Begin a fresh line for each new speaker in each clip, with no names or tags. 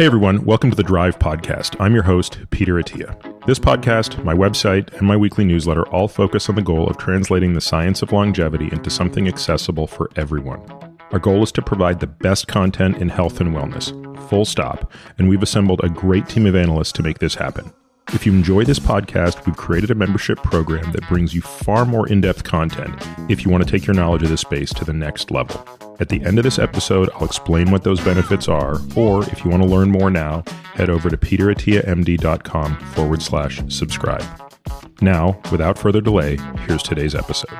Hey everyone, welcome to the Drive Podcast. I'm your host, Peter Attia. This podcast, my website, and my weekly newsletter all focus on the goal of translating the science of longevity into something accessible for everyone. Our goal is to provide the best content in health and wellness, full stop, and we've assembled a great team of analysts to make this happen. If you enjoy this podcast, we've created a membership program that brings you far more in depth content if you want to take your knowledge of this space to the next level. At the end of this episode, I'll explain what those benefits are, or if you want to learn more now, head over to peterattiamd.com forward slash subscribe. Now, without further delay, here's today's episode.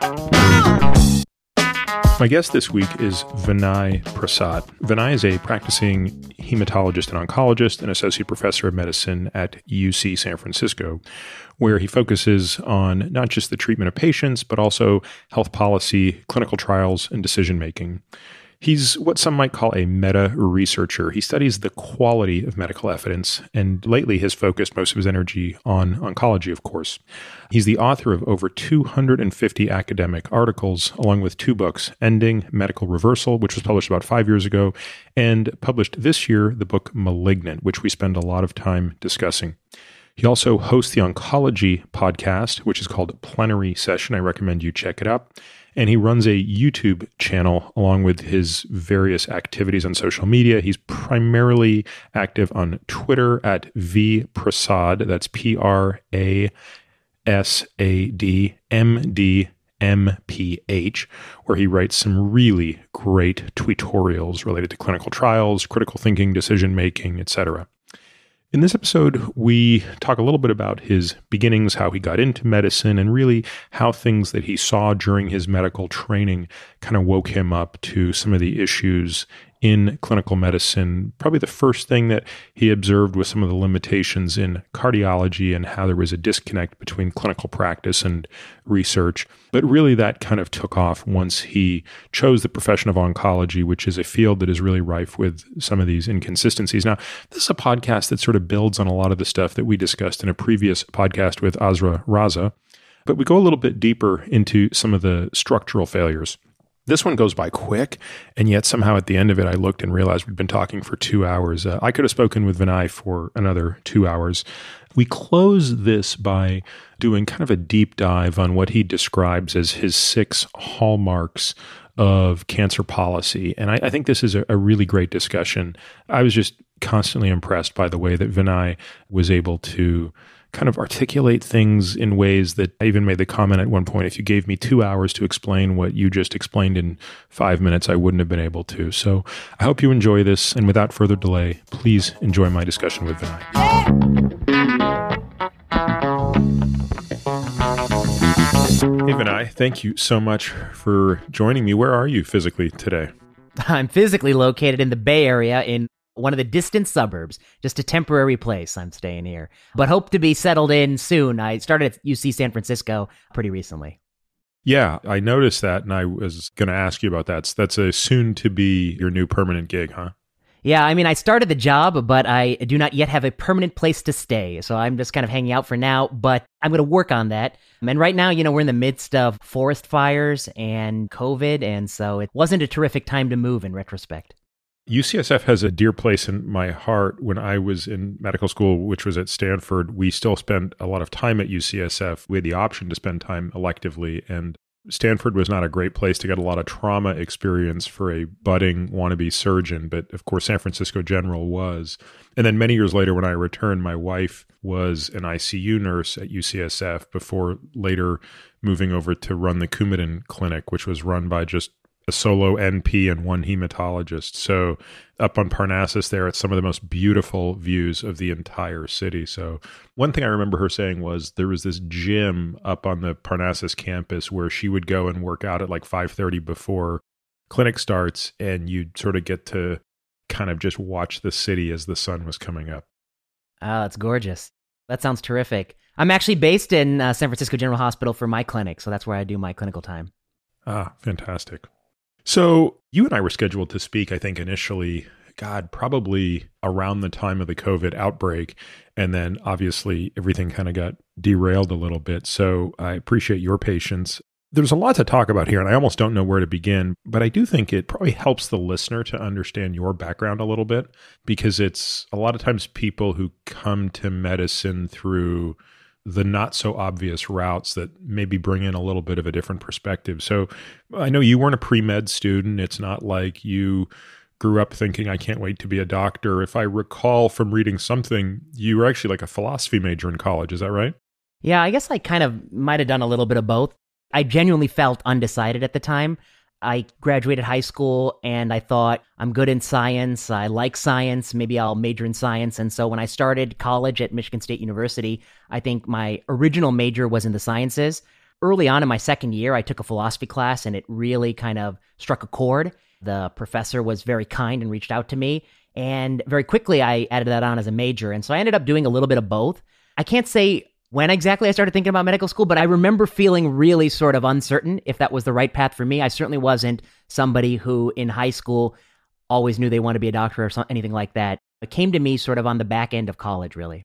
My guest this week is Vinay Prasad. Vinay is a practicing hematologist and oncologist and associate professor of medicine at UC San Francisco, where he focuses on not just the treatment of patients, but also health policy, clinical trials, and decision making. He's what some might call a meta researcher. He studies the quality of medical evidence and lately has focused most of his energy on oncology, of course. He's the author of over 250 academic articles, along with two books Ending Medical Reversal, which was published about five years ago, and published this year the book Malignant, which we spend a lot of time discussing. He also hosts the oncology podcast, which is called Plenary Session. I recommend you check it out and he runs a YouTube channel along with his various activities on social media. He's primarily active on Twitter at V Prasad. That's P R A S A D M D M P H, where he writes some really great tutorials related to clinical trials, critical thinking, decision making, etc. In this episode, we talk a little bit about his beginnings, how he got into medicine, and really how things that he saw during his medical training kind of woke him up to some of the issues in clinical medicine. Probably the first thing that he observed was some of the limitations in cardiology and how there was a disconnect between clinical practice and research. But really, that kind of took off once he chose the profession of oncology, which is a field that is really rife with some of these inconsistencies. Now, this is a podcast that sort of builds on a lot of the stuff that we discussed in a previous podcast with Azra Raza. But we go a little bit deeper into some of the structural failures this one goes by quick, and yet somehow at the end of it, I looked and realized we'd been talking for two hours. Uh, I could have spoken with Vinay for another two hours. We close this by doing kind of a deep dive on what he describes as his six hallmarks of cancer policy. And I, I think this is a, a, really great discussion. I was just constantly impressed by the way that Vinay was able to kind of articulate things in ways that I even made the comment at one point if you gave me two hours to explain what you just explained in five minutes, I wouldn't have been able to. So I hope you enjoy this. And without further delay, please enjoy my discussion with Vinay. Hey, Vinay, thank you so much for joining me. Where are you physically today?
I'm physically located in the Bay Area in one of the distant suburbs, just a temporary place. I'm staying here, but hope to be settled in soon. I started at UC San Francisco pretty recently.
Yeah, I noticed that, and I was going to ask you about that. that's a soon to be your new permanent gig, huh?
Yeah, I mean, I started the job, but I do not yet have a permanent place to stay. So I'm just kind of hanging out for now, but I'm going to work on that. And right now, you know, we're in the midst of forest fires and COVID. And so it wasn't a terrific time to move in retrospect.
UCSF has a dear place in my heart. When I was in medical school, which was at Stanford, we still spent a lot of time at UCSF. We had the option to spend time electively, and Stanford was not a great place to get a lot of trauma experience for a budding wannabe surgeon, but of course, San Francisco General was. And then many years later, when I returned, my wife was an ICU nurse at UCSF before later moving over to run the Coumadin Clinic, which was run by just a solo NP and one hematologist. So up on Parnassus there, it's some of the most beautiful views of the entire city. So one thing I remember her saying was there was this gym up on the Parnassus campus where she would go and work out at like 5:30 before clinic starts and you'd sort of get to kind of just watch the city as the sun was coming up.
Oh, that's gorgeous. That sounds terrific. I'm actually based in uh, San Francisco General Hospital for my clinic, so that's where I do my clinical time.
Ah, fantastic. So you and I were scheduled to speak, I think, initially, God, probably around the time of the COVID outbreak. And then obviously everything kind of got derailed a little bit. So I appreciate your patience. There's a lot to talk about here, and I almost don't know where to begin, but I do think it probably helps the listener to understand your background a little bit because it's a lot of times people who come to medicine through the not so obvious routes that maybe bring in a little bit of a different perspective. So I know you weren't a pre med student. It's not like you grew up thinking, I can't wait to be a doctor. If I recall from reading something, you were actually like a philosophy major in college. Is that right?
Yeah, I guess I kind of might have done a little bit of both. I genuinely felt undecided at the time. I graduated high school and I thought I'm good in science. I like science. Maybe I'll major in science. And so when I started college at Michigan State University, I think my original major was in the sciences. Early on in my second year, I took a philosophy class and it really kind of struck a chord. The professor was very kind and reached out to me. And very quickly, I added that on as a major. And so I ended up doing a little bit of both. I can't say when exactly I started thinking about medical school, but I remember feeling really sort of uncertain if that was the right path for me. I certainly wasn't somebody who in high school always knew they wanted to be a doctor or anything like that. It came to me sort of on the back end of college, really.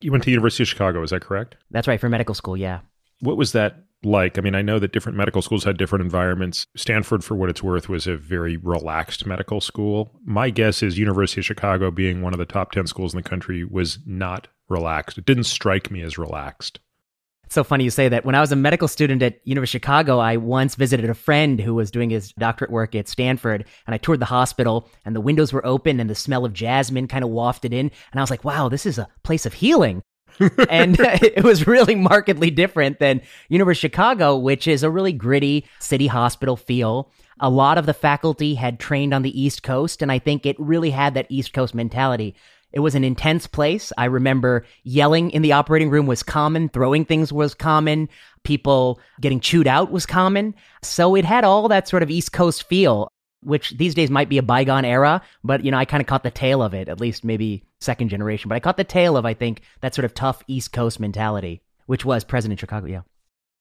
You went to University of Chicago, is that correct?
That's right, for medical school, yeah.
What was that like? I mean, I know that different medical schools had different environments. Stanford, for what it's worth, was a very relaxed medical school. My guess is University of Chicago, being one of the top 10 schools in the country, was not relaxed. It didn't strike me as relaxed.
It's so funny you say that. When I was a medical student at University of Chicago, I once visited a friend who was doing his doctorate work at Stanford, and I toured the hospital, and the windows were open, and the smell of jasmine kind of wafted in, and I was like, "Wow, this is a place of healing." and it was really markedly different than University of Chicago, which is a really gritty city hospital feel. A lot of the faculty had trained on the East Coast, and I think it really had that East Coast mentality. It was an intense place. I remember yelling in the operating room was common, throwing things was common, people getting chewed out was common. So it had all that sort of East Coast feel, which these days might be a bygone era, but you know, I kind of caught the tail of it, at least maybe second generation, but I caught the tail of I think that sort of tough East Coast mentality, which was present in Chicago, yeah.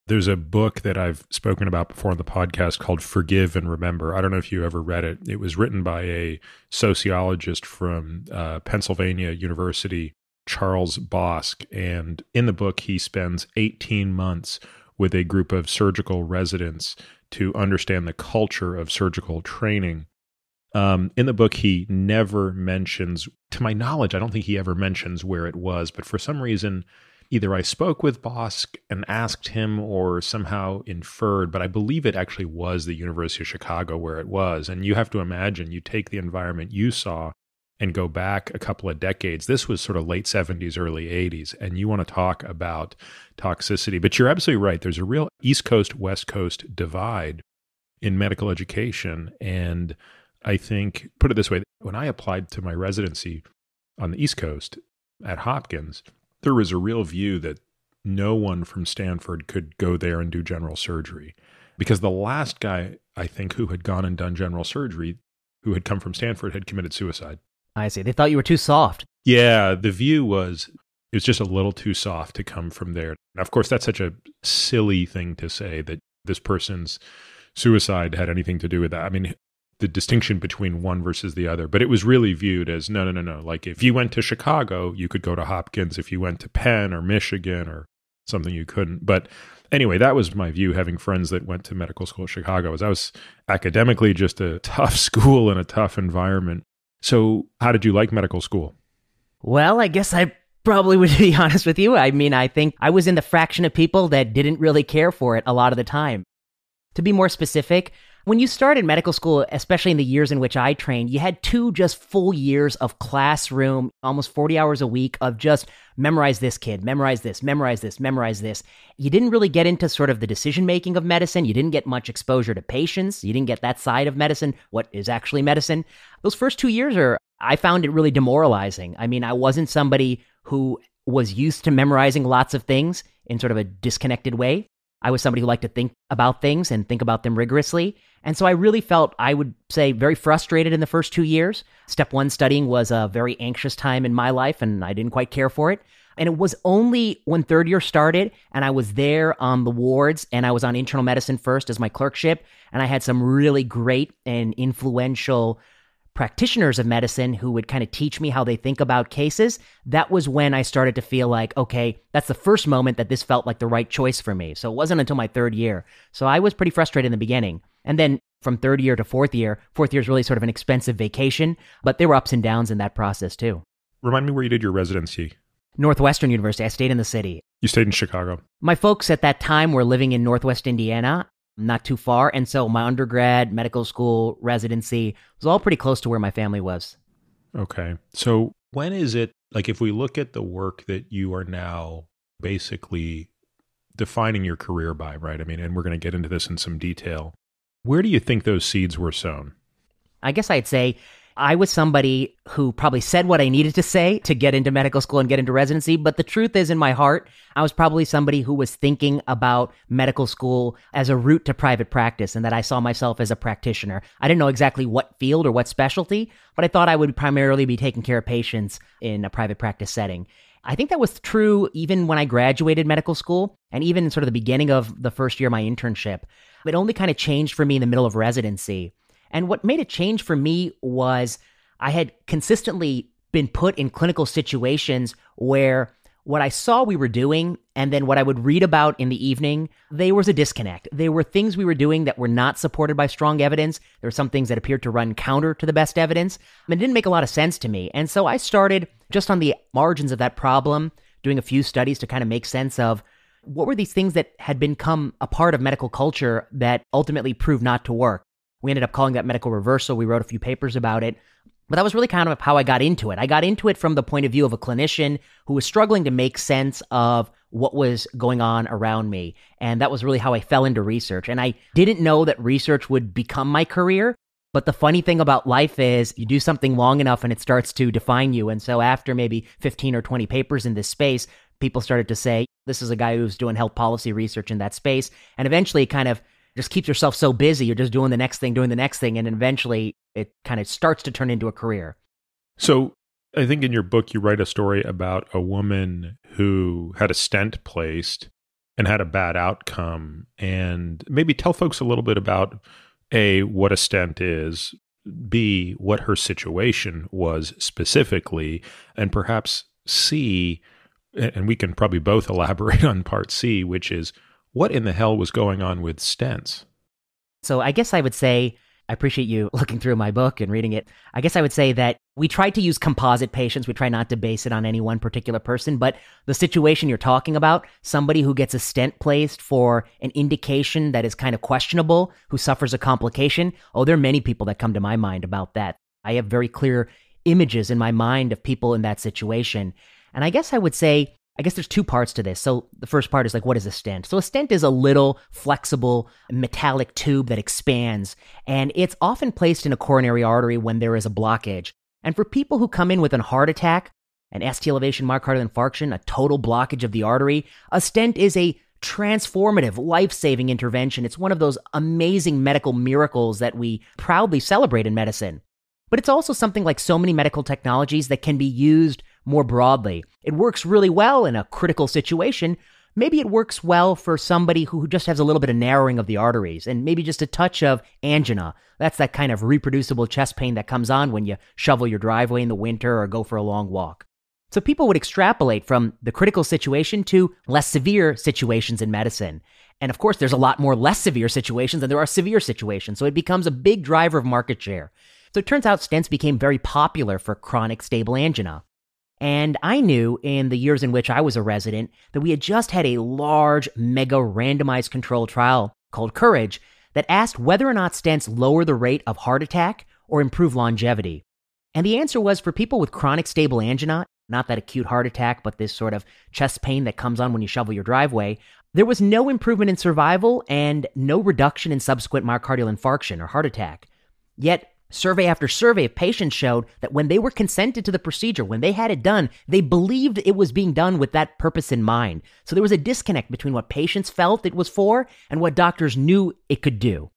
There's a book that I've spoken about before on the podcast called Forgive and Remember. I don't know if you ever read it. It was written by a sociologist from uh, Pennsylvania University, Charles Bosk. And in the book, he spends 18 months with a group of surgical residents to understand the culture of surgical training. Um, in the book, he never mentions, to my knowledge, I don't think he ever mentions where it was, but for some reason, either I spoke with Bosk and asked him or somehow inferred, but I believe it actually was the University of Chicago where it was. And you have to imagine you take the environment you saw and go back a couple of decades. This was sort of late 70s, early 80s, and you want to talk about toxicity. But you're absolutely right. There's a real East Coast, West Coast divide in medical education. And I think, put it this way, when I applied to my residency on the East Coast at Hopkins, there was a real view that no one from Stanford could go there and do general surgery. Because the last guy, I think, who had gone and done general surgery, who had come from Stanford, had committed suicide.
I see. They thought you were too soft.
Yeah, the view was it was just a little too soft to come from there. And of course, that's such a silly thing to say that this person's suicide had anything to do with that. I mean, the distinction between one versus the other. But it was really viewed as no, no, no, no. Like if you went to Chicago, you could go to Hopkins. If you went to Penn or Michigan or something, you couldn't. But anyway, that was my view. Having friends that went to medical school in Chicago, was I was academically just a tough school and a tough environment. So, how did you like medical school?
Well, I guess I probably would be honest with you. I mean, I think I was in the fraction of people that didn't really care for it a lot of the time. To be more specific, when you started medical school, especially in the years in which I trained, you had two just full years of classroom, almost 40 hours a week of just memorize this kid, memorize this, memorize this, memorize this. You didn't really get into sort of the decision making of medicine. You didn't get much exposure to patients. You didn't get that side of medicine, what is actually medicine. Those first two years are, I found it really demoralizing. I mean, I wasn't somebody who was used to memorizing lots of things in sort of a disconnected way. I was somebody who liked to think about things and think about them rigorously. And so I really felt, I would say, very frustrated in the first two years. Step one studying was a very anxious time in my life, and I didn't quite care for it. And it was only when third year started and I was there on the wards and I was on internal medicine first as my clerkship. And I had some really great and influential practitioners of medicine who would kind of teach me how they think about cases, that was when I started to feel like, okay, that's the first moment that this felt like the right choice for me. So it wasn't until my third year. So I was pretty frustrated in the beginning. And then from third year to fourth year, fourth year is really sort of an expensive vacation, but there were ups and downs in that process too.
Remind me where you did your residency.
Northwestern University. I stayed in the city.
You stayed in Chicago.
My folks at that time were living in Northwest Indiana, not too far. And so my undergrad, medical school, residency was all pretty close to where my family was.
Okay. So when is it like if we look at the work that you are now basically defining your career by, right? I mean, and we're going to get into this in some detail. Where do you think those seeds were sown?
I guess I'd say I was somebody who probably said what I needed to say to get into medical school and get into residency. But the truth is, in my heart, I was probably somebody who was thinking about medical school as a route to private practice and that I saw myself as a practitioner. I didn't know exactly what field or what specialty, but I thought I would primarily be taking care of patients in a private practice setting. I think that was true even when I graduated medical school and even sort of the beginning of the first year of my internship. It only kind of changed for me in the middle of residency. And what made a change for me was I had consistently been put in clinical situations where what I saw we were doing and then what I would read about in the evening, there was a disconnect. There were things we were doing that were not supported by strong evidence. There were some things that appeared to run counter to the best evidence. And it didn't make a lot of sense to me. And so I started just on the margins of that problem, doing a few studies to kind of make sense of what were these things that had become a part of medical culture that ultimately proved not to work. We ended up calling that medical reversal. We wrote a few papers about it. But that was really kind of how I got into it. I got into it from the point of view of a clinician who was struggling to make sense of what was going on around me. And that was really how I fell into research. And I didn't know that research would become my career. But the funny thing about life is you do something long enough and it starts to define you. And so after maybe 15 or 20 papers in this space, people started to say, this is a guy who's doing health policy research in that space. And eventually kind of just keeps yourself so busy. You're just doing the next thing, doing the next thing. And eventually it kind of starts to turn into a career.
So I think in your book, you write a story about a woman who had a stent placed and had a bad outcome. And maybe tell folks a little bit about A, what a stent is, B, what her situation was specifically, and perhaps C, and we can probably both elaborate on part C, which is what in the hell was going on with stents?
So I guess I would say, I appreciate you looking through my book and reading it. I guess I would say that we try to use composite patients. We try not to base it on any one particular person, but the situation you're talking about, somebody who gets a stent placed for an indication that is kind of questionable, who suffers a complication. Oh, there are many people that come to my mind about that. I have very clear images in my mind of people in that situation. And I guess I would say I guess there's two parts to this. So the first part is like, what is a stent? So a stent is a little flexible metallic tube that expands, and it's often placed in a coronary artery when there is a blockage. And for people who come in with a heart attack, an ST elevation myocardial infarction, a total blockage of the artery, a stent is a transformative, life saving intervention. It's one of those amazing medical miracles that we proudly celebrate in medicine. But it's also something like so many medical technologies that can be used more broadly. It works really well in a critical situation. Maybe it works well for somebody who just has a little bit of narrowing of the arteries and maybe just a touch of angina. That's that kind of reproducible chest pain that comes on when you shovel your driveway in the winter or go for a long walk. So people would extrapolate from the critical situation to less severe situations in medicine. And of course, there's a lot more less severe situations than there are severe situations. So it becomes a big driver of market share. So it turns out stents became very popular for chronic stable angina. And I knew in the years in which I was a resident that we had just had a large, mega randomized control trial called Courage that asked whether or not stents lower the rate of heart attack or improve longevity. And the answer was for people with chronic stable angina, not that acute heart attack, but this sort of chest pain that comes on when you shovel your driveway, there was no improvement in survival and no reduction in subsequent myocardial infarction or heart attack. Yet Survey after survey of patients showed that when they were consented to the procedure, when they had it done, they believed it was being done with that purpose in mind. So there was a disconnect between what patients felt it was for and what doctors knew it could do.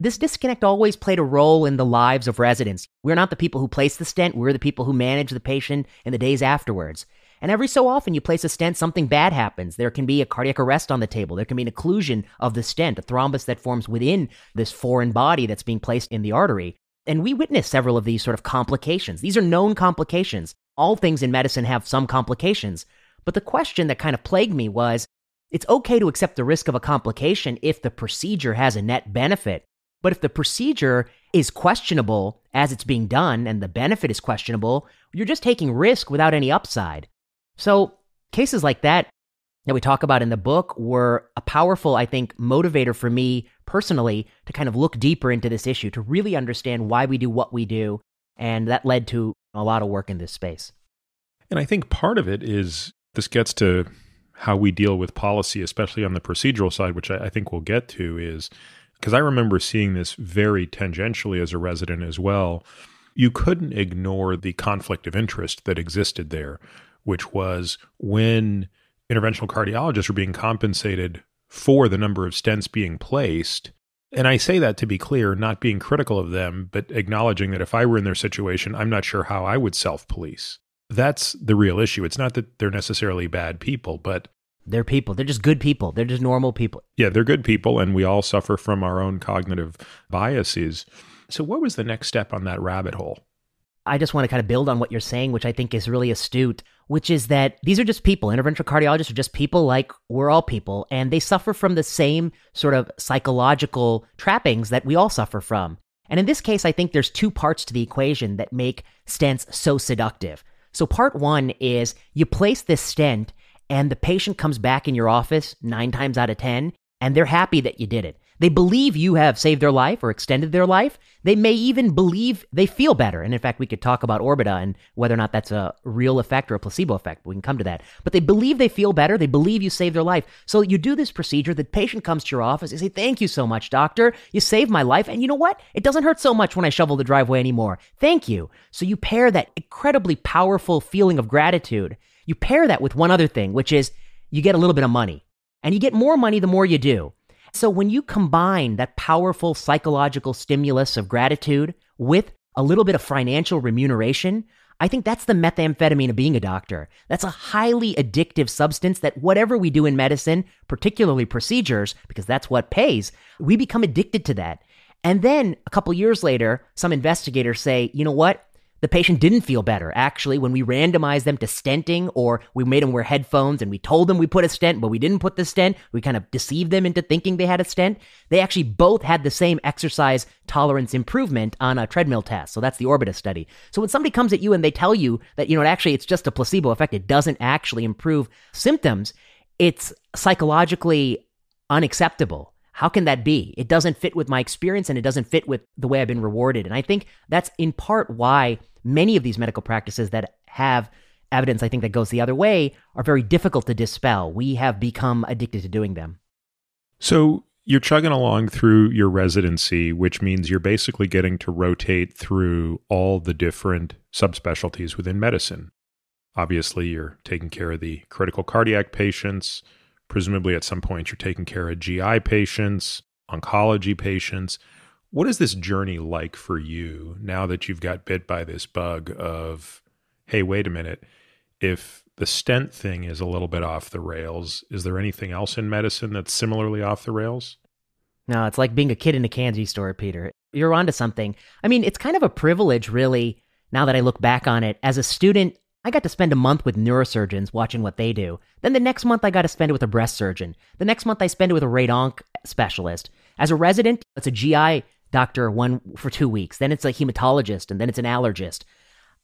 This disconnect always played a role in the lives of residents. We're not the people who place the stent, we're the people who manage the patient in the days afterwards. And every so often, you place a stent, something bad happens. There can be a cardiac arrest on the table. There can be an occlusion of the stent, a thrombus that forms within this foreign body that's being placed in the artery. And we witnessed several of these sort of complications. These are known complications. All things in medicine have some complications. But the question that kind of plagued me was it's okay to accept the risk of a complication if the procedure has a net benefit. But if the procedure is questionable as it's being done and the benefit is questionable, you're just taking risk without any upside. So, cases like that that we talk about in the book were a powerful, I think, motivator for me personally to kind of look deeper into this issue, to really understand why we do what we do. And that led to a lot of work in this space.
And I think part of it is this gets to how we deal with policy, especially on the procedural side, which I, I think we'll get to, is because I remember seeing this very tangentially as a resident as well. You couldn't ignore the conflict of interest that existed there, which was when interventional cardiologists are being compensated for the number of stents being placed. And I say that to be clear, not being critical of them, but acknowledging that if I were in their situation, I'm not sure how I would self police. That's the real issue. It's not that they're necessarily bad people, but
they're people. They're just good people. They're just normal people.
Yeah, they're good people, and we all suffer from our own cognitive biases. So, what was the next step on that rabbit hole?
I just want to kind of build on what you're saying, which I think is really astute, which is that these are just people. Interventional cardiologists are just people like we're all people, and they suffer from the same sort of psychological trappings that we all suffer from. And in this case, I think there's two parts to the equation that make stents so seductive. So, part one is you place this stent, and the patient comes back in your office nine times out of 10, and they're happy that you did it. They believe you have saved their life or extended their life. They may even believe they feel better. And in fact, we could talk about Orbita and whether or not that's a real effect or a placebo effect. We can come to that. But they believe they feel better. They believe you saved their life. So you do this procedure. The patient comes to your office. You say, Thank you so much, doctor. You saved my life. And you know what? It doesn't hurt so much when I shovel the driveway anymore. Thank you. So you pair that incredibly powerful feeling of gratitude. You pair that with one other thing, which is you get a little bit of money. And you get more money the more you do. So when you combine that powerful psychological stimulus of gratitude with a little bit of financial remuneration, I think that's the methamphetamine of being a doctor. That's a highly addictive substance that whatever we do in medicine, particularly procedures, because that's what pays, we become addicted to that. And then a couple years later, some investigators say, you know what? The patient didn't feel better. Actually, when we randomized them to stenting or we made them wear headphones and we told them we put a stent, but we didn't put the stent, we kind of deceived them into thinking they had a stent. They actually both had the same exercise tolerance improvement on a treadmill test. So that's the Orbita study. So when somebody comes at you and they tell you that, you know, actually it's just a placebo effect, it doesn't actually improve symptoms, it's psychologically unacceptable. How can that be? It doesn't fit with my experience and it doesn't fit with the way I've been rewarded. And I think that's in part why many of these medical practices that have evidence, I think, that goes the other way are very difficult to dispel. We have become addicted to doing them.
So you're chugging along through your residency, which means you're basically getting to rotate through all the different subspecialties within medicine. Obviously, you're taking care of the critical cardiac patients. Presumably, at some point, you're taking care of GI patients, oncology patients. What is this journey like for you now that you've got bit by this bug of, hey, wait a minute, if the stent thing is a little bit off the rails, is there anything else in medicine that's similarly off the rails?
No, it's like being a kid in a candy store, Peter. You're onto something. I mean, it's kind of a privilege, really, now that I look back on it. As a student, I got to spend a month with neurosurgeons watching what they do. Then the next month, I got to spend it with a breast surgeon. The next month, I spend it with a radonc specialist. As a resident, it's a GI doctor one for two weeks. Then it's a hematologist, and then it's an allergist.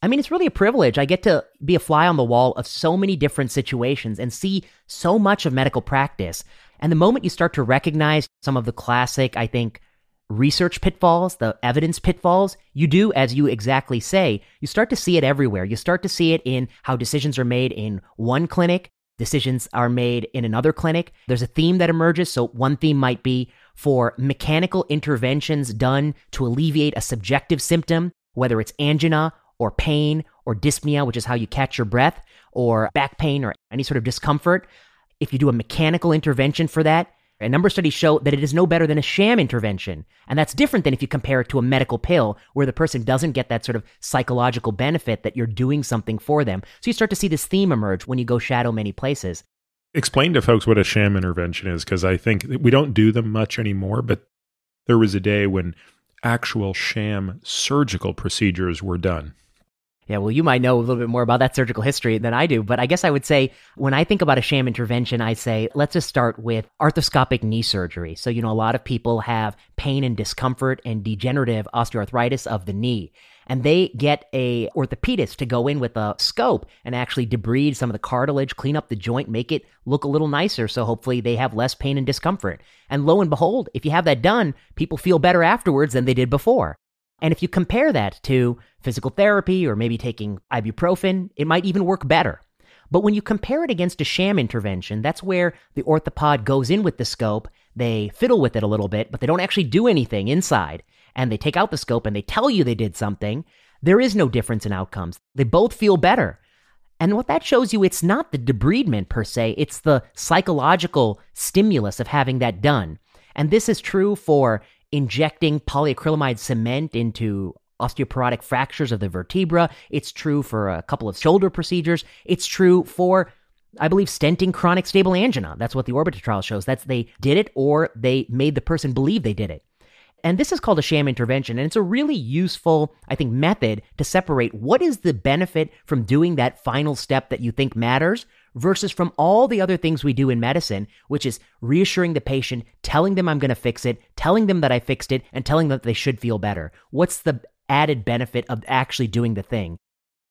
I mean, it's really a privilege. I get to be a fly on the wall of so many different situations and see so much of medical practice. And the moment you start to recognize some of the classic, I think, research pitfalls, the evidence pitfalls, you do, as you exactly say, you start to see it everywhere. You start to see it in how decisions are made in one clinic, decisions are made in another clinic. There's a theme that emerges. So, one theme might be for mechanical interventions done to alleviate a subjective symptom, whether it's angina or pain or dyspnea, which is how you catch your breath, or back pain or any sort of discomfort. If you do a mechanical intervention for that, a number of studies show that it is no better than a sham intervention. And that's different than if you compare it to a medical pill where the person doesn't get that sort of psychological benefit that you're doing something for them. So you start to see this theme emerge when you go shadow many places
explain to folks what a sham intervention is because I think we don't do them much anymore. But there was a day when actual sham surgical procedures were done.
Yeah, well, you might know a little bit more about that surgical history than I do, but I guess I would say when I think about a sham intervention, I say let's just start with arthroscopic knee surgery. So, you know, a lot of people have pain and discomfort and degenerative osteoarthritis of the knee, and they get a orthopedist to go in with a scope and actually debride some of the cartilage, clean up the joint, make it look a little nicer. So hopefully they have less pain and discomfort. And lo and behold, if you have that done, people feel better afterwards than they did before. And if you compare that to physical therapy or maybe taking ibuprofen, it might even work better. But when you compare it against a sham intervention, that's where the orthopod goes in with the scope, they fiddle with it a little bit, but they don't actually do anything inside. And they take out the scope and they tell you they did something. There is no difference in outcomes. They both feel better. And what that shows you, it's not the debridement per se, it's the psychological stimulus of having that done. And this is true for injecting polyacrylamide cement into osteoporotic fractures of the vertebra. It's true for a couple of shoulder procedures. It's true for, I believe, stenting chronic stable angina. That's what the Orbita trial shows. That's they did it or they made the person believe they did it. And this is called a sham intervention. And it's a really useful, I think, method to separate what is the benefit from doing that final step that you think matters versus from all the other things we do in medicine, which is reassuring the patient, telling them I'm going to fix it, telling them that I fixed it, and telling them that they should feel better. What's the added benefit of actually doing the thing?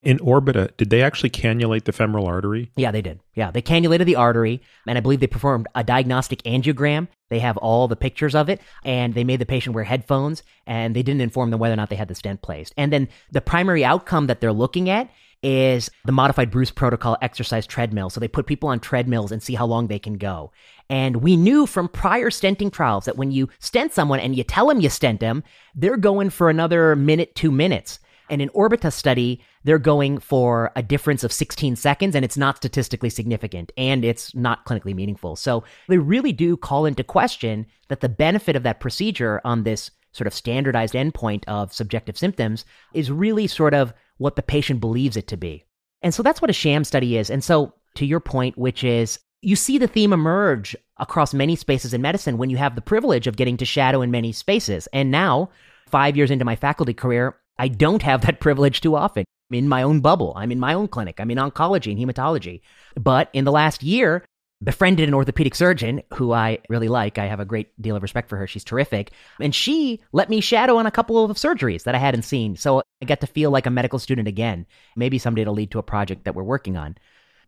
In Orbita, did they actually cannulate the femoral artery?
Yeah, they did. Yeah, they cannulated the artery, and I believe they performed a diagnostic angiogram. They have all the pictures of it, and they made the patient wear headphones, and they didn't inform them whether or not they had the stent placed. And then the primary outcome that they're looking at is the modified Bruce protocol exercise treadmill. So they put people on treadmills and see how long they can go. And we knew from prior stenting trials that when you stent someone and you tell them you stent them, they're going for another minute, two minutes. And in Orbita study, they're going for a difference of 16 seconds, and it's not statistically significant and it's not clinically meaningful. So they really do call into question that the benefit of that procedure on this sort of standardized endpoint of subjective symptoms is really sort of what the patient believes it to be. And so that's what a sham study is. And so, to your point, which is you see the theme emerge across many spaces in medicine when you have the privilege of getting to shadow in many spaces. And now, five years into my faculty career, I don't have that privilege too often. I'm in my own bubble. I'm in my own clinic. I'm in oncology and hematology. But in the last year, befriended an orthopedic surgeon who I really like. I have a great deal of respect for her. She's terrific. And she let me shadow on a couple of surgeries that I hadn't seen. So I get to feel like a medical student again. Maybe someday it'll lead to a project that we're working on.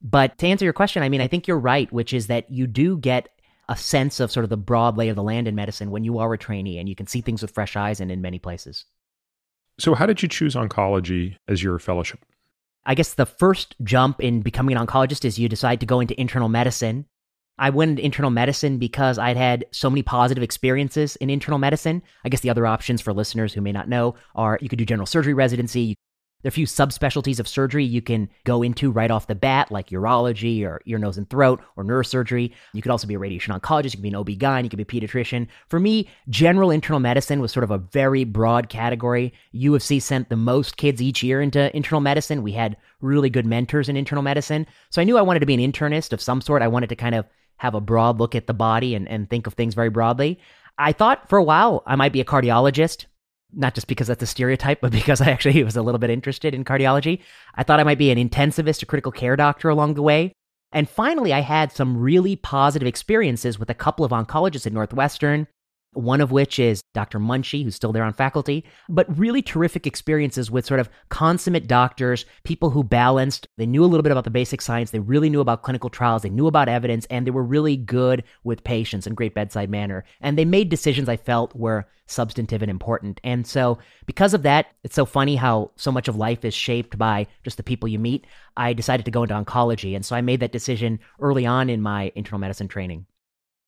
But to answer your question, I mean, I think you're right, which is that you do get a sense of sort of the broad lay of the land in medicine when you are a trainee and you can see things with fresh eyes and in many places.
So, how did you choose oncology as your fellowship?
I guess the first jump in becoming an oncologist is you decide to go into internal medicine. I went into internal medicine because I'd had so many positive experiences in internal medicine. I guess the other options for listeners who may not know are you could do general surgery residency, there are a few subspecialties of surgery you can go into right off the bat, like urology or ear, nose, and throat or neurosurgery. You could also be a radiation oncologist, you could be an OB-GYN, you could be a pediatrician. For me, general internal medicine was sort of a very broad category. U of C sent the most kids each year into internal medicine. We had really good mentors in internal medicine. So I knew I wanted to be an internist of some sort. I wanted to kind of have a broad look at the body and, and think of things very broadly. I thought for a while I might be a cardiologist not just because that's a stereotype, but because I actually was a little bit interested in cardiology. I thought I might be an intensivist, a critical care doctor along the way. And finally, I had some really positive experiences with a couple of oncologists at Northwestern one of which is Dr. Munchie, who's still there on faculty, but really terrific experiences with sort of consummate doctors, people who balanced, they knew a little bit about the basic science, they really knew about clinical trials, they knew about evidence, and they were really good with patients and great bedside manner. And they made decisions I felt were substantive and important. And so, because of that, it's so funny how so much of life is shaped by just the people you meet. I decided to go into oncology. And so I made that decision early on in my internal medicine training.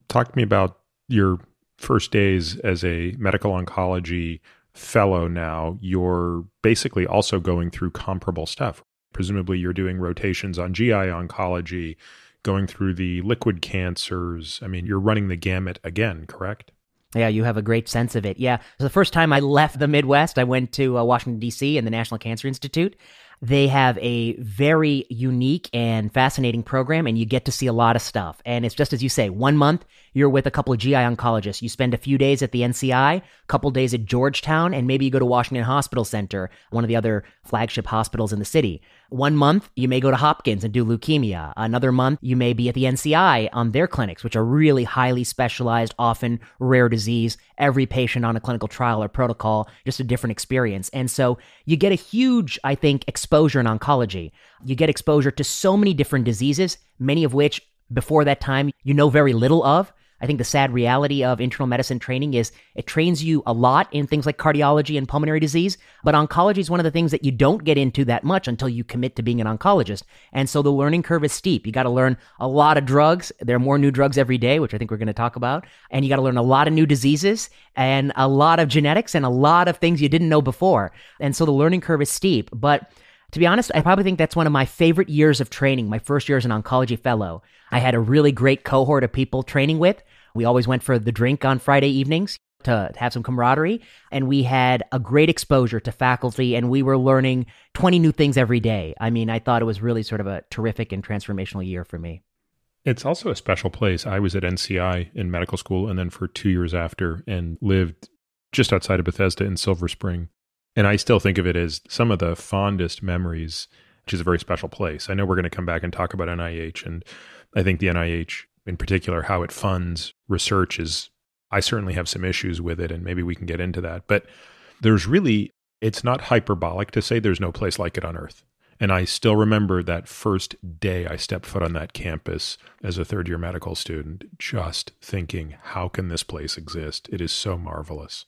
Talk to me about your first days as a medical oncology fellow now, you're basically also going through comparable stuff. Presumably, you're doing rotations on GI oncology, going through the liquid cancers. I mean, you're running the gamut again, correct?
Yeah, you have a great sense of it. Yeah. So the first time I left the Midwest, I went to uh, Washington, D.C. and the National Cancer Institute. They have a very unique and fascinating program, and you get to see a lot of stuff. And it's just as you say, one month you're with a couple of GI oncologists. You spend a few days at the NCI, a couple days at Georgetown, and maybe you go to Washington Hospital Center, one of the other flagship hospitals in the city. One month, you may go to Hopkins and do leukemia. Another month, you may be at the NCI on their clinics, which are really highly specialized, often rare disease. Every patient on a clinical trial or protocol, just a different experience. And so you get a huge, I think, exposure in oncology. You get exposure to so many different diseases, many of which before that time you know very little of. I think the sad reality of internal medicine training is it trains you a lot in things like cardiology and pulmonary disease, but oncology is one of the things that you don't get into that much until you commit to being an oncologist. And so the learning curve is steep. You got to learn a lot of drugs. There are more new drugs every day, which I think we're going to talk about. And you got to learn a lot of new diseases and a lot of genetics and a lot of things you didn't know before. And so the learning curve is steep. But to be honest, I probably think that's one of my favorite years of training, my first year as an oncology fellow. I had a really great cohort of people training with. We always went for the drink on Friday evenings to have some camaraderie. And we had a great exposure to faculty, and we were learning 20 new things every day. I mean, I thought it was really sort of a terrific and transformational year for me.
It's also a special place. I was at NCI in medical school and then for two years after and lived just outside of Bethesda in Silver Spring. And I still think of it as some of the fondest memories, which is a very special place. I know we're going to come back and talk about NIH. And I think the NIH in particular, how it funds research is, I certainly have some issues with it, and maybe we can get into that. But there's really, it's not hyperbolic to say there's no place like it on earth. And I still remember that first day I stepped foot on that campus as a third year medical student, just thinking, how can this place exist? It is so marvelous.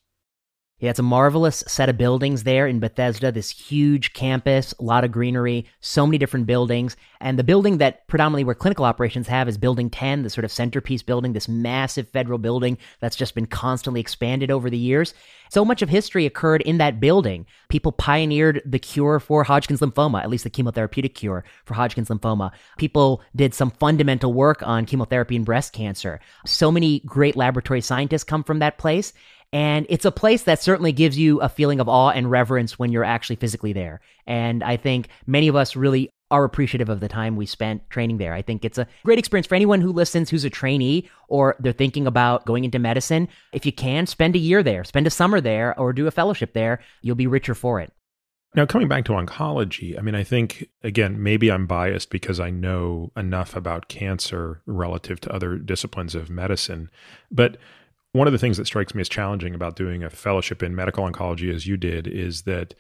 Yeah, it's a marvelous set of buildings there in Bethesda, this huge campus, a lot of greenery, so many different buildings. And the building that predominantly where clinical operations have is Building 10, the sort of centerpiece building, this massive federal building that's just been constantly expanded over the years. So much of history occurred in that building. People pioneered the cure for Hodgkin's lymphoma, at least the chemotherapeutic cure for Hodgkin's lymphoma. People did some fundamental work on chemotherapy and breast cancer. So many great laboratory scientists come from that place. And it's a place that certainly gives you a feeling of awe and reverence when you're actually physically there. And I think many of us really are appreciative of the time we spent training there. I think it's a great experience for anyone who listens who's a trainee or they're thinking about going into medicine. If you can, spend a year there, spend a summer there, or do a fellowship there. You'll be richer for it.
Now, coming back to oncology, I mean, I think, again, maybe I'm biased because I know enough about cancer relative to other disciplines of medicine. But one of the things that strikes me as challenging about doing a fellowship in medical oncology, as you did, is that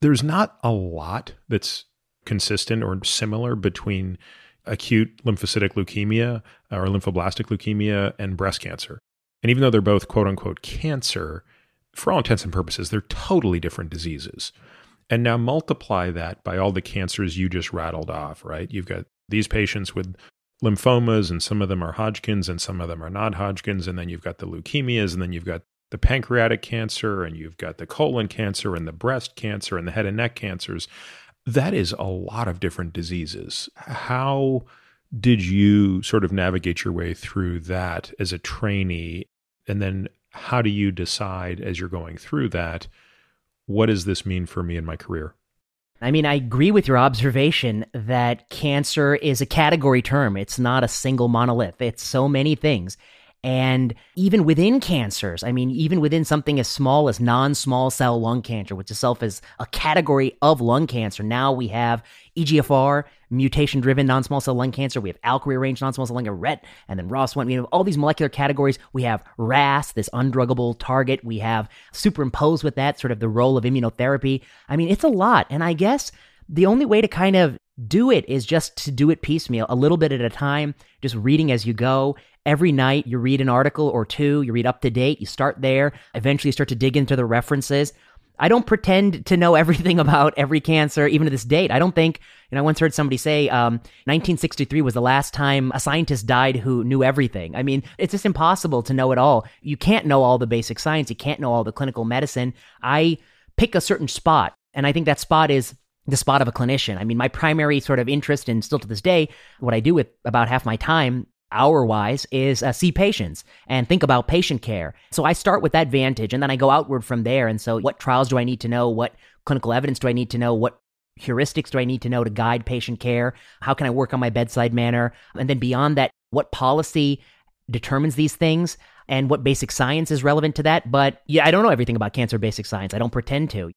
there's not a lot that's consistent or similar between acute lymphocytic leukemia uh, or lymphoblastic leukemia and breast cancer. And even though they're both quote unquote cancer, for all intents and purposes, they're totally different diseases. And now multiply that by all the cancers you just rattled off, right? You've got these patients with lymphomas, and some of them are Hodgkin's, and some of them are not Hodgkin's. And then you've got the leukemias, and then you've got the pancreatic cancer, and you've got the colon cancer, and the breast cancer, and the head and neck cancers. That is a lot of different diseases. How did you sort of navigate your way through that as a trainee? And then how do you decide as you're going through that, what does this mean for me in my career?
I mean, I agree with your observation that cancer is a category term. It's not a single monolith, it's so many things. And even within cancers, I mean, even within something as small as non small cell lung cancer, which itself is a category of lung cancer, now we have EGFR, mutation driven non small cell lung cancer. We have ALK rearranged non small cell lung RET, and then ROS1. We have all these molecular categories. We have RAS, this undruggable target. We have superimposed with that sort of the role of immunotherapy. I mean, it's a lot. And I guess the only way to kind of do it is just to do it piecemeal, a little bit at a time, just reading as you go. Every night you read an article or two, you read up to date, you start there, eventually you start to dig into the references. I don't pretend to know everything about every cancer, even to this date. I don't think, know, I once heard somebody say um, 1963 was the last time a scientist died who knew everything. I mean, it's just impossible to know it all. You can't know all the basic science, you can't know all the clinical medicine. I pick a certain spot, and I think that spot is the spot of a clinician. I mean, my primary sort of interest, and still to this day, what I do with about half my time hour wise is uh, see patients and think about patient care. So I start with that vantage and then I go outward from there. And so, what trials do I need to know? What clinical evidence do I need to know? What heuristics do I need to know to guide patient care? How can I work on my bedside manner? And then beyond that, what policy determines these things and what basic science is relevant to that? But yeah, I don't know everything about cancer basic science. I don't pretend to.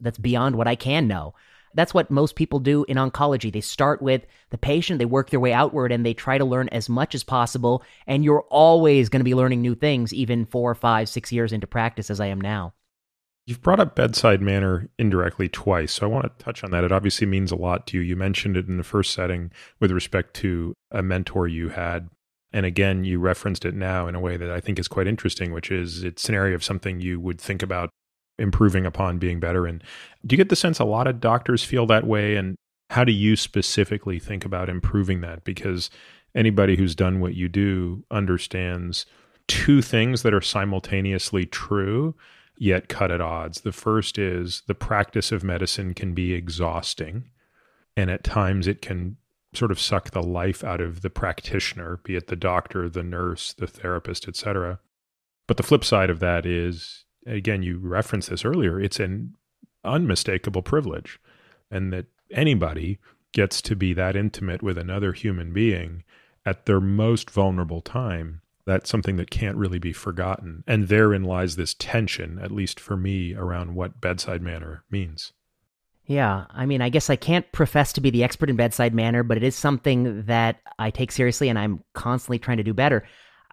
That's beyond what I can know. That's what most people do in oncology. They start with the patient, they work their way outward, and they try to learn as much as possible. And you're always going to be learning new things, even four, five, six years into practice, as I am now.
You've brought up bedside manner indirectly twice, so I want to touch on that. It obviously means a lot to you. You mentioned it in the first setting with respect to a mentor you had. And again, you referenced it now in a way that I think is quite interesting, which is it's an area of something you would think about improving upon being better. And do you get the sense a lot of doctors feel that way? And how do you specifically think about improving that? Because anybody who's done what you do understands two things that are simultaneously true yet cut at odds. The first is the practice of medicine can be exhausting, and at times it can sort of suck the life out of the practitioner, be it the doctor, the nurse, the therapist, etc. But the flip side of that is, again, you referenced this earlier, it's an unmistakable privilege, and that anybody gets to be that intimate with another human being at their most vulnerable time that's something that can't really be forgotten. And therein lies this tension, at least for me, around what bedside manner means.
Yeah, I mean, I guess I can't profess to be the expert in bedside manner, but it is something that I take seriously and I'm constantly trying to do better.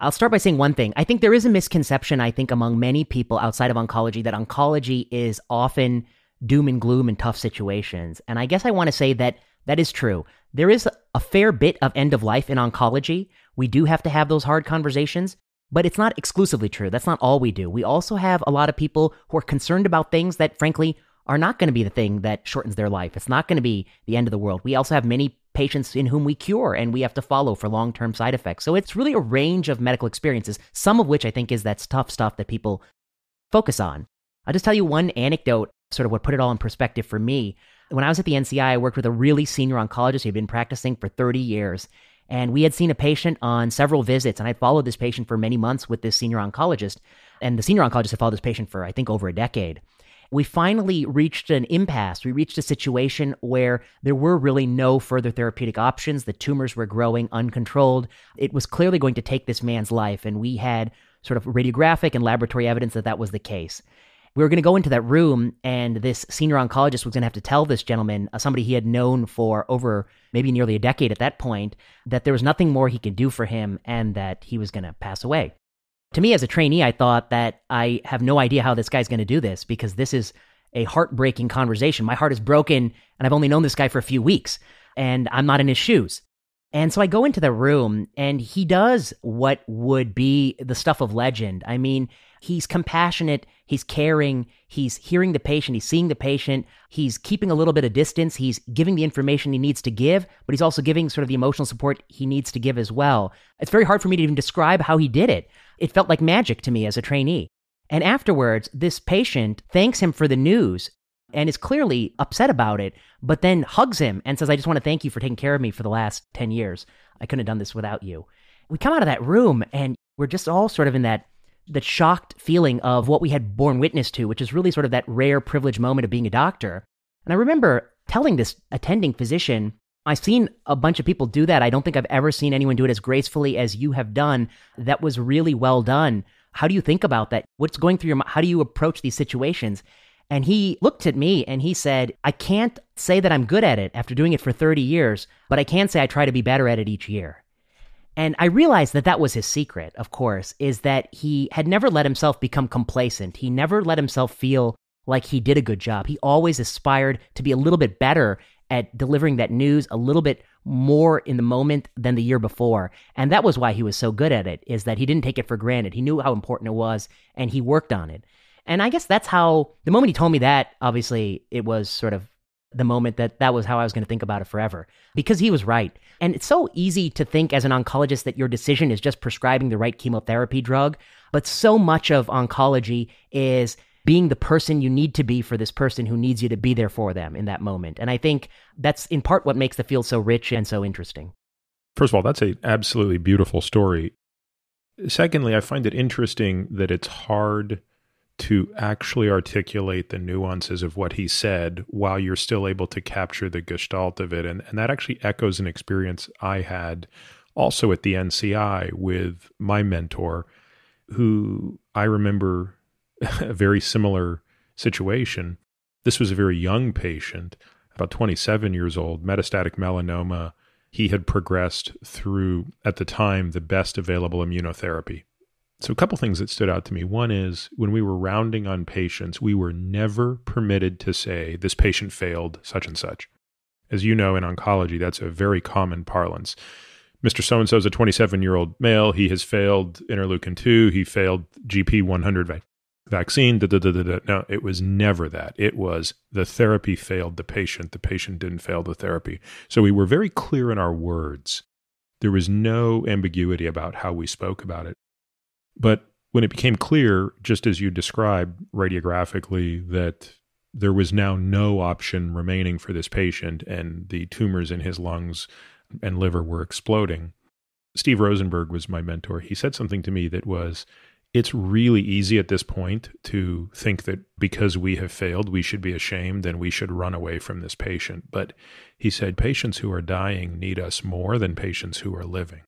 I'll start by saying one thing. I think there is a misconception, I think, among many people outside of oncology that oncology is often doom and gloom in tough situations. And I guess I want to say that that is true. There is a fair bit of end of life in oncology. We do have to have those hard conversations, but it's not exclusively true. That's not all we do. We also have a lot of people who are concerned about things that, frankly, are not going to be the thing that shortens their life. It's not going to be the end of the world. We also have many patients in whom we cure and we have to follow for long term side effects. So it's really a range of medical experiences, some of which I think is that tough stuff that people focus on. I'll just tell you one anecdote, sort of what put it all in perspective for me. When I was at the NCI, I worked with a really senior oncologist who had been practicing for 30 years. And we had seen a patient on several visits, and I followed this patient for many months with this senior oncologist. And the senior oncologist had followed this patient for, I think, over a decade. We finally reached an impasse. We reached a situation where there were really no further therapeutic options. The tumors were growing uncontrolled. It was clearly going to take this man's life, and we had sort of radiographic and laboratory evidence that that was the case we were going to go into that room, and this senior oncologist was going to have to tell this gentleman, uh, somebody he had known for over maybe nearly a decade at that point, that there was nothing more he could do for him and that he was going to pass away. To me, as a trainee, I thought that I have no idea how this guy's going to do this because this is a heartbreaking conversation. My heart is broken, and I've only known this guy for a few weeks, and I'm not in his shoes. And so I go into the room, and he does what would be the stuff of legend. I mean, he's compassionate, he's caring, he's hearing the patient, he's seeing the patient, he's keeping a little bit of distance, he's giving the information he needs to give, but he's also giving sort of the emotional support he needs to give as well. It's very hard for me to even describe how he did it. It felt like magic to me as a trainee. And afterwards, this patient thanks him for the news and is clearly upset about it, but then hugs him and says, I just want to thank you for taking care of me for the last 10 years. I couldn't have done this without you. We come out of that room and we're just all sort of in that the shocked feeling of what we had borne witness to, which is really sort of that rare privileged moment of being a doctor. And I remember telling this attending physician, I've seen a bunch of people do that. I don't think I've ever seen anyone do it as gracefully as you have done. That was really well done. How do you think about that? What's going through your mind? How do you approach these situations? And he looked at me and he said, I can't say that I'm good at it after doing it for 30 years, but I can say I try to be better at it each year. And I realized that that was his secret, of course, is that he had never let himself become complacent. He never let himself feel like he did a good job. He always aspired to be a little bit better at delivering that news a little bit more in the moment than the year before. And that was why he was so good at it, is that he didn't take it for granted. He knew how important it was and he worked on it. And I guess that's how the moment he told me that, obviously, it was sort of the moment that that was how I was going to think about it forever because he was right. And it's so easy to think as an oncologist that your decision is just prescribing the right chemotherapy drug, but so much of oncology is being the person you need to be for this person who needs you to be there for them in that moment. And I think that's in part what makes the field so rich and so interesting.
First of all, that's an absolutely beautiful story. Secondly, I find it interesting that it's hard to actually articulate the nuances of what he said while you're still able to capture the gestalt of it. And, and that actually echoes an experience I had also at the NCI with my mentor, who I remember a very similar situation. This was a very young patient, about 27 years old, metastatic melanoma. He had progressed through, at the time, the best available immunotherapy. So, a couple things that stood out to me. One is when we were rounding on patients, we were never permitted to say, this patient failed such and such. As you know, in oncology, that's a very common parlance. Mr. So and so is a 27 year old male. He has failed interleukin 2. He failed GP 100 vaccine. Da, da, da. No, it was never that. It was the therapy failed the patient. The patient didn't fail the therapy. So we were very clear in our words. There was no ambiguity about how we spoke about it. But when it became clear, just as you described radiographically, that there was now no option remaining for this patient and the tumors in his lungs and liver were exploding, Steve Rosenberg was my mentor. He said something to me that was, it's really easy at this point to think that because we have failed, we should be ashamed and we should run away from this patient. But he said, patients who are dying need us more than patients who are living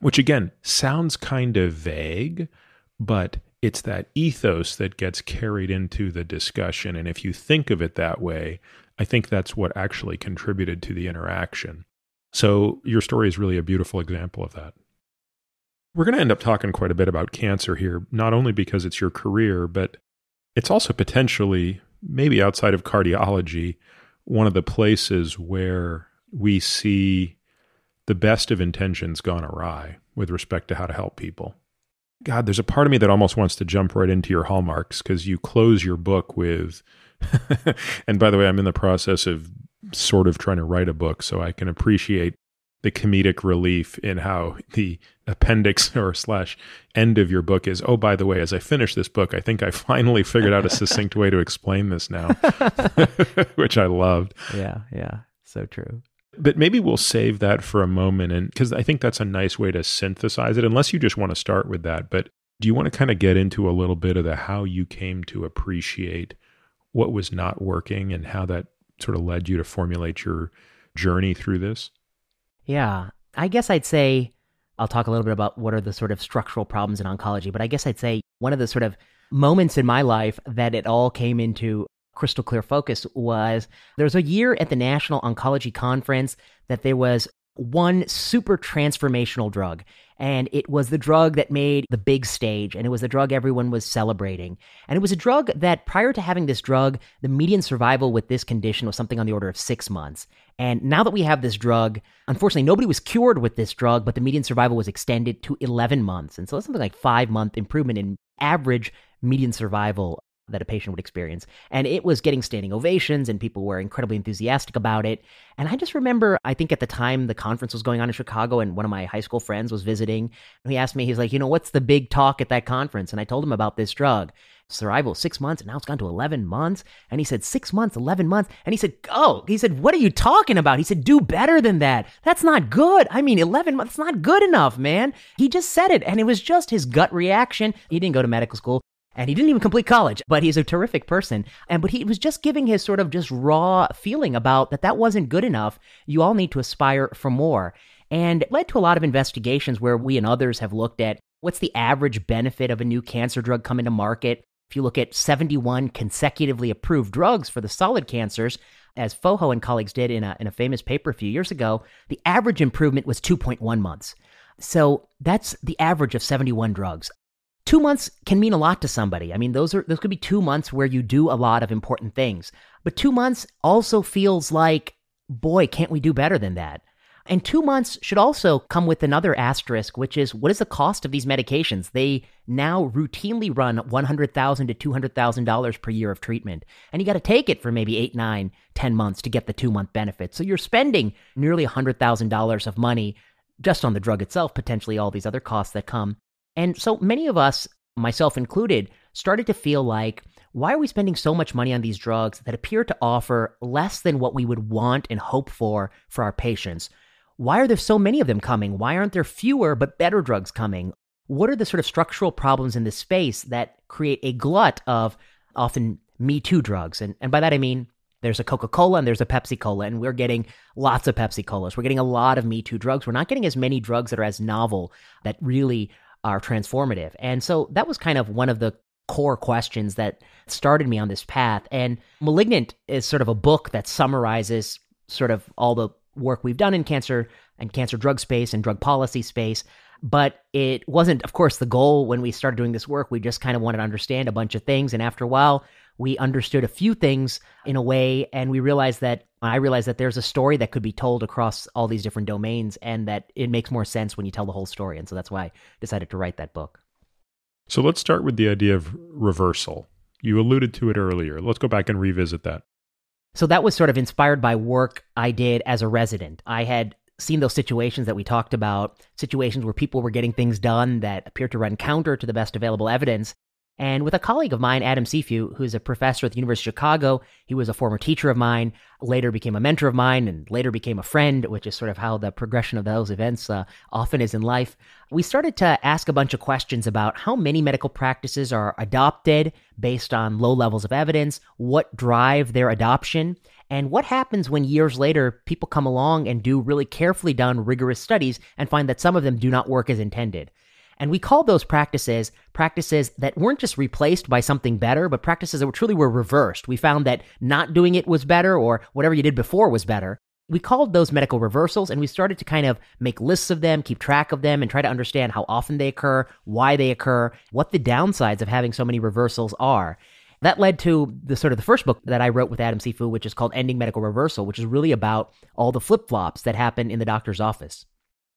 which again sounds kind of vague, but it's that ethos that gets carried into the discussion. And if you think of it that way, I think that's what actually contributed to the interaction. So your story is really a beautiful example of that. We're going to end up talking quite a bit about cancer here, not only because it's your career, but it's also potentially, maybe outside of cardiology, one of the places where we see the best of intentions gone awry with respect to how to help people. God, there's a part of me that almost wants to jump right into your hallmarks because you close your book with, and by the way, I'm in the process of sort of trying to write a book so I can appreciate the comedic relief in how the appendix or slash end of your book is. Oh, by the way, as I finish this book, I think I finally figured out a succinct way to explain this now, which I loved.
Yeah, yeah, so true.
But maybe we'll save that for a moment. And because I think that's a nice way to synthesize it, unless you just want to start with that. But do you want to kind of get into a little bit of the how you came to appreciate what was not working and how that sort of led you to formulate your journey through this?
Yeah. I guess I'd say I'll talk a little bit about what are the sort of structural problems in oncology, but I guess I'd say one of the sort of moments in my life that it all came into crystal clear focus was there was a year at the National Oncology Conference that there was one super transformational drug. And it was the drug that made the big stage, and it was the drug everyone was celebrating. And it was a drug that, prior to having this drug, the median survival with this condition was something on the order of six months. And now that we have this drug, unfortunately, nobody was cured with this drug, but the median survival was extended to 11 months. And so that's something like five month improvement in average median survival that a patient would experience. And it was getting standing ovations, and people were incredibly enthusiastic about it. And I just remember, I think at the time the conference was going on in Chicago, and one of my high school friends was visiting. And he asked me, he's like, you know, what's the big talk at that conference? And I told him about this drug. Survival six months, and now it's gone to 11 months. And he said, Six months, 11 months. And he said, Oh, he said, What are you talking about? He said, Do better than that. That's not good. I mean, 11 months, not good enough, man. He just said it, and it was just his gut reaction. He didn't go to medical school and he didn't even complete college, but he's a terrific person. And but he was just giving his sort of just raw feeling about that that wasn't good enough. You all need to aspire for more. And led to a lot of investigations where we and others have looked at what's the average benefit of a new cancer drug coming to market. If you look at 71 consecutively approved drugs for the solid cancers, as Fojo and colleagues did in a, in a famous paper a few years ago, the average improvement was 2.1 months. So that's the average of 71 drugs two months can mean a lot to somebody. I mean, those are those could be two months where you do a lot of important things. But two months also feels like, boy, can't we do better than that? And two months should also come with another asterisk, which is what is the cost of these medications? They now routinely run $100,000 to $200,000 per year of treatment. And you got to take it for maybe eight, nine, ten months to get the two month benefit. So you're spending nearly $100,000 of money just on the drug itself, potentially all these other costs that come. And so many of us, myself included, started to feel like, why are we spending so much money on these drugs that appear to offer less than what we would want and hope for for our patients? Why are there so many of them coming? Why aren't there fewer but better drugs coming? what are the sort of structural problems in this space that create a glut of often Me Too drugs? And, and by that I mean there's a Coca Cola and there's a Pepsi Cola, and we're getting lots of Pepsi Colas. We're getting a lot of Me Too drugs. We're not getting as many drugs that are as novel that really are transformative. And so that was kind of one of the core questions that started me on this path. And Malignant is sort of a book that summarizes sort of all the work we've done in cancer and cancer drug space and drug policy space. But it wasn't, of course, the goal when we started doing this work. We just kind of wanted to understand a bunch of things. And after a while, we understood a few things in a way, and we realized that I realized that there's a story that could be told across all these different domains, and that it makes more sense when you tell the whole story. And so that's why I decided to write that book.
So let's start with the idea of reversal. You alluded to it earlier. Let's go back and revisit that.
So that was sort of inspired by work I did as a resident. I had seen those situations that we talked about, situations where people were getting things done that appeared to run counter to the best available evidence. And with a colleague of mine, Adam Cifu, who's a professor at the University of Chicago, he was a former teacher of mine, later became a mentor of mine, and later became a friend, which is sort of how the progression of those events uh, often is in life. We started to ask a bunch of questions about how many medical practices are adopted based on low levels of evidence, what drive their adoption, and what happens when years later people come along and do really carefully done, rigorous studies and find that some of them do not work as intended. And we called those practices practices that weren't just replaced by something better, but practices that truly were reversed. We found that not doing it was better or whatever you did before was better. We called those medical reversals and we started to kind of make lists of them, keep track of them, and try to understand how often they occur, why they occur, what the downsides of having so many reversals are. That led to the sort of the first book that I wrote with Adam Cifu, which is called Ending Medical Reversal, which is really about all the flip flops that happen in the doctor's office.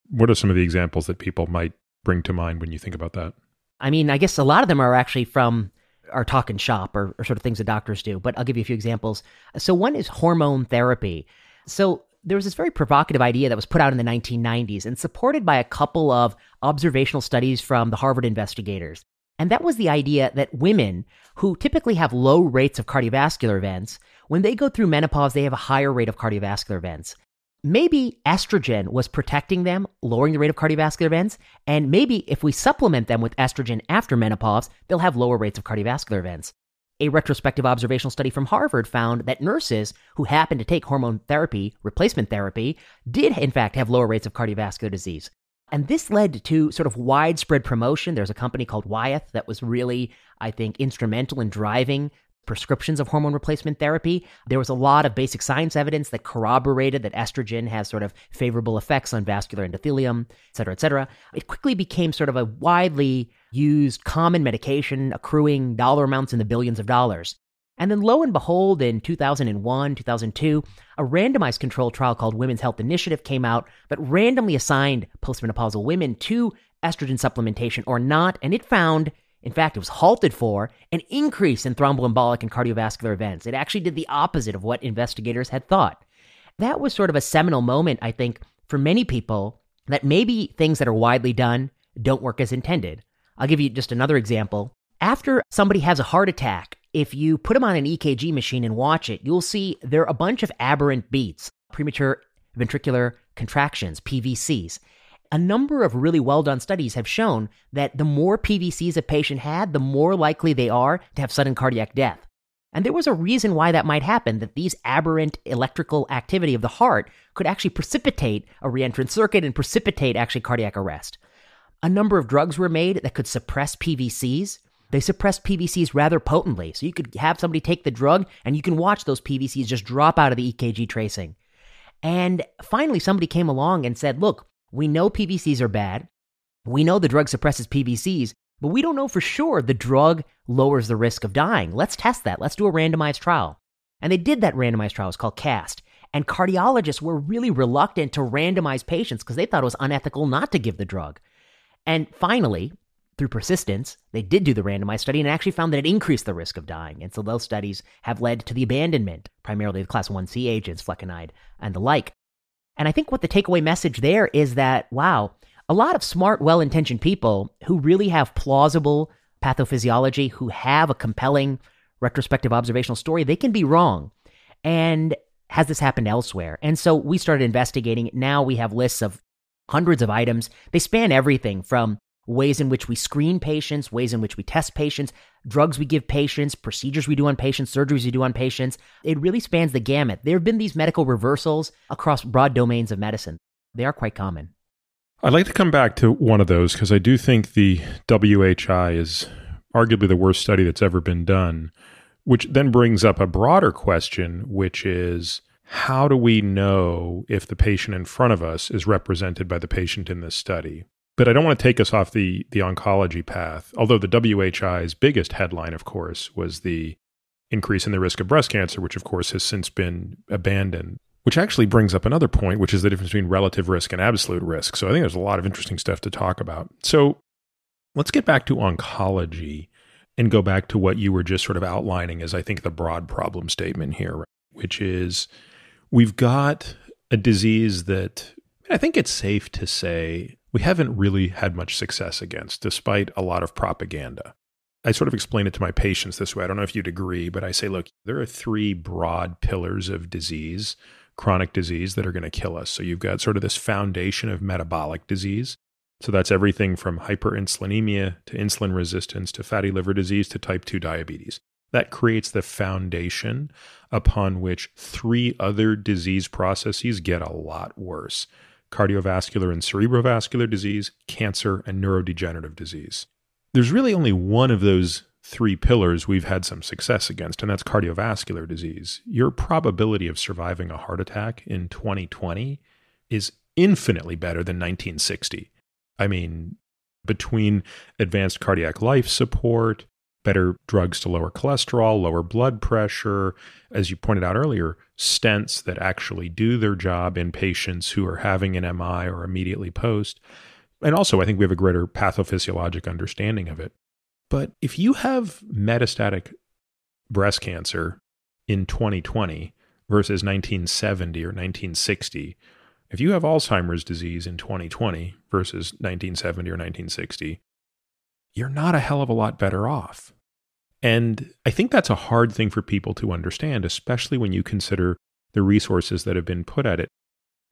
What are some of the examples that people might bring to mind when you think about that?
I mean, I guess a lot of them are actually from our talk and shop or, or sort of things that doctors do, but I'll give you a few examples. So, one is hormone therapy. So, there was this very provocative idea that was put out in the 1990s and supported by a couple of observational studies from the Harvard investigators. And that was the idea that women who typically have low rates of cardiovascular events, when they go through menopause, they have a higher rate of cardiovascular events maybe estrogen was protecting them, lowering the rate of cardiovascular events. And maybe if we supplement them with estrogen after menopause, they'll have lower rates of cardiovascular events. A retrospective observational study from Harvard found that nurses who happened to take hormone therapy, replacement therapy, did in fact have lower rates of cardiovascular disease. And this led to sort of widespread promotion. There's a company called Wyeth that was really, I think, instrumental in driving prescriptions of hormone replacement therapy, there was a lot of basic science evidence that corroborated that estrogen has sort of favorable effects on vascular endothelium, et cetera, et cetera. It quickly became sort of a widely used common medication, accruing dollar amounts in the billions of dollars. And then lo and behold, in 2001, 2002, a randomized controlled trial called Women's Health Initiative came out that randomly assigned postmenopausal women to estrogen supplementation or not, and it found in fact, it was halted for an increase in thromboembolic and cardiovascular events. It actually did the opposite of what investigators had thought. That was sort of a seminal moment, I think, for many people that maybe things that are widely done don't work as intended. I'll give you just another example. After somebody has a heart attack, if you put them on an EKG machine and watch it, you'll see there are a bunch of aberrant beats, premature ventricular contractions, PVCs a number of really well done studies have shown that the more PVCs a patient had, the more likely they are to have sudden cardiac death. And there was a reason why that might happen that these aberrant electrical activity of the heart could actually precipitate a reentrant circuit and precipitate actually cardiac arrest. A number of drugs were made that could suppress PVCs. They suppressed PVCs rather potently. So you could have somebody take the drug and you can watch those PVCs just drop out of the EKG tracing. And finally, somebody came along and said, look, we know PVCs are bad. We know the drug suppresses PVCs, but we don't know for sure the drug lowers the risk of dying. Let's test that. Let's do a randomized trial. And they did that randomized trial. It's called CAST. And cardiologists were really reluctant to randomize patients because they thought it was unethical not to give the drug. And finally, through persistence, they did do the randomized study and actually found that it increased the risk of dying. And so those studies have led to the abandonment, primarily of class 1C agents, flecainide, and the like. And I think what the takeaway message there is that, wow, a lot of smart, well intentioned people who really have plausible pathophysiology, who have a compelling retrospective observational story, they can be wrong. And has this happened elsewhere? And so we started investigating. Now we have lists of hundreds of items. They span everything from ways in which we screen patients, ways in which we test patients, drugs we give patients, procedures we do on patients, surgeries we do on patients. It really spans the gamut. There have been these medical reversals across broad domains of medicine. They are quite common.
I'd like to come back to one of those because I do think the WHI is arguably the worst study that's ever been done, which then brings up a broader question, which is how do we know if the patient in front of us is represented by the patient in this study? But I don't want to take us off the, the oncology path, although the WHI's biggest headline, of course, was the increase in the risk of breast cancer, which, of course, has since been abandoned. Which actually brings up another point, which is the difference between relative risk and absolute risk. So I think there's a lot of interesting stuff to talk about. So let's get back to oncology and go back to what you were just sort of outlining as I think the broad problem statement here, which is we've got a disease that I think it's safe to say we haven't really had much success against, despite a lot of propaganda. I sort of explain it to my patients this way. I don't know if you'd agree, but I say, look, there are three broad pillars of disease, chronic disease, that are going to kill us. So you've got sort of this foundation of metabolic disease. So that's everything from hyperinsulinemia to insulin resistance to fatty liver disease to type 2 diabetes. That creates the foundation upon which three other disease processes get a lot worse cardiovascular and cerebrovascular disease, cancer, and neurodegenerative disease. There's really only one of those three pillars we've had some success against, and that's cardiovascular disease. Your probability of surviving a heart attack in 2020 is infinitely better than 1960. I mean, between advanced cardiac life support, better drugs to lower cholesterol, lower blood pressure, as you pointed out earlier, stents that actually do their job in patients who are having an MI or immediately post. And also, I think we have a greater pathophysiologic understanding of it. But if you have metastatic breast cancer in 2020 versus 1970 or 1960, if you have Alzheimer's disease in 2020 versus 1970 or 1960, you're not a hell of a lot better off. And I think that's a hard thing for people to understand, especially when you consider the resources that have been put at it.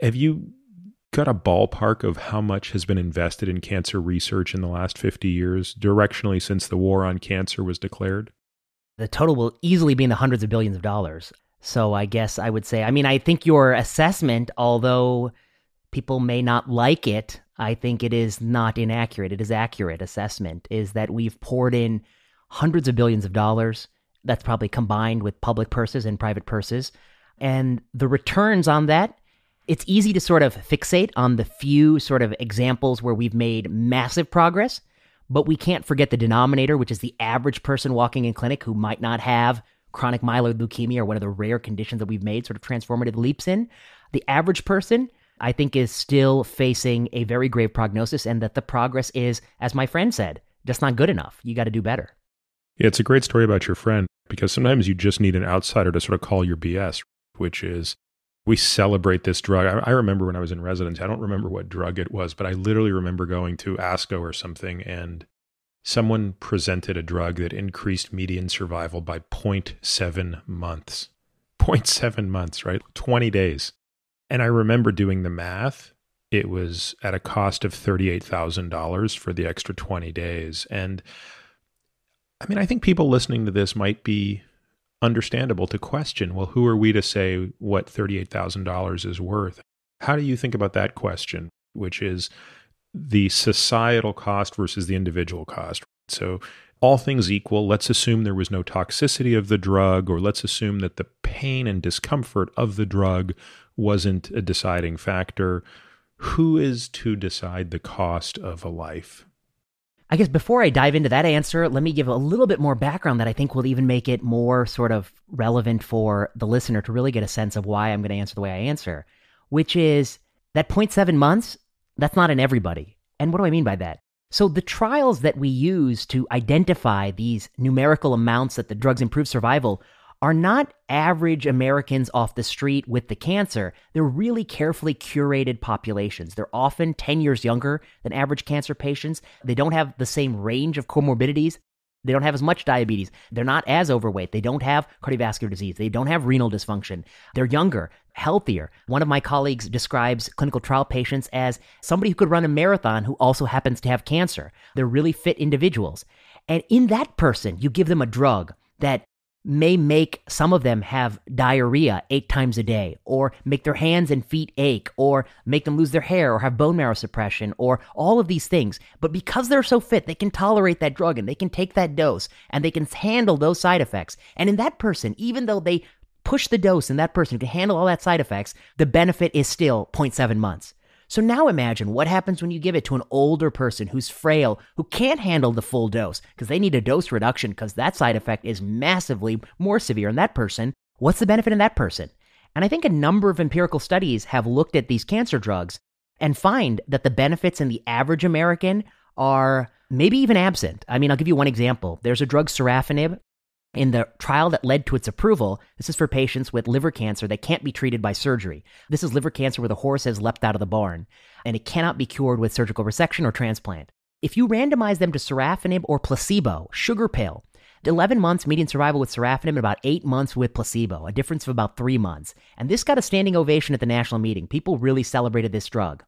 Have you got a ballpark of how much has been invested in cancer research in the last 50 years, directionally since the war on cancer was declared?
The total will easily be in the hundreds of billions of dollars. So I guess I would say, I mean, I think your assessment, although people may not like it, I think it is not inaccurate. It is accurate assessment is that we've poured in hundreds of billions of dollars. That's probably combined with public purses and private purses. And the returns on that, it's easy to sort of fixate on the few sort of examples where we've made massive progress, but we can't forget the denominator, which is the average person walking in clinic who might not have chronic myeloid leukemia or one of the rare conditions that we've made sort of transformative leaps in, the average person, I think, is still facing a very grave prognosis, and that the progress is, as my friend said, just not good enough. You got to do better.
Yeah, it's a great story about your friend because sometimes you just need an outsider to sort of call your BS, which is we celebrate this drug. I, I remember when I was in residence, I don't remember what drug it was, but I literally remember going to ASCO or something and someone presented a drug that increased median survival by 0.7 months. 0.7 months, right? 20 days. And I remember doing the math. It was at a cost of $38,000 for the extra 20 days. And I mean, I think people listening to this might be understandable to question well, who are we to say what $38,000 is worth? How do you think about that question, which is the societal cost versus the individual cost. So, all things equal, let's assume there was no toxicity of the drug, or let's assume that the pain and discomfort of the drug wasn't a deciding factor. Who is to decide the cost of a life?
I guess before I dive into that answer, let me give a little bit more background that I think will even make it more sort of relevant for the listener to really get a sense of why I'm going to answer the way I answer, which is that 0.7 months that's not in everybody. And what do I mean by that? So, the trials that we use to identify these numerical amounts that the drugs improve survival are not average Americans off the street with the cancer. They're really carefully curated populations. They're often 10 years younger than average cancer patients. They don't have the same range of comorbidities. They don't have as much diabetes. They're not as overweight. They don't have cardiovascular disease. They don't have renal dysfunction. They're younger, healthier. One of my colleagues describes clinical trial patients as somebody who could run a marathon who also happens to have cancer. They're really fit individuals. And in that person, you give them a drug that may make some of them have diarrhea eight times a day, or make their hands and feet ache, or make them lose their hair, or have bone marrow suppression, or all of these things. But because they're so fit, they can tolerate that drug and they can take that dose and they can handle those side effects. And in that person, even though they push the dose in that person can handle all that side effects, the benefit is still 0.7 months. So now imagine what happens when you give it to an older person who's frail, who can't handle the full dose because they need a dose reduction because that side effect is massively more severe in that person. What's the benefit in that person? And I think a number of empirical studies have looked at these cancer drugs and find that the benefits in the average American are maybe even absent. I mean, I'll give you one example. There's a drug, sorafenib, in the trial that led to its approval, this is for patients with liver cancer that can't be treated by surgery. This is liver cancer where the horse has leapt out of the barn, and it cannot be cured with surgical resection or transplant. If you randomize them to sorafenib or placebo, sugar pill, 11 months median survival with sorafenib and about 8 months with placebo, a difference of about 3 months. And this got a standing ovation at the national meeting. People really celebrated this drug.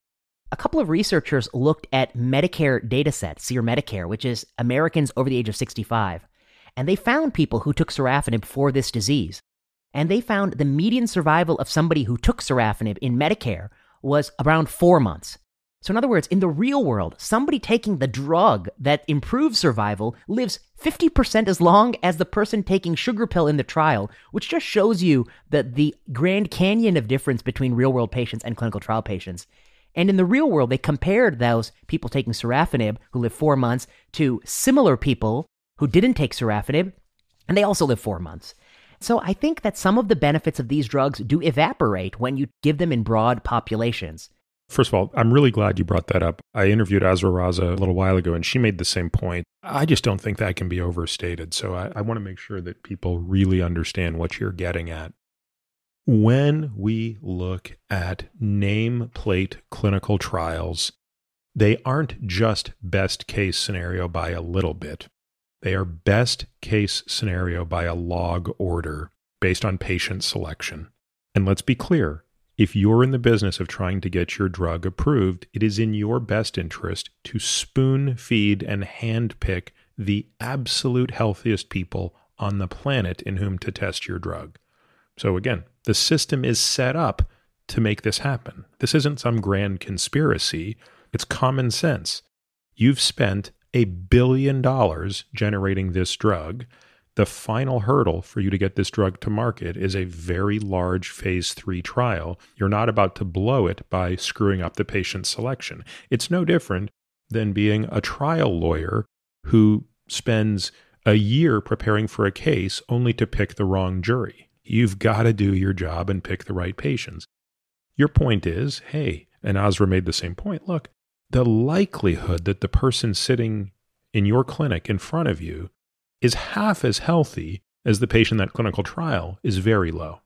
A couple of researchers looked at Medicare datasets, SEER Medicare, which is Americans over the age of 65. And they found people who took sorafenib for this disease. And they found the median survival of somebody who took sorafenib in Medicare was around four months. So, in other words, in the real world, somebody taking the drug that improves survival lives 50% as long as the person taking sugar pill in the trial, which just shows you that the Grand Canyon of difference between real world patients and clinical trial patients. And in the real world, they compared those people taking sorafenib who live four months to similar people who didn't take sorafenib, and they also live four months. So I think that some of the benefits of these drugs do evaporate when you give them in broad populations.
First of all, I'm really glad you brought that up. I interviewed Azra Raza a little while ago, and she made the same point. I just don't think that can be overstated. So I, I want to make sure that people really understand what you're getting at. When we look at nameplate clinical trials, they aren't just best case scenario by a little bit. They are best case scenario by a log order based on patient selection. And let's be clear if you're in the business of trying to get your drug approved, it is in your best interest to spoon feed and handpick the absolute healthiest people on the planet in whom to test your drug. So, again, the system is set up to make this happen. This isn't some grand conspiracy, it's common sense. You've spent a billion dollars generating this drug. The final hurdle for you to get this drug to market is a very large phase three trial. You're not about to blow it by screwing up the patient selection. It's no different than being a trial lawyer who spends a year preparing for a case only to pick the wrong jury. You've got to do your job and pick the right patients. Your point is hey, and Azra made the same point look, the likelihood that the person sitting in your clinic in front of you is half as healthy as the patient in that clinical trial is very low.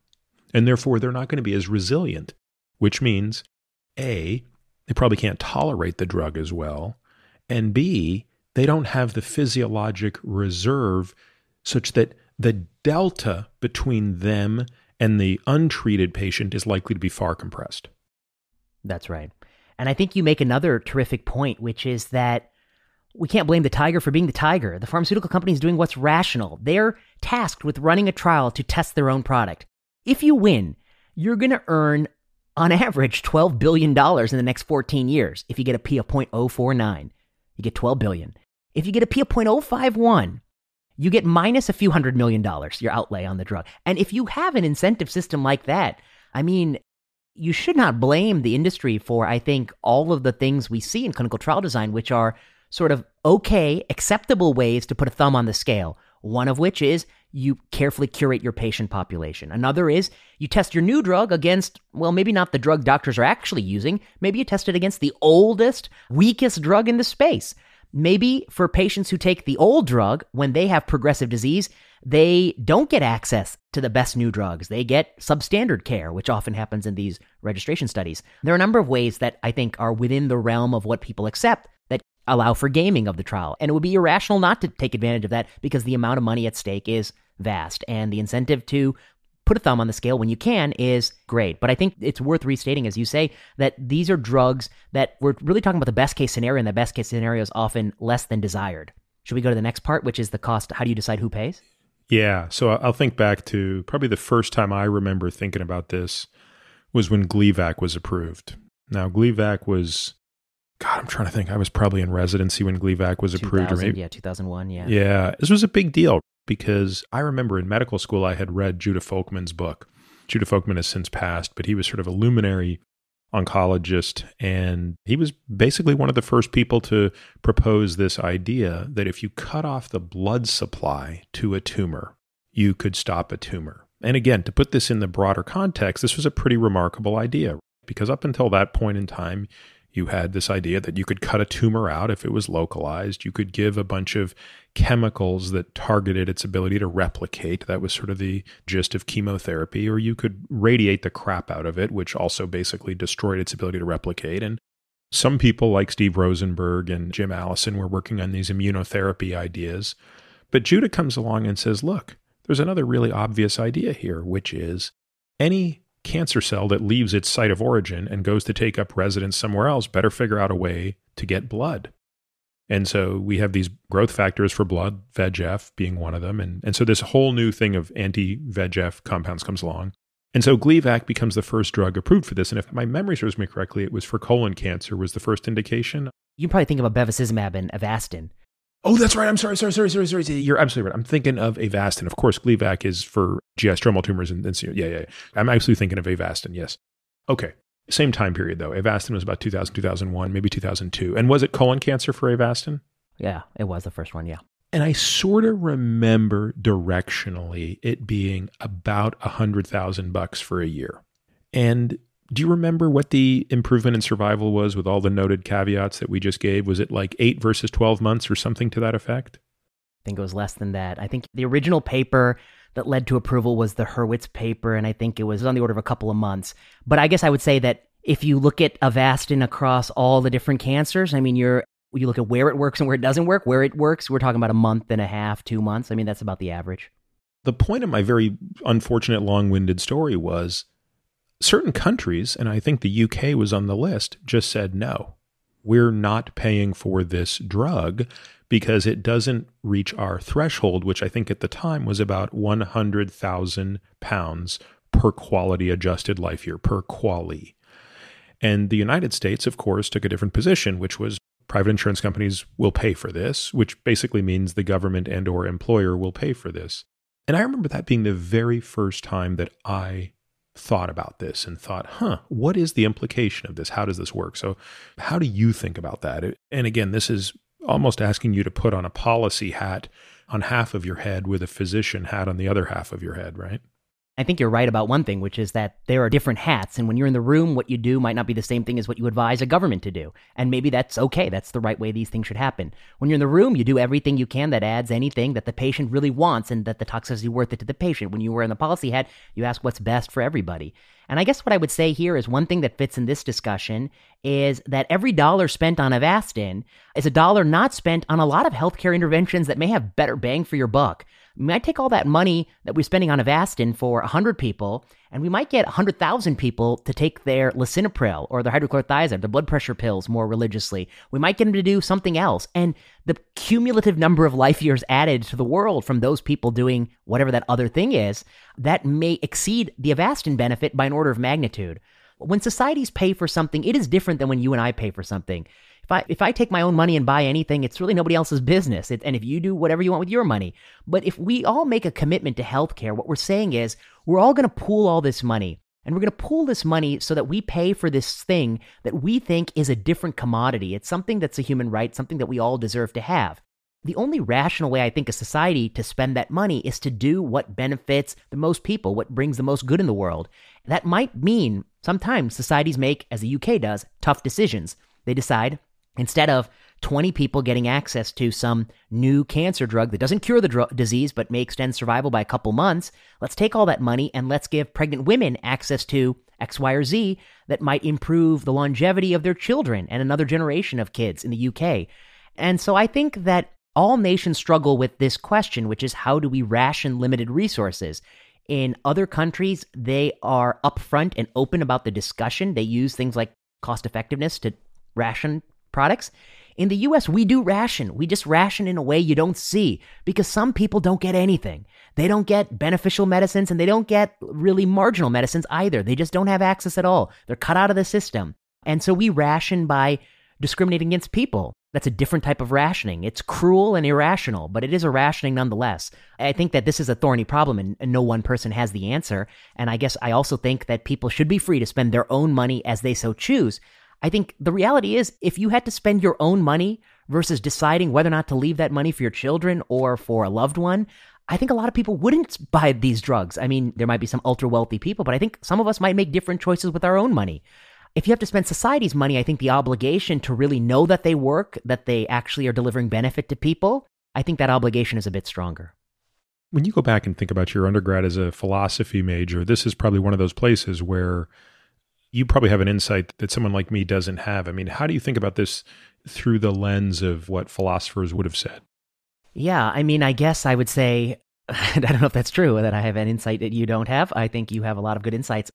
And therefore, they're not going to be as resilient, which means A, they probably can't tolerate the drug as well, and B, they don't have the physiologic reserve such that the delta between them and the untreated patient is likely to be far compressed.
That's right. And I think you make another terrific point, which is that we can't blame the tiger for being the tiger. The pharmaceutical company is doing what's rational. They're tasked with running a trial to test their own product. If you win, you're going to earn, on average, $12 billion in the next 14 years. If you get a P of 0.049, you get 12 billion. If you get a P of 0.051, you get minus a few hundred million dollars, your outlay on the drug. And if you have an incentive system like that, I mean, you should not blame the industry for, I think, all of the things we see in clinical trial design, which are sort of okay, acceptable ways to put a thumb on the scale. One of which is you carefully curate your patient population. Another is you test your new drug against, well, maybe not the drug doctors are actually using. Maybe you test it against the oldest, weakest drug in the space. Maybe for patients who take the old drug, when they have progressive disease, they don't get access to the best new drugs. They get substandard care, which often happens in these registration studies. There are a number of ways that I think are within the realm of what people accept that allow for gaming of the trial. And it would be irrational not to take advantage of that because the amount of money at stake is vast. And the incentive to put a thumb on the scale when you can is great. But I think it's worth restating, as you say, that these are drugs that we're really talking about the best case scenario, and the best case scenario is often less than desired. Should we go to the next part, which is the cost? How do you decide who pays?
Yeah. So I'll think back to probably the first time I remember thinking about this was when Gleevec was approved. Now, Gleevec was, God, I'm trying to think. I was probably in residency when Gleevec was approved. Or maybe,
yeah, 2001. Yeah.
Yeah. This was a big deal because I remember in medical school I had read Judah Folkman's book. Judah Folkman has since passed, but he was sort of a luminary oncologist. And he was basically one of the first people to propose this idea that if you cut off the blood supply to a tumor, you could stop a tumor. And again, to put this in the broader context, this was a pretty remarkable idea because up until that point in time, you had this idea that you could cut a tumor out if it was localized. You could give a bunch of chemicals that targeted its ability to replicate. That was sort of the gist of chemotherapy. Or you could radiate the crap out of it, which also basically destroyed its ability to replicate. And some people, like Steve Rosenberg and Jim Allison, were working on these immunotherapy ideas. But Judah comes along and says, look, there's another really obvious idea here, which is any cancer cell that leaves its site of origin and goes to take up residence somewhere else better figure out a way to get blood. And so we have these growth factors for blood, VEGF being one of them. And, and so this whole new thing of anti VEGF compounds comes along. And so Gleevec becomes the first drug approved for this. And if my memory serves me correctly, it was for colon cancer was the first indication.
You probably think about bevacizumab and Avastin.
Oh, that's right. I'm sorry, sorry, sorry, sorry, sorry. You're absolutely right. I'm thinking of Avastin. Of course, Gleevec is for GI stromal tumors. And, and yeah, yeah, yeah. I'm actually thinking of Avastin. Yes. Okay. Same time period, though. Avastin was about 2000, 2001, maybe 2002. And was it colon cancer for Avastin?
Yeah, it was the first one. Yeah.
And I sort of remember directionally it being about a hundred thousand bucks for a year. And do you remember what the improvement in survival was with all the noted caveats that we just gave? Was it like eight versus 12 months or something to that effect?
I think it was less than that. I think the original paper that led to approval was the Hurwitz paper, and I think it was on the order of a couple of months. But I guess I would say that if you look at Avastin across all the different cancers, I mean, you're you look at where it works and where it doesn't work. Where it works, we're talking about a month and a half, two months. I mean, that's about the average.
The point of my very unfortunate, long winded story was certain countries, and I think the UK was on the list, just said no. We're not paying for this drug because it doesn't reach our threshold, which I think at the time was about 100,000 pounds per quality adjusted life year, per QALY. And the United States, of course, took a different position, which was private insurance companies will pay for this, which basically means the government and or employer will pay for this. And I remember that being the very first time that I thought about this and thought, huh, what is the implication of this? How does this work? So, how do you think about that? And again, this is almost asking you to put on a policy hat on half of your head with a physician hat on the other half of your head, right?
I think you're right about one thing, which is that there are different hats. And when you're in the room, what you do might not be the same thing as what you advise a government to do. And maybe that's okay. That's the right way these things should happen. When you're in the room, you do everything you can that adds anything that the patient really wants and that the toxicity is worth it to the patient. When you were in the policy hat, you ask what's best for everybody. And I guess what I would say here is one thing that fits in this discussion is that every dollar spent on Avastin is a dollar not spent on a lot of healthcare interventions that may have better bang for your buck. We might take all that money that we're spending on Avastin for 100 people, and we might get 100,000 people to take their lisinopril or their hydrochlorothiazide, their blood pressure pills more religiously. We might get them to do something else. And the cumulative number of life years added to the world from those people doing whatever that other thing is, that may exceed the Avastin benefit by an order of magnitude. When societies pay for something, it is different than when you and I pay for something. If I if I take my own money and buy anything, it's really nobody else's business. It, and if you do whatever you want with your money, but if we all make a commitment to healthcare, what we're saying is we're all going to pool all this money. And we're going to pool this money so that we pay for this thing that we think is a different commodity. It's something that's a human right, something that we all deserve to have. The only rational way I think a society to spend that money is to do what benefits the most people, what brings the most good in the world. That might mean sometimes societies make, as the UK does, tough decisions. They decide Instead of 20 people getting access to some new cancer drug that doesn't cure the dr- disease but may extend survival by a couple months, let's take all that money and let's give pregnant women access to X, Y, or Z that might improve the longevity of their children and another generation of kids in the UK. And so I think that all nations struggle with this question, which is how do we ration limited resources? In other countries, they are upfront and open about the discussion. They use things like cost effectiveness to ration products. In the US, we do ration. We just ration in a way you don't see because some people don't get anything. They don't get beneficial medicines and they don't get really marginal medicines either. They just don't have access at all. They're cut out of the system. And so we ration by discriminating against people. That's a different type of rationing. It's cruel and irrational, but it is a rationing nonetheless. I think that this is a thorny problem and, and, no one person has the answer. And I guess I also think that people should be free to spend their own money as they so choose. I think the reality is if you had to spend your own money versus deciding whether or not to leave that money for your children or for a loved one, I think a lot of people wouldn't buy these drugs. I mean, there might be some ultra wealthy people, but I think some of us might make different choices with our own money if you have to spend society's money, I think the obligation to really know that they work, that they actually are delivering benefit to people, I think that obligation is a bit stronger.
When you go back and think about your undergrad as a philosophy major, this is probably one of those places where you probably have an insight that someone like me doesn't have. I mean, how do you think about this through the lens of what philosophers would have said?
Yeah, I mean, I guess I would say I don't know if that's true that I have an insight that you don't have. I think you have a lot of good insights.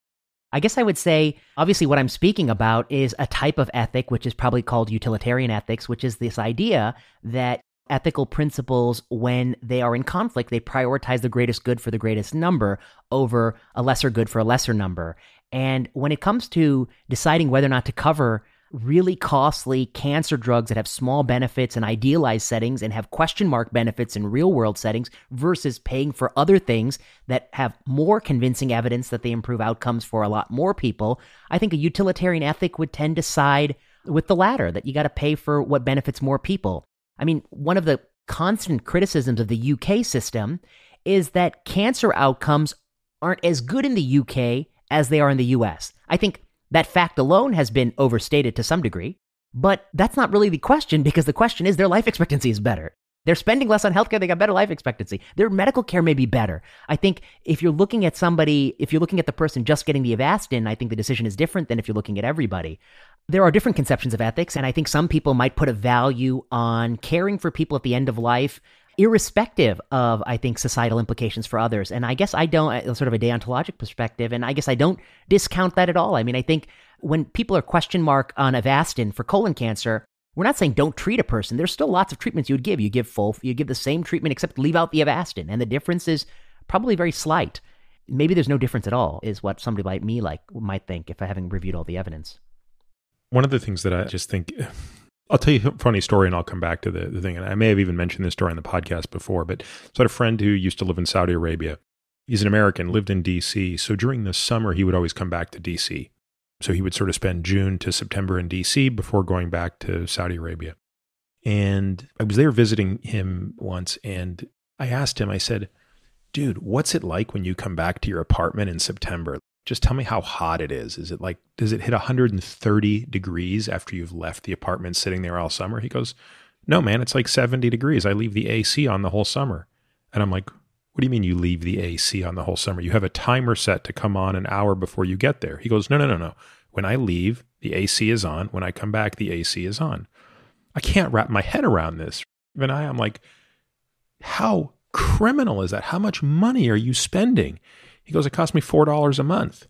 I guess I would say, obviously, what I'm speaking about is a type of ethic, which is probably called utilitarian ethics, which is this idea that ethical principles, when they are in conflict, they prioritize the greatest good for the greatest number over a lesser good for a lesser number. And when it comes to deciding whether or not to cover really costly cancer drugs that have small benefits in idealized settings and have question mark benefits in real world settings versus paying for other things that have more convincing evidence that they improve outcomes for a lot more people, I think a utilitarian ethic would tend to side with the latter, that you got to pay for what benefits more people. I mean, one of the constant criticisms of the UK system is that cancer outcomes aren't as good in the UK as they are in the US. I think that fact alone has been overstated to some degree, but that's not really the question because the question is their life expectancy is better. They're spending less on healthcare, they got better life expectancy. Their medical care may be better. I think if you're looking at somebody, if you're looking at the person just getting the Avastin, I think the decision is different than if you're looking at everybody. There are different conceptions of ethics, and I think some people might put a value on caring for people at the end of life irrespective of, I think, societal implications for others. And I guess I don't, uh, sort of a deontologic perspective, and I guess I don't discount that at all. I mean, I think when people are question mark on Avastin for colon cancer, we're not saying don't treat a person. There's still lots of treatments you would give. You give full, you give the same treatment except leave out the Avastin, and the difference is probably very slight. Maybe there's no difference at all, is what somebody like me like might think if I haven't reviewed all the evidence.
One of the things that I just think I'll tell you a funny story and I'll come back to the, the thing. And I may have even mentioned this story on the podcast before, but so I had a friend who used to live in Saudi Arabia. He's an American, lived in DC. So during the summer, he would always come back to DC. So he would sort of spend June to September in DC before going back to Saudi Arabia. And I was there visiting him once and I asked him, I said, dude, what's it like when you come back to your apartment in September? Just tell me how hot it is. Is it like, does it hit 130 degrees after you've left the apartment sitting there all summer? He goes, no, man, it's like 70 degrees. I leave the AC on the whole summer. And I'm like, what do you mean you leave the AC on the whole summer? You have a timer set to come on an hour before you get there. He goes, no, no, no, no. When I leave, the AC is on. When I come back, the AC is on. I can't wrap my head around this. And I, I'm like, how criminal is that? How much money are you spending? He goes, It cost me $4 a month.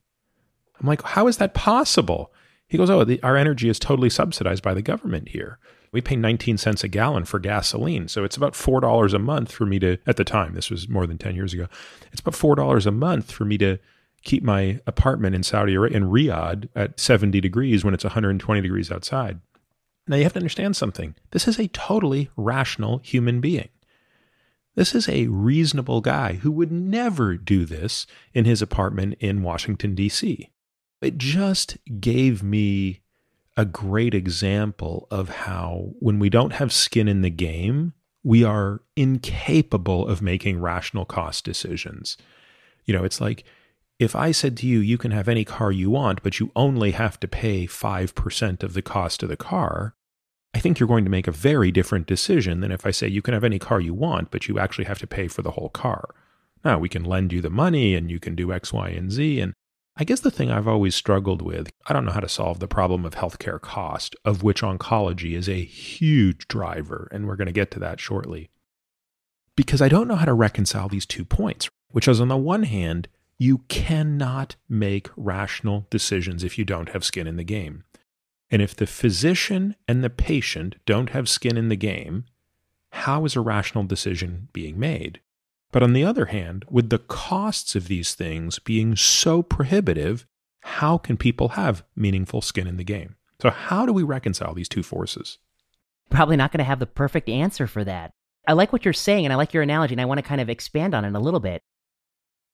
I'm like, How is that possible? He goes, Oh, the, our energy is totally subsidized by the government here. We pay 19 cents a gallon for gasoline. So it's about $4 a month for me to, at the time, this was more than 10 years ago, it's about $4 a month for me to keep my apartment in Saudi Arabia, in Riyadh, at 70 degrees when it's 120 degrees outside. Now you have to understand something. This is a totally rational human being. This is a reasonable guy who would never do this in his apartment in Washington, D.C. It just gave me a great example of how, when we don't have skin in the game, we are incapable of making rational cost decisions. You know, it's like if I said to you, you can have any car you want, but you only have to pay 5% of the cost of the car, I think you're going to make a very different decision than if I say you can have any car you want, but you actually have to pay for the whole car. Now, we can lend you the money and you can do X, Y, and Z. And I guess the thing I've always struggled with, I don't know how to solve the problem of healthcare cost, of which oncology is a huge driver, and we're going to get to that shortly. Because I don't know how to reconcile these two points, which is on the one hand, you cannot make rational decisions if you don't have skin in the game. And if the physician and the patient don't have skin in the game, how is a rational decision being made? But on the other hand, with the costs of these things being so prohibitive, how can people have meaningful skin in the game? So, how do we reconcile these two forces?
Probably not going to have the perfect answer for that. I like what you're saying, and I like your analogy, and I want to kind of expand on it a little bit.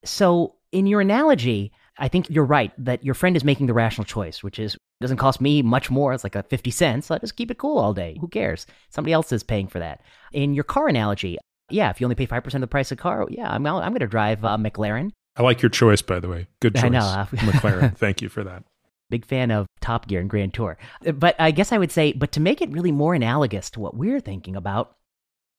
So, in your analogy, I think you're right that your friend is making the rational choice, which is doesn't cost me much more. It's like a 50 cents. Let us keep it cool all day. Who cares? Somebody else is paying for that. In your car analogy, yeah, if you only pay 5% of the price of the car, yeah, I'm, I'm going to drive a McLaren.
I like your choice, by the way. Good choice. I
know.
McLaren. Thank you for that.
Big fan of Top Gear and Grand Tour. But I guess I would say, but to make it really more analogous to what we're thinking about,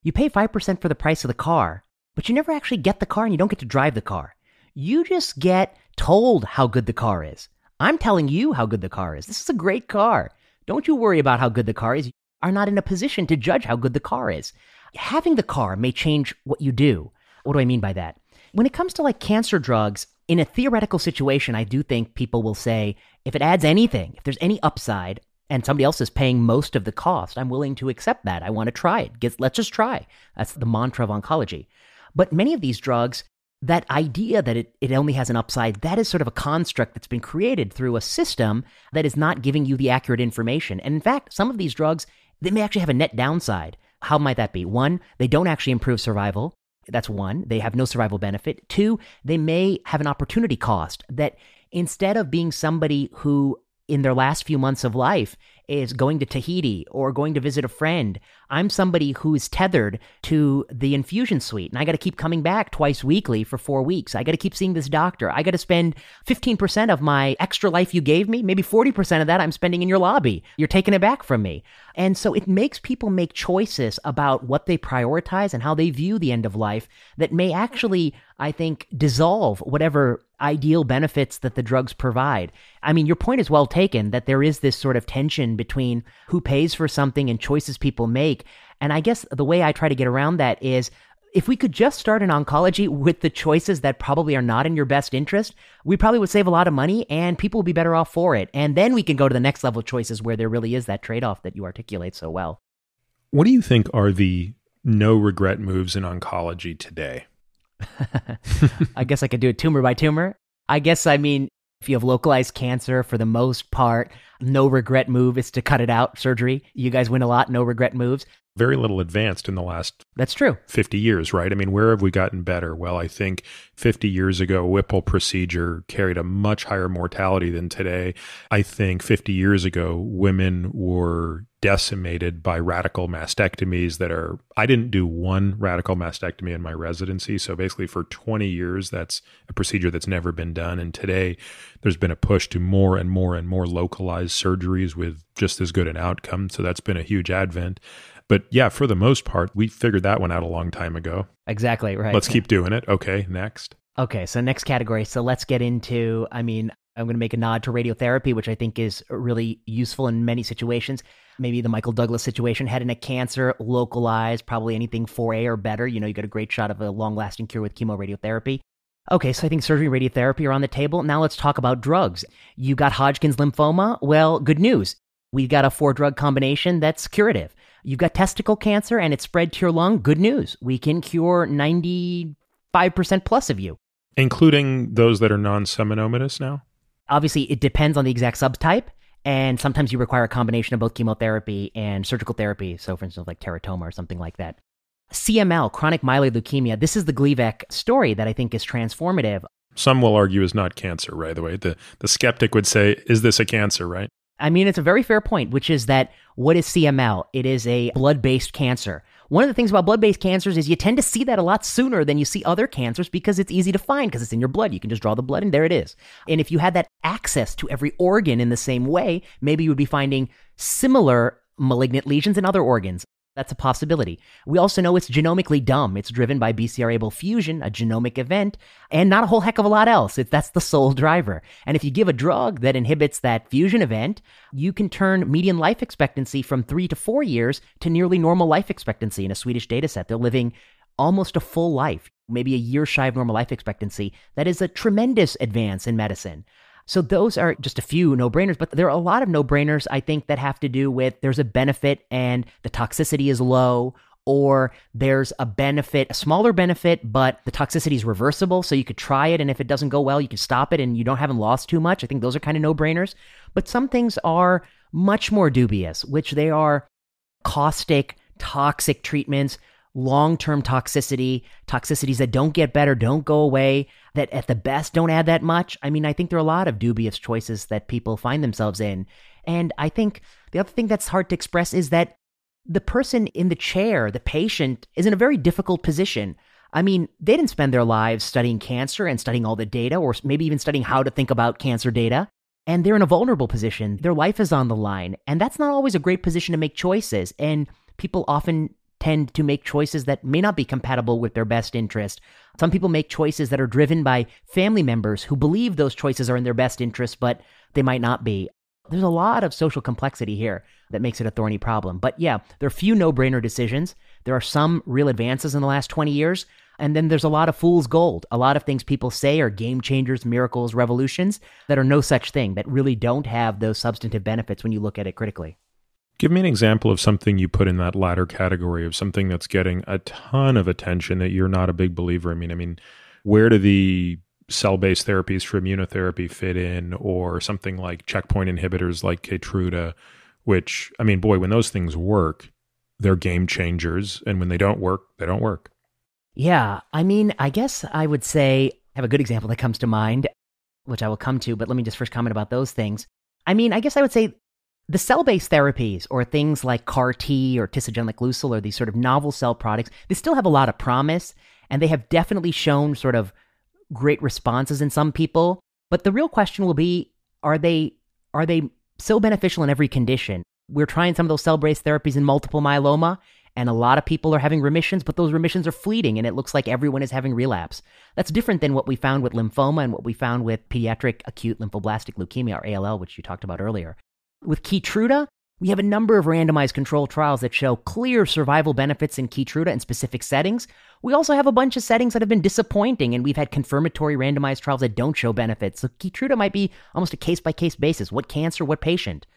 you pay 5% for the price of the car, but you never actually get the car and you don't get to drive the car. You just get told how good the car is. I'm telling you how good the car is. This is a great car. Don't you worry about how good the car is. You are not in a position to judge how good the car is having the car may change what you do. What do I mean by that? When it comes to like cancer drugs, in a theoretical situation, I do think people will say, if it adds anything, if there's any upside, and somebody else is paying most of the cost, I'm willing to accept that. I want to try it. Let's just try. That's the mantra of oncology. But many of these drugs, that idea that it, it only has an upside, that is sort of a construct that's been created through a system that is not giving you the accurate information. And in fact, some of these drugs, they may actually have a net downside. How might that be? One, they don't actually improve survival. That's one. They have no survival benefit. Two, they may have an opportunity cost that instead of being somebody who in their last few months of life is going to Tahiti or going to visit a friend. I'm somebody who is tethered to the infusion suite and I got to keep coming back twice weekly for four weeks. I got to keep seeing this doctor. I got to spend 15% of my extra life you gave me, maybe 40% of that I'm spending in your lobby. You're taking it back from me. And so it makes people make choices about what they prioritize and how they view the end of life that may actually, I think, dissolve whatever ideal benefits that the drugs provide. I mean, your point is well taken that there is this sort of tension between who pays for something and choices people make. And I guess the way I try to get around that is if we could just start in oncology with the choices that probably are not in your best interest, we probably would save a lot of money and people would be better off for it. And then we can go to the next level choices where there really is that trade off that you articulate so well.
What do you think are the no regret moves in oncology today?
I guess I could do it tumor by tumor. I guess, I mean, if you have localized cancer, for the most part, no regret move is to cut it out surgery. You guys win a lot, no regret moves.
Very little advanced in the last
That's true.
50 years, right? I mean, where have we gotten better? Well, I think 50 years ago, Whipple procedure carried a much higher mortality than today. I think 50 years ago, women were decimated by radical mastectomies that are I didn't do one radical mastectomy in my residency. So basically for 20 years that's a procedure that's never been done. And today there's been a push to more and more and more localized surgeries with just as good an outcome. So that's been a huge advent. But yeah for the most part we figured that one out a long time ago.
Exactly right.
Let's keep doing it. Okay next.
Okay, so next category. So let's get into, I mean, I'm going to make a nod to radiotherapy, which I think is really useful in many situations maybe the Michael Douglas situation, head and neck cancer, localized, probably anything 4A or better. You know, you got a great shot of a long lasting cure with chemoradiotherapy. Okay, so I think surgery and radiotherapy are on the table. Now let's talk about drugs. You got Hodgkin's lymphoma. Well, good news. We've got a four drug combination that's curative. You've got testicle cancer and it's spread to your lung. Good news. We can cure 95% plus of you.
Including those that are non seminomatous now?
Obviously, it depends on the exact subtype. And sometimes you require a combination of both chemotherapy and surgical therapy. So, for instance, like teratoma or something like that. CML, chronic myeloid leukemia, this is the Gleevec story that I think is transformative.
Some will argue is not cancer, right? The way the, the skeptic would say, is this a cancer, right?
I mean, it's a very fair point, which is that what is CML? It is a blood based cancer. One of the things about blood based cancers is you tend to see that a lot sooner than you see other cancers because it's easy to find because it's in your blood. You can just draw the blood and there it is. And if you had that access to every organ in the same way, maybe you would be finding similar malignant lesions in other organs. That's a possibility. We also know it's genomically dumb. It's driven by BCR-ABL fusion, a genomic event, and not a whole heck of a lot else. It's, that's the sole driver. And if you give a drug that inhibits that fusion event, you can turn median life expectancy from three to four years to nearly normal life expectancy in a Swedish data set. They're living almost a full life, maybe a year shy of normal life expectancy. That is a tremendous advance in medicine. So those are just a few no brainers, but there are a lot of no brainers, I think, that have to do with there's a benefit and the toxicity is low, or there's a benefit, a smaller benefit, but the toxicity is reversible. So you could try it. And if it doesn't go well, you can stop it and you don't haven't lost too much. I think those are kind of no brainers. But some things are much more dubious, which they are caustic, toxic treatments long term toxicity, toxicities that don't get better, don't go away, that at the best don't add that much. I mean, I think there are a lot of dubious choices that people find themselves in. And I think the other thing that's hard to express is that the person in the chair, the patient, is in a very difficult position. I mean, they didn't spend their lives studying cancer and studying all the data, or maybe even studying how to think about cancer data. And they're in a vulnerable position. Their life is on the line. And that's not always a great position to make choices. And people often tend to make choices that may not be compatible with their best interest. Some people make choices that are driven by family members who believe those choices are in their best interest, but they might not be. There's a lot of social complexity here that makes it a thorny problem. But yeah, there are few no brainer decisions. There are some real advances in the last 20 years. And then there's a lot of fool's gold. A lot of things people say are game changers, miracles, revolutions that are no such thing, that really don't have those substantive benefits when you look at it critically.
Give me an example of something you put in that latter category of something that's getting a ton of attention that you're not a big believer. I mean, I mean, where do the cell-based therapies for immunotherapy fit in, or something like checkpoint inhibitors like Keytruda, which I mean, boy, when those things work, they're game changers, and when they don't work, they don't work.
Yeah, I mean, I guess I would say I have a good example that comes to mind, which I will come to, but let me just first comment about those things. I mean, I guess I would say the cell based therapies, or things like CAR T or tisagenlecleucel, or these sort of novel cell products, they still have a lot of promise, and they have definitely shown sort of great responses in some people. But the real question will be are they, are they so beneficial in every condition? We're trying some of those cell based therapies in multiple myeloma, and a lot of people are having remissions, but those remissions are fleeting, and it looks like everyone is having relapse. That's different than what we found with lymphoma and what we found with pediatric acute lymphoblastic leukemia, or ALL, which you talked about earlier. With Keytruda, we have a number of randomized controlled trials that show clear survival benefits in Keytruda in specific settings. We also have a bunch of settings that have been disappointing, and we've had confirmatory randomized trials that don't show benefits. So Keytruda might be almost a case by case basis. What cancer, what patient?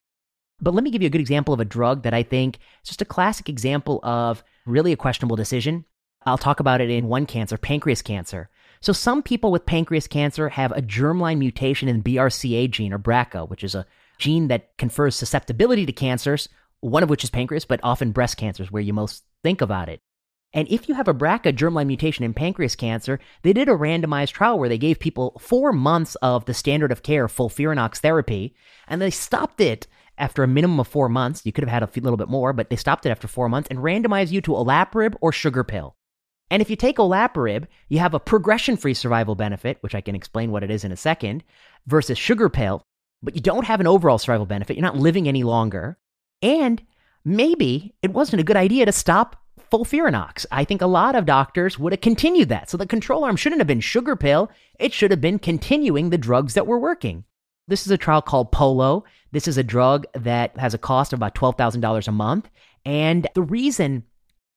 But let me give you a good example of a drug that I think is just a classic example of really a questionable decision. I'll talk about it in one cancer, pancreas cancer. So some people with pancreas cancer have a germline mutation in the BRCA gene or BRCA, which is a gene that confers susceptibility to cancers, one of which is pancreas, but often breast cancers where you most think about it. And if you have a BRCA germline mutation in pancreas cancer, they did a randomized trial where they gave people four months of the standard of care FOLFIRINOX therapy, and they stopped it after a minimum of four months. You could have had a little bit more, but they stopped it after four months and randomized you to olaparib or sugar pill. And if you take olaparib, you have a progression free survival benefit, which I can explain what it is in a second, versus sugar pill, but you don't have an overall survival benefit. You're not living any longer. And maybe it wasn't a good idea to stop FOLFIRINOX. I think a lot of doctors would have continued that. So the control arm shouldn't have been sugar pill. It should have been continuing the drugs that were working. This is a trial called Polo. This is a drug that has a cost of about $12,000 a month. And the reason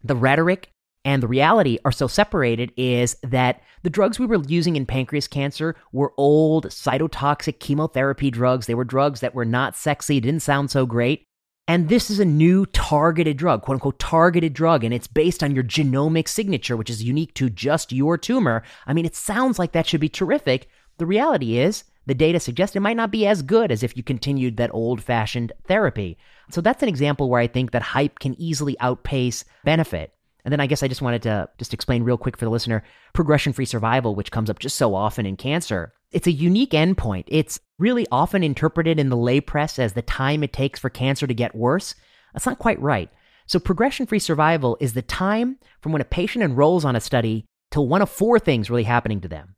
the rhetoric and the reality are so separated is that the drugs we were using in pancreas cancer were old cytotoxic chemotherapy drugs. They were drugs that were not sexy, didn't sound so great. And this is a new targeted drug, quote unquote targeted drug, and it's based on your genomic signature, which is unique to just your tumor. I mean, it sounds like that should be terrific. The reality is, the data suggests it might not be as good as if you continued that old fashioned therapy. So that's an example where I think that hype can easily outpace benefit. And then I guess I just wanted to just explain real quick for the listener progression free survival, which comes up just so often in cancer. It's a unique endpoint. It's really often interpreted in the lay press as the time it takes for cancer to get worse. That's not quite right. So, progression free survival is the time from when a patient enrolls on a study till one of four things really happening to them.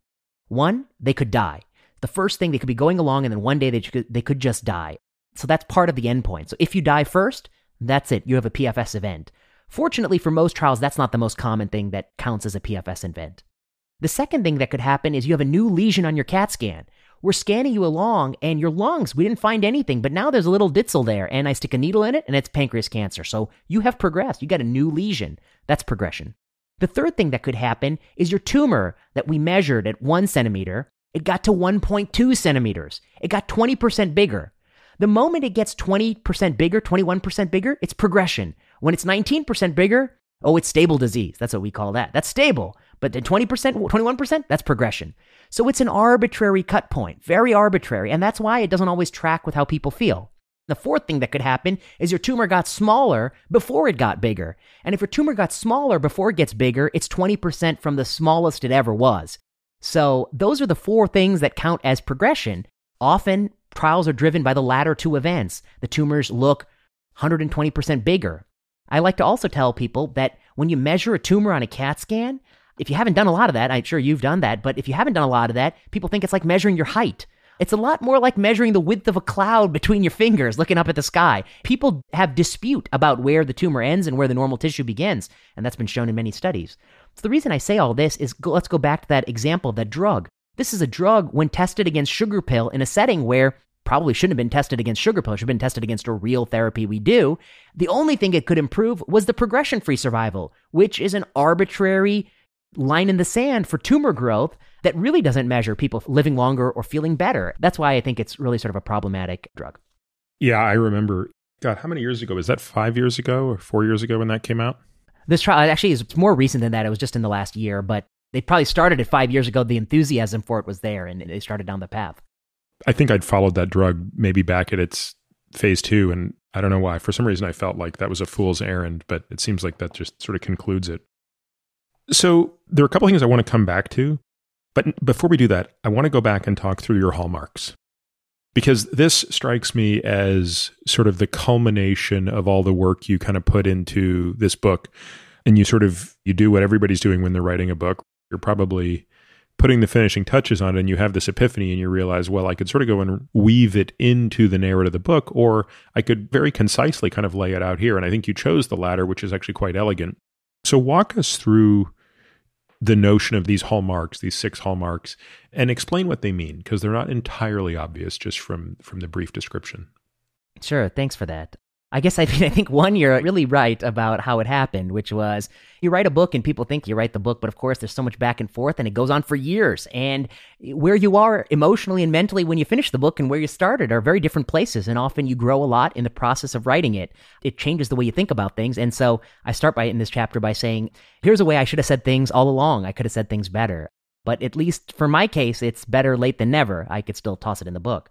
One, they could die. The first thing, they could be going along, and then one day they could, they could just die. So, that's part of the endpoint. So, if you die first, that's it. You have a PFS event. Fortunately for most trials, that's not the most common thing that counts as a PFS event. The second thing that could happen is you have a new lesion on your CAT scan. We're scanning you along, and your lungs, we didn't find anything, but now there's a little ditzel there, and I stick a needle in it, and it's pancreas cancer. So you have progressed. You got a new lesion. That's progression. The third thing that could happen is your tumor that we measured at one centimeter, it got to 1.2 centimeters. It got 20% bigger. The moment it gets 20% bigger, 21% bigger, it's progression. When it's 19% bigger, oh, it's stable disease. That's what we call that. That's stable. But the 20%, 21%, that's progression. So it's an arbitrary cut point, very arbitrary. And that's why it doesn't always track with how people feel. The fourth thing that could happen is your tumor got smaller before it got bigger. And if your tumor got smaller before it gets bigger, it's 20% from the smallest it ever was. So those are the four things that count as progression. Often trials are driven by the latter two events. The tumors look 120% bigger. I like to also tell people that when you measure a tumor on a CAT scan, if you haven't done a lot of that, I'm sure you've done that, but if you haven't done a lot of that, people think it's like measuring your height. It's a lot more like measuring the width of a cloud between your fingers looking up at the sky. People have dispute about where the tumor ends and where the normal tissue begins, and that's been shown in many studies. So the reason I say all this is go, let's go back to that example of that drug. This is a drug when tested against sugar pill in a setting where probably shouldn't have been tested against sugar pill. Should have been tested against a real therapy we do. The only thing it could improve was the progression free survival, which is an arbitrary line in the sand for tumor growth that really doesn't measure people living longer or feeling better. That's why I think it's really sort of a problematic drug.
Yeah, I remember. God, how many years ago? Was that five years ago or four years ago when that came out?
This trial actually is more recent than that. It was just in the last year, but they probably started it five years ago. The enthusiasm for it was there and they started down the path.
I think I'd followed that drug maybe back at its phase two. And I don't know why. For some reason, I felt like that was a fool's errand, but it seems like that just sort of concludes it. So there are a couple things I want to come back to. But before we do that, I want to go back and talk through your hallmarks. Because this strikes me as sort of the culmination of all the work you kind of put into this book. And you sort of you do what everybody's doing when they're writing a book. You're probably putting the finishing touches on it and you have this epiphany and you realize, well, I could sort of go and weave it into the narrative of the book, or I could very concisely kind of lay it out here. And I think you chose the latter, which is actually quite elegant. So walk us through the notion of these hallmarks, these six hallmarks, and explain what they mean because they're not entirely obvious just from from the brief description.
Sure, thanks for that. I guess I, mean, I think one, you're really right about how it happened, which was you write a book and people think you write the book, but of course there's so much back and forth and it goes on for years. And where you are emotionally and mentally when you finish the book and where you started are very different places. And often you grow a lot in the process of writing it. It changes the way you think about things. And so I start by in this chapter by saying, here's a way I should have said things all along. I could have said things better. But at least for my case, it's better late than never. I could still toss it in the book.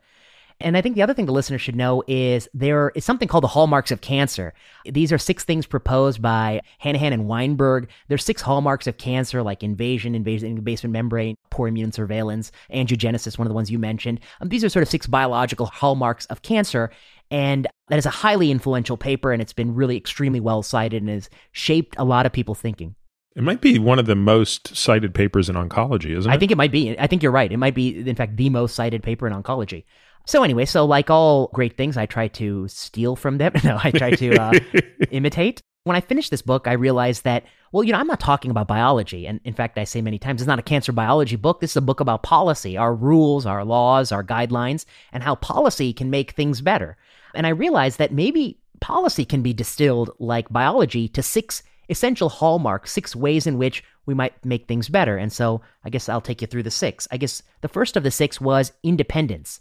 And I think the other thing the listener should know is there is something called the hallmarks of cancer. These are six things proposed by Hanahan and Weinberg. There's six hallmarks of cancer, like invasion, invasion in basement membrane, poor immune surveillance, angiogenesis, one of the ones you mentioned. Um, these are sort of six biological hallmarks of cancer. And that is a highly influential paper, and it's been really extremely well cited and has shaped a lot of people's thinking.
It might be one of the most cited papers in oncology, isn't it?
I think it might be. I think you're right. It might be, in fact, the most cited paper in oncology. So anyway, so like all great things, I try to steal from them. No, I try to uh, imitate. When I finished this book, I realized that, well, you know, I'm not talking about biology. And in fact, I say many times, it's not a cancer biology book. This is a book about policy, our rules, our laws, our guidelines, and how policy can make things better. And I realized that maybe policy can be distilled like biology to six essential hallmarks, six ways in which we might make things better. And so I guess I'll take you through the six. I guess the first of the six was independence.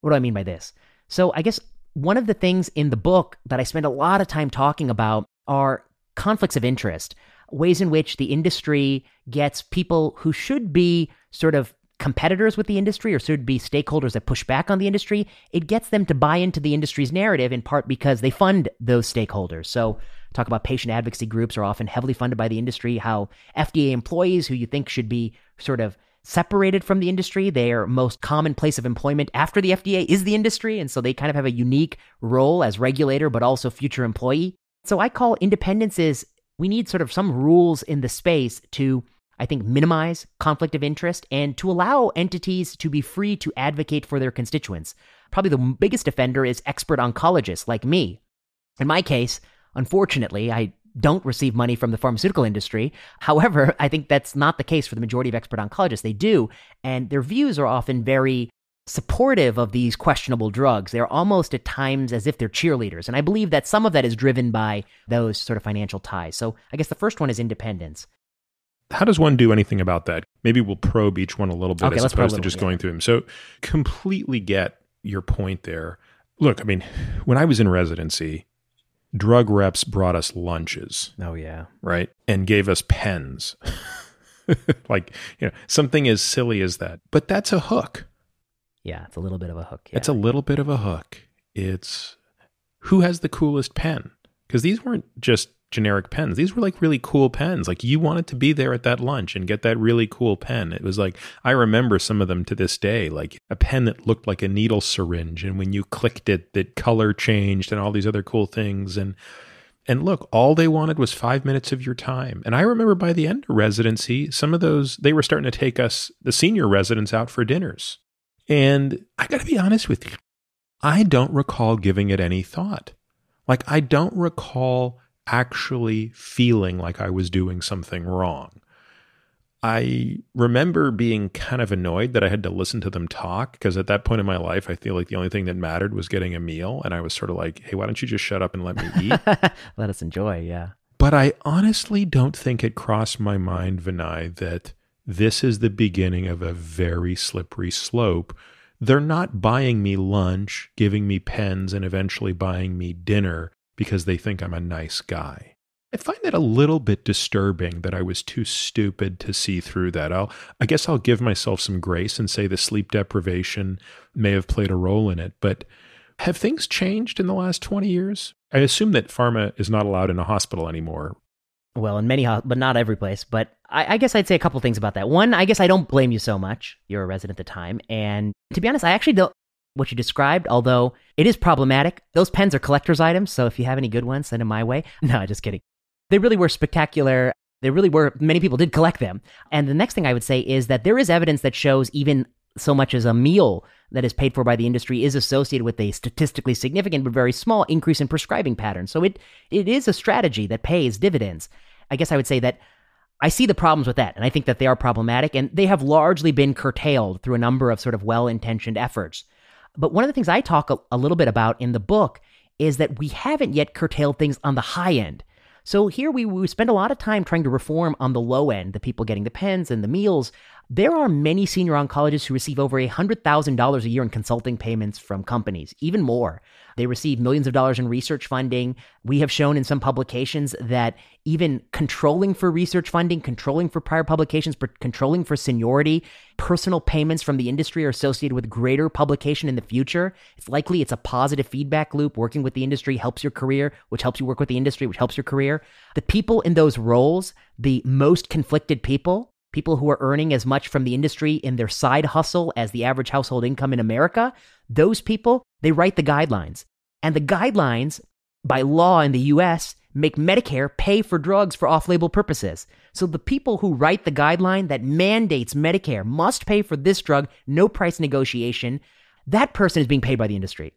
What do I mean by this? So, I guess one of the things in the book that I spend a lot of time talking about are conflicts of interest, ways in which the industry gets people who should be sort of competitors with the industry or should be stakeholders that push back on the industry, it gets them to buy into the industry's narrative in part because they fund those stakeholders. So, talk about patient advocacy groups are often heavily funded by the industry, how FDA employees who you think should be sort of separated from the industry. Their most common place of employment after the FDA is the industry. And so they kind of have a unique role as regulator, but also future employee. So I call independence is we need sort of some rules in the space to, I think, minimize conflict of interest and to allow entities to be free to advocate for their constituents. Probably the biggest offender is expert oncologists like me. In my case, unfortunately, I don't receive money from the pharmaceutical industry. However, I think that's not the case for the majority of expert oncologists. They do, and their views are often very supportive of these questionable drugs. They're almost at times as if they're cheerleaders. And I believe that some of that is driven by those sort of financial ties. So I guess the first one is independence.
How does one do anything about that? Maybe we'll probe each one a little bit
Okay,
as opposed to just
bit,
going through them. So, completely get your point there. Look, I mean, when I was in residency, drug reps brought us lunches,
Oh, yeah.
right? And gave us pens. like, you know, something as silly as that. But that's a hook.
Yeah, it's a little bit of a hook. Yeah.
It's a little bit of a hook. It's who has the coolest pen? Because these weren't just generic pens. These were like really cool pens. Like you wanted to be there at that lunch and get that really cool pen. It was like, I remember some of them to this day, like a pen that looked like a needle syringe. And when you clicked it, the color changed and all these other cool things. And and look, all they wanted was five minutes of your time. And I remember by the end of residency, some of those, they were starting to take us, the senior residents, out for dinners. And I got to be honest with you, I don't recall giving it any thought. Like, I don't recall actually feeling like I was doing something wrong. I remember being kind of annoyed that I had to listen to them talk because at that point in my life, I feel like the only thing that mattered was getting a meal. And I was sort of like, hey, why don't you just shut up and let me eat?
Let us enjoy, yeah.
But I honestly don't think it crossed my mind, Vinay, that this is the beginning of a very slippery slope. They're not buying me lunch, giving me pens, and eventually buying me dinner because they think I'm a nice guy. I find that a little bit disturbing that I was too stupid to see through that. I'll, I guess I'll give myself some grace and say the sleep deprivation may have played a role in it. But have things changed in the last 20 years? I assume that pharma is not allowed in a hospital anymore.
Well, in many, but not every place. But I, I guess I'd say a couple things about that. One, I guess I don't blame you so much. You're a resident at the time, and to be honest, I actually don't. What you described, although it is problematic, those pens are collector's items. So if you have any good ones, send them my way. No, just kidding. They really were spectacular. They really were. Many people did collect them. And the next thing I would say is that there is evidence that shows even so much as a meal that is paid for by the industry is associated with a statistically significant but very small increase in prescribing patterns. So it it is a strategy that pays dividends. I guess I would say that I see the problems with that, and I think that they are problematic, and they have largely been curtailed through a number of sort of well-intentioned efforts. But one of the things I talk a, a little bit about in the book is that we haven't yet curtailed things on the high end. So here we, we spend a lot of time trying to reform on the low end, the people getting the pens and the meals. There are many senior oncologists who receive over $100,000 a year in consulting payments from companies, even more. They receive millions of dollars in research funding. We have shown in some publications that even controlling for research funding, controlling for prior publications, but controlling for seniority, personal payments from the industry are associated with greater publication in the future. It's likely it's a positive feedback loop. Working with the industry helps your career, which helps you work with the industry, which helps your career. The people in those roles, the most conflicted people, people who are earning as much from the industry in their side hustle as the average household income in America, those people, they write the guidelines. And the guidelines, by law in the US, make Medicare pay for drugs for off label purposes. So the people who write the guideline that mandates Medicare must pay for this drug, no price negotiation, that person is being paid by the industry,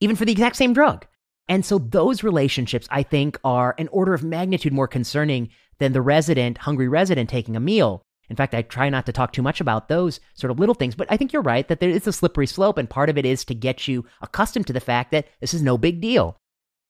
even for the exact same drug. And so those relationships, I think, are an order of magnitude more concerning than the resident, hungry resident taking a meal. In fact, I try not to talk too much about those sort of little things, but I think you're right that there is a slippery slope, and part of it is to get you accustomed to the fact that this is no big deal.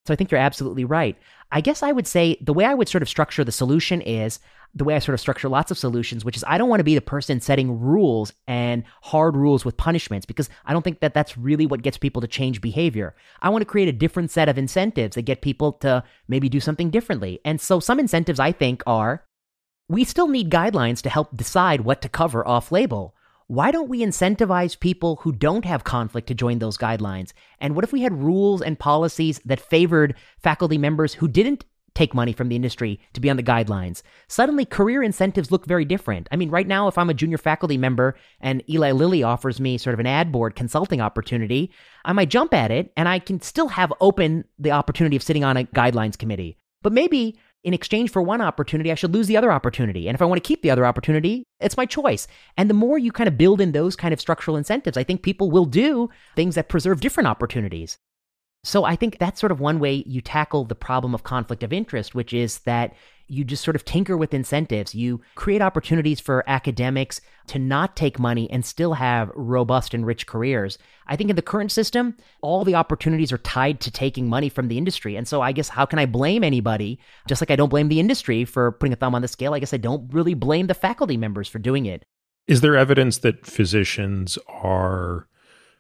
So I think you're absolutely right. I guess I would say the way I would sort of structure the solution is the way I sort of structure lots of solutions, which is I don't want to be the person setting rules and hard rules with punishments because I don't think that that's really what gets people to change behavior. I want to create a different set of incentives that get people to maybe do something differently. And so some incentives I think are we still need guidelines to help decide what to cover off label. Why don't we incentivize people who don't have conflict to join those guidelines? And what if we had rules and policies that favored faculty members who didn't take money from the industry to be on the guidelines? Suddenly, career incentives look very different. I mean, right now, if I'm a junior faculty member and Eli Lilly offers me sort of an ad board consulting opportunity, I might jump at it and I can still have open the opportunity of sitting on a guidelines committee. But maybe in exchange for one opportunity, I should lose the other opportunity. And if I want to keep the other opportunity, it's my choice. And the more you kind of build in those kind of structural incentives, I think people will do things that preserve different opportunities. So I think that's sort of one way you tackle the problem of conflict of interest, which is that you just sort of tinker with incentives. You create opportunities for academics to not take money and still have robust and rich careers. I think in the current system, all the opportunities are tied to taking money from the industry. And so I guess how can I blame anybody? Just like I don't blame the industry for putting a thumb on the scale, I guess I don't really blame the faculty members for doing it.
Is there evidence that physicians are,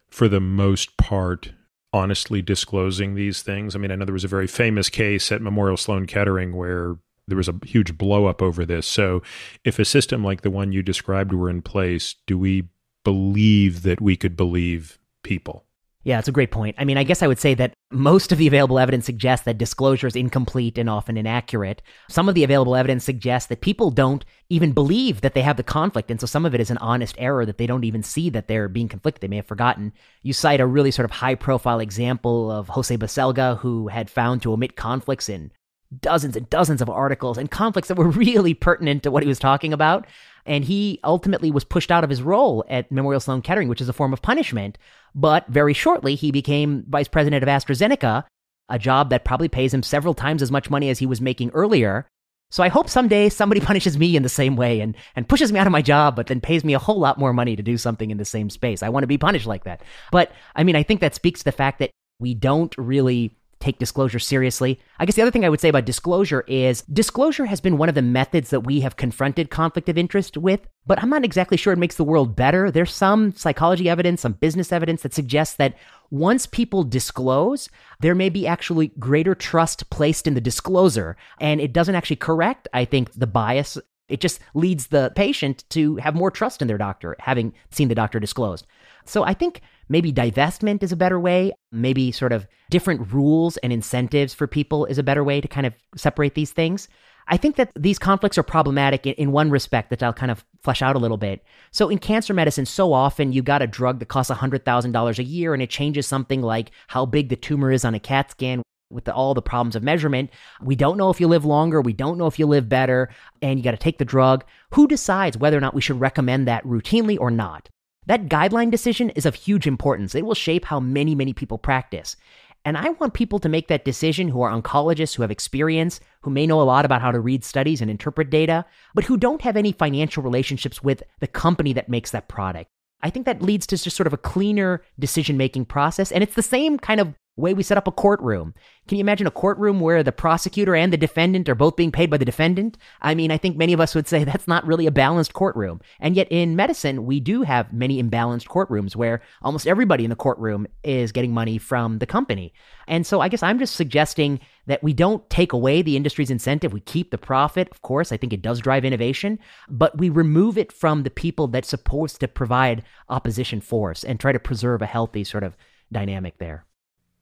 for the most part, honestly disclosing these things? I mean, I know there was a very famous case at Memorial Sloan Kettering where there was a huge blowup over this. So, if a system like the one you described were in place, do we believe that we could believe people?
Yeah, it's a great point. I mean, I guess I would say that most of the available evidence suggests that disclosure is incomplete and often inaccurate. Some of the available evidence suggests that people don't even believe that they have the conflict. And so some of it is an honest error that they don't even see that they're being conflicted. They may have forgotten. You cite a really sort of high profile example of Jose Baselga, who had found to omit conflicts in dozens and dozens of articles and conflicts that were really pertinent to what he was talking about. And he ultimately was pushed out of his role at Memorial Sloan Kettering, which is a form of punishment. But very shortly, he became vice president of AstraZeneca, a job that probably pays him several times as much money as he was making earlier. So I hope someday somebody punishes me in the same way and, and pushes me out of my job, but then pays me a whole lot more money to do something in the same space. I want to be punished like that. But I mean, I think that speaks to the fact that we don't really take disclosure seriously. I guess the other thing I would say about disclosure is disclosure has been one of the methods that we have confronted conflict of interest with, but I'm not exactly sure it makes the world better. There's some psychology evidence, some business evidence that suggests that once people disclose, there may be actually greater trust placed in the disclosure, and it doesn't actually correct, I think, the bias it just leads the patient to have more trust in their doctor, having seen the doctor disclosed. So I think maybe divestment is a better way. Maybe sort of different rules and incentives for people is a better way to kind of separate these things. I think that these conflicts are problematic in, in, one respect that I'll kind of flesh out a little bit. So, in cancer medicine, so often you got a drug that costs $100,000 a year and it changes something like how big the tumor is on a CAT scan with the, all the problems of measurement. We don't know if you live longer. We don't know if you live better. And you got to take the drug. Who decides whether or not we should recommend that routinely or not? That guideline decision is of huge importance. It will shape how many, many people practice. And I want people to make that decision who are oncologists, who have experience, who may know a lot about how to read studies and interpret data, but who don't have any financial relationships with the company that makes that product. I think that leads to just sort of a cleaner decision making process. And it's the same kind of way we set up a courtroom. Can you imagine a courtroom where the prosecutor and the defendant are both being paid by the defendant? I mean, I think many of us would say that's not really a balanced courtroom. And yet in medicine, we do have many imbalanced courtrooms where almost everybody in the courtroom is getting money from the company. And so I guess I'm just suggesting that we don't take away the industry's incentive. We keep the profit. Of course, I think it does drive innovation, but we remove it from the people that's supposed to provide opposition force and try to preserve a healthy sort of dynamic there.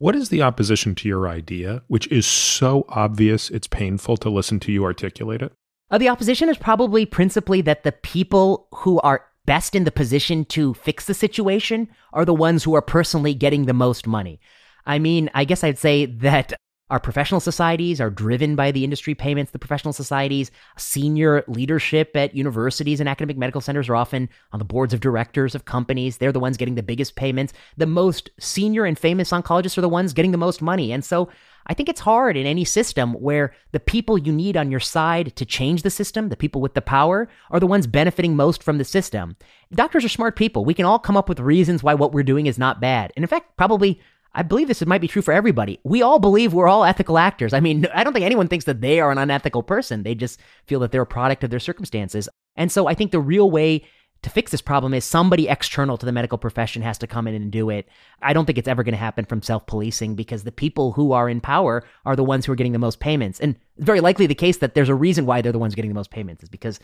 What is the opposition to your idea, which is so obvious it's painful to listen to you articulate it?
Uh, the opposition is probably principally that the people who are best in the position to fix the situation are the ones who are personally getting the most money. I mean, I guess I'd say that our professional societies are driven by the industry payments. The professional societies, senior leadership at universities and academic medical centers are often on the boards of directors of companies. They're the ones getting the biggest payments. The most senior and famous oncologists are the ones getting the most money. And so I think it's hard in any system where the people you need on your side to change the system, the people with the power, are the ones benefiting most from the system. Doctors are smart people. We can all come up with reasons why what we're doing is not bad. And in fact, probably I believe this might be true for everybody. We all believe we're all ethical actors. I mean, I don't think anyone thinks that they are an unethical person. They just feel that they're a product of their circumstances. And so I think the real way to fix this problem is somebody external to the medical profession has to come in and do it. I don't think it's ever going to happen from self policing because the people who are in power are the ones who are getting the most payments. And very likely the case that there's a reason why they're the ones getting the most payments is because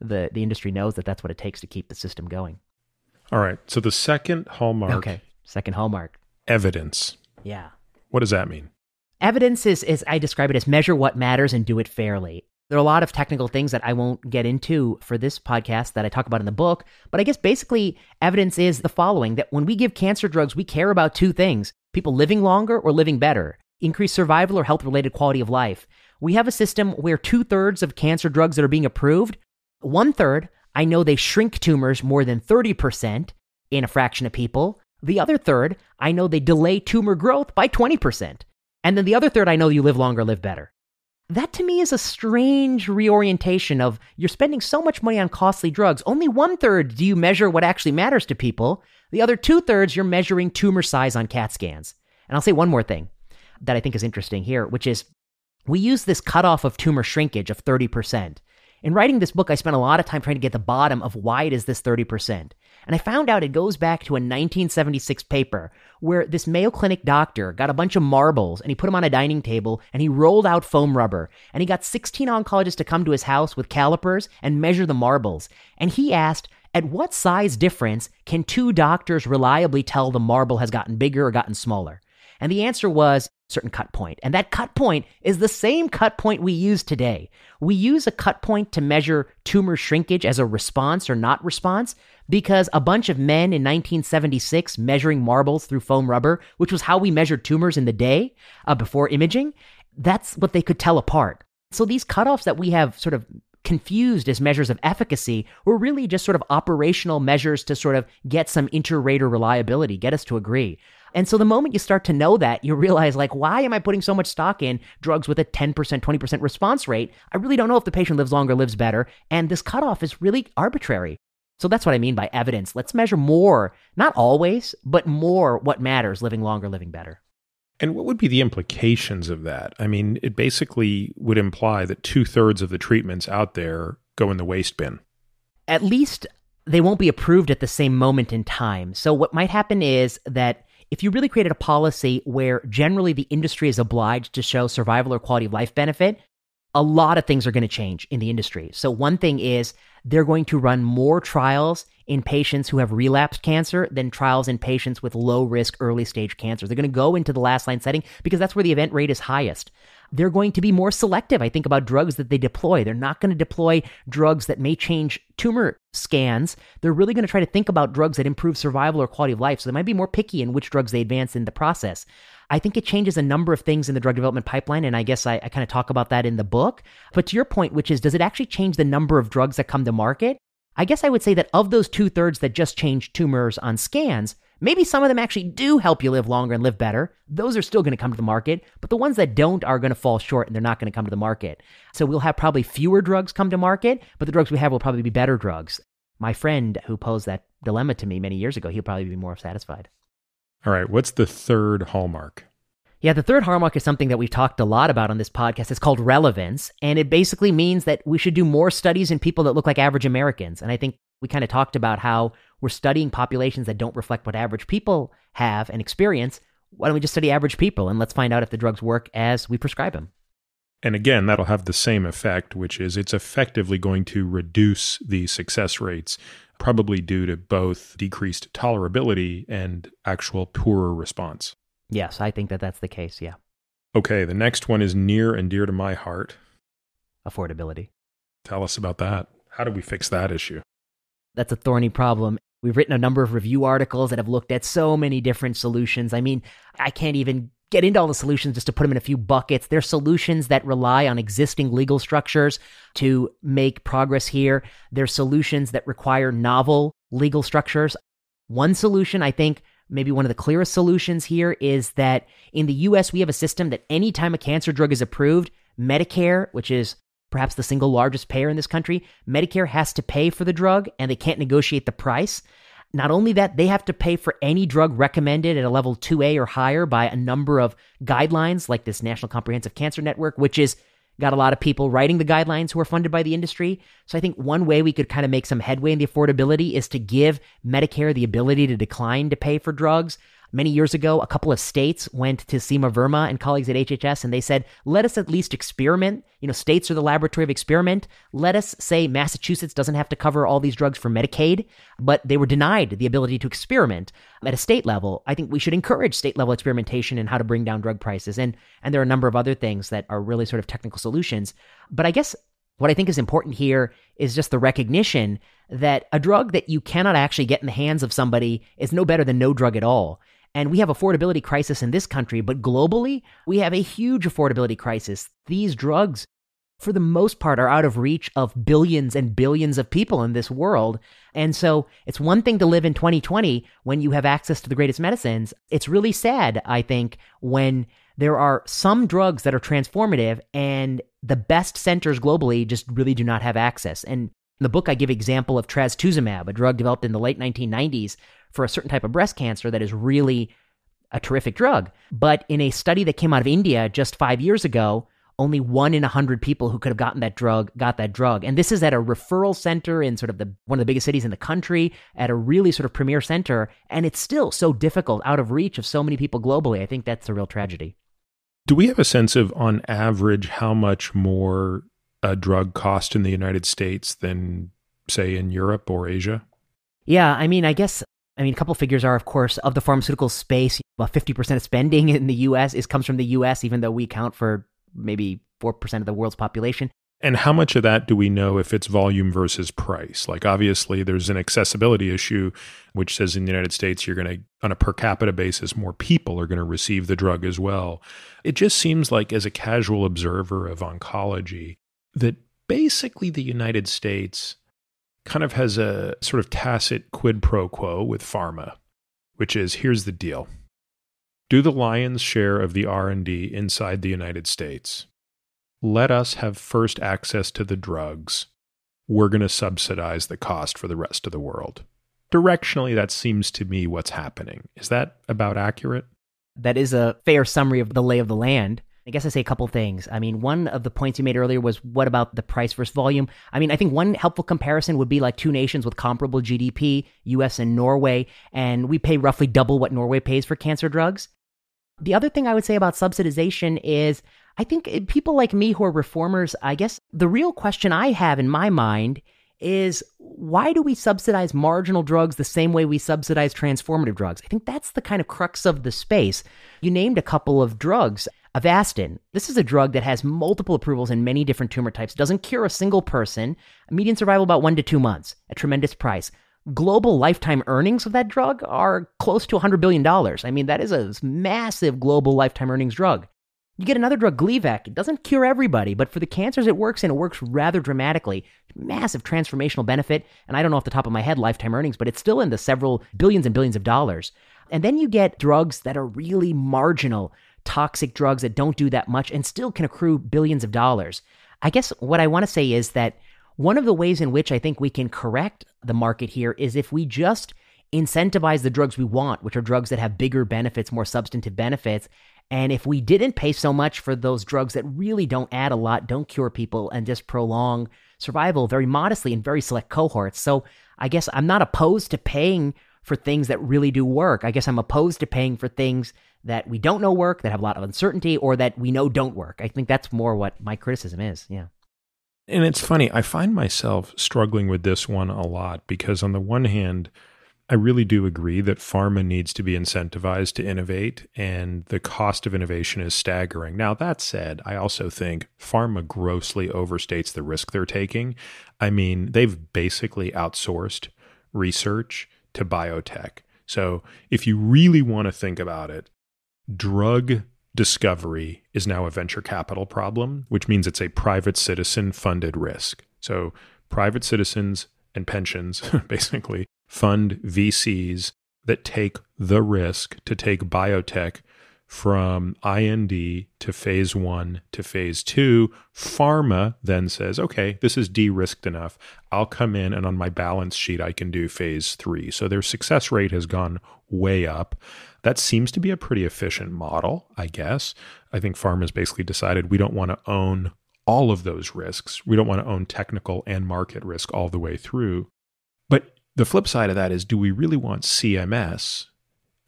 the, the industry knows that that's what it takes to keep the system going.
All right. So the second hallmark.
Okay. Second hallmark
evidence.
Yeah.
What does that mean?
Evidence is, is, I describe it as measure what matters and do it fairly. There are a lot of technical things that I won't get into for this podcast that I talk about in the book, but I guess basically evidence is the following that when we give cancer drugs, we care about two things people living longer or living better, increased survival or health related quality of life. We have a system where two thirds of cancer drugs that are being approved, one third, I know they shrink tumors more than 30% in a fraction of people. The other third, I know they delay tumor growth by 20%. And then the other third, I know you live longer, live better. That to me is a strange reorientation of you're spending so much money on costly drugs. Only one third do you measure what actually matters to people. The other two thirds, you're measuring tumor size on CAT scans. And I'll say one more thing that I think is interesting here, which is we use this cutoff of tumor shrinkage of 30%. In writing this book, I spent a lot of time trying to get the bottom of why it is this 30%. And I found out it goes back to a 1976 paper where this Mayo Clinic doctor got a bunch of marbles and he put them on a dining table and he rolled out foam rubber. And he got 16 oncologists to come to his house with calipers and measure the marbles. And he asked, at what size difference can two doctors reliably tell the marble has gotten bigger or gotten smaller? And the answer was certain cut point. And that cut point is the same cut point we use today. We use a cut point to measure tumor shrinkage as a response or not response because a bunch of men in 1976 measuring marbles through foam rubber, which was how we measured tumors in the day uh, before imaging, that's what they could tell apart. So these cutoffs that we have sort of confused as measures of efficacy were really just sort of operational measures to sort of get some inter-rater reliability, get us to agree. And so the moment you start to know that, you realize, like, why am I putting so much stock in drugs with a 10%, 20% response rate? I really don't know if the patient lives longer, lives better. And this cutoff is really arbitrary. So that's what I mean by evidence. Let's measure more, not always, but more what matters living longer, living better.
And what would be the implications of that? I mean, it basically would imply that two thirds of the treatments out there go in the waste bin.
At least they won't be approved at the same moment in time. So, what might happen is that if you really created a policy where generally the industry is obliged to show survival or quality of life benefit, a lot of things are going to change in the industry. So, one thing is they're going to run more trials in patients who have relapsed cancer than trials in patients with low risk early stage cancer. They're going to go into the last line setting because that's where the event rate is highest. They're going to be more selective, I think, about drugs that they deploy. They're not going to deploy drugs that may change tumor scans. They're really going to try to think about drugs that improve survival or quality of life. So they might be more picky in which drugs they advance in the process. I think it changes a number of things in the drug development pipeline, and I guess I, I kind of talk about that in the book. But to your point, which is, does it actually change the number of drugs that come to market? I guess I would say that of those two thirds that just change tumors on scans, maybe some of them actually do help you live longer and live better. Those are still going to come to the market, but the ones that don't are going to fall short and they're not going to come to the market. So we'll have probably fewer drugs come to market, but the drugs we have will probably be better drugs. My friend who posed that dilemma to me many years ago, he'll probably be more satisfied.
All right, what's the third hallmark?
Yeah, the third hallmark is something that we've talked a lot about on this podcast. It's called relevance. And it basically means that we should do more studies in people that look like average Americans. And I think we kind of talked about how we're studying populations that don't reflect what average people have and experience. Why don't we just study average people and let's find out if the drugs work as we prescribe them?
And again, that'll have the same effect, which is it's effectively going to reduce the success rates, probably due to both decreased tolerability and actual poorer response.
Yes, I think that that's the case. Yeah.
Okay, the next one is near and dear to my heart
affordability.
Tell us about that. How do we fix that issue?
That's a thorny problem. We've written a number of review articles that have looked at so many different solutions. I mean, I can't even get into all the solutions just to put them in a few buckets. They're solutions that rely on existing legal structures to make progress here. They're solutions that require novel legal structures. One solution, I think, maybe one of the clearest solutions here is that in the US, we have a system that anytime a cancer drug is approved, Medicare, which is perhaps the single largest payer in this country, Medicare has to pay for the drug and they can't negotiate the price. Not only that, they have to pay for any drug recommended at a level 2A or higher by a number of guidelines, like this National Comprehensive Cancer Network, which is got a lot of people writing the guidelines who are funded by the industry. So I think one way we could kind of make some headway in the affordability is to give Medicare the ability to decline to pay for drugs. Many years ago, a couple of states went to Seema Verma and colleagues at HHS and they said, let us at least experiment. You know, states are the laboratory of experiment. Let us say Massachusetts doesn't have to cover all these drugs for Medicaid, but they were denied the ability to experiment at a state level. I think we should encourage state level experimentation and how to bring down drug prices. And, and there are a number of other things that are really sort of technical solutions. But I guess what I think is important here is just the recognition that a drug that you cannot actually get in the hands of somebody is no better than no drug at all. And we have affordability crisis in this country, but globally, we have a huge affordability crisis. These drugs for the most part, are out of reach of billions and billions of people in this world. And so it's one thing to live in 2020 when you have access to the greatest medicines. It's really sad, I think, when there are some drugs that are transformative and the best centers globally just really do not have access. And in the book, I give example of trastuzumab, a drug developed in the late 1990s for a certain type of breast cancer that is really a terrific drug. But in a study that came out of India just five years ago, only one in a hundred people who could have gotten that drug got that drug. And this is at a referral center in sort of the one of the biggest cities in the country, at a really sort of premier center, and it's still so difficult, out of reach of so many people globally. I think that's a real tragedy.
Do we have a sense of, on average, how much more a drug cost in the United States than, say, in Europe or Asia?
Yeah, I mean, I guess I mean, a couple figures are, of course, of the pharmaceutical space, about 50% of spending in the US is comes from the US, even though we account for maybe 4% of the world's population.
And how much of that do we know if it's volume versus price? Like, obviously, there's an accessibility issue, which says in the United States, you're going to, on a per capita basis, more people are going to receive the drug as well. It just seems like, as a casual observer of oncology, that basically the United States kind of has a sort of tacit quid pro quo with pharma, which is here's the deal. Do the lion's share of the R&D inside the United States let us have first access to the drugs. We're going to subsidize the cost for the rest of the world. Directionally, that seems to me what's happening. Is that about accurate?
That is a fair summary of the lay of the land. I guess I say a couple things. I mean, one of the points you made earlier was what about the price versus volume? I mean, I think one helpful comparison would be like two nations with comparable GDP, US and Norway, and we pay roughly double what Norway pays for cancer drugs. The other thing I would say about subsidization is I think people like me who are reformers, I guess the real question I have in my mind is why do we subsidize marginal drugs the same way we subsidize transformative drugs? I think that's the kind of crux of the space. You named a couple of drugs. Avastin, this is a drug that has multiple approvals in many different tumor types, doesn't cure a single person, a median survival about one to two months, a tremendous price. Global lifetime earnings of that drug are close to $100 billion. I mean, that is a massive global lifetime earnings drug. You get another drug, Gleevec. It doesn't cure everybody, but for the cancers it works and it works rather dramatically. Massive transformational benefit. And I don't know off the top of my head lifetime earnings, but it's still in the several billions and billions of dollars. And then you get drugs that are really marginal, toxic drugs that don't do that much and still can accrue billions of dollars. I guess what I want to say is that one of the ways in which I think we can correct the market here is if we just incentivize the drugs we want, which are drugs that have bigger benefits, more substantive benefits, and if we didn't pay so much for those drugs that really don't add a lot, don't cure people, and just prolong survival very modestly in very select cohorts. So I guess I'm not opposed to paying for things that really do work. I guess I'm opposed to paying for things that we don't know work, that have a lot of uncertainty, or that we know don't work. I think that's more what my criticism is. Yeah.
And it's funny, I find myself struggling with this one a lot because, on the one hand, I really do agree that pharma needs to be incentivized to innovate, and the cost of innovation is staggering. Now, that said, I also think pharma grossly overstates the risk they're taking. I mean, they've basically outsourced research to biotech. So, if you really want to think about it, drug discovery is now a venture capital problem, which means it's a private citizen funded risk. So, private citizens and pensions basically fund VCs that take the risk to take biotech from IND to phase one to phase two. Pharma then says, okay, this is de risked enough. I'll come in and on my balance sheet, I can do phase three. So their success rate has gone way up. That seems to be a pretty efficient model, I guess. I think pharma's basically decided we don't want to own all of those risks. We don't want to own technical and market risk all the way through. But the flip side of that is do we really want CMS?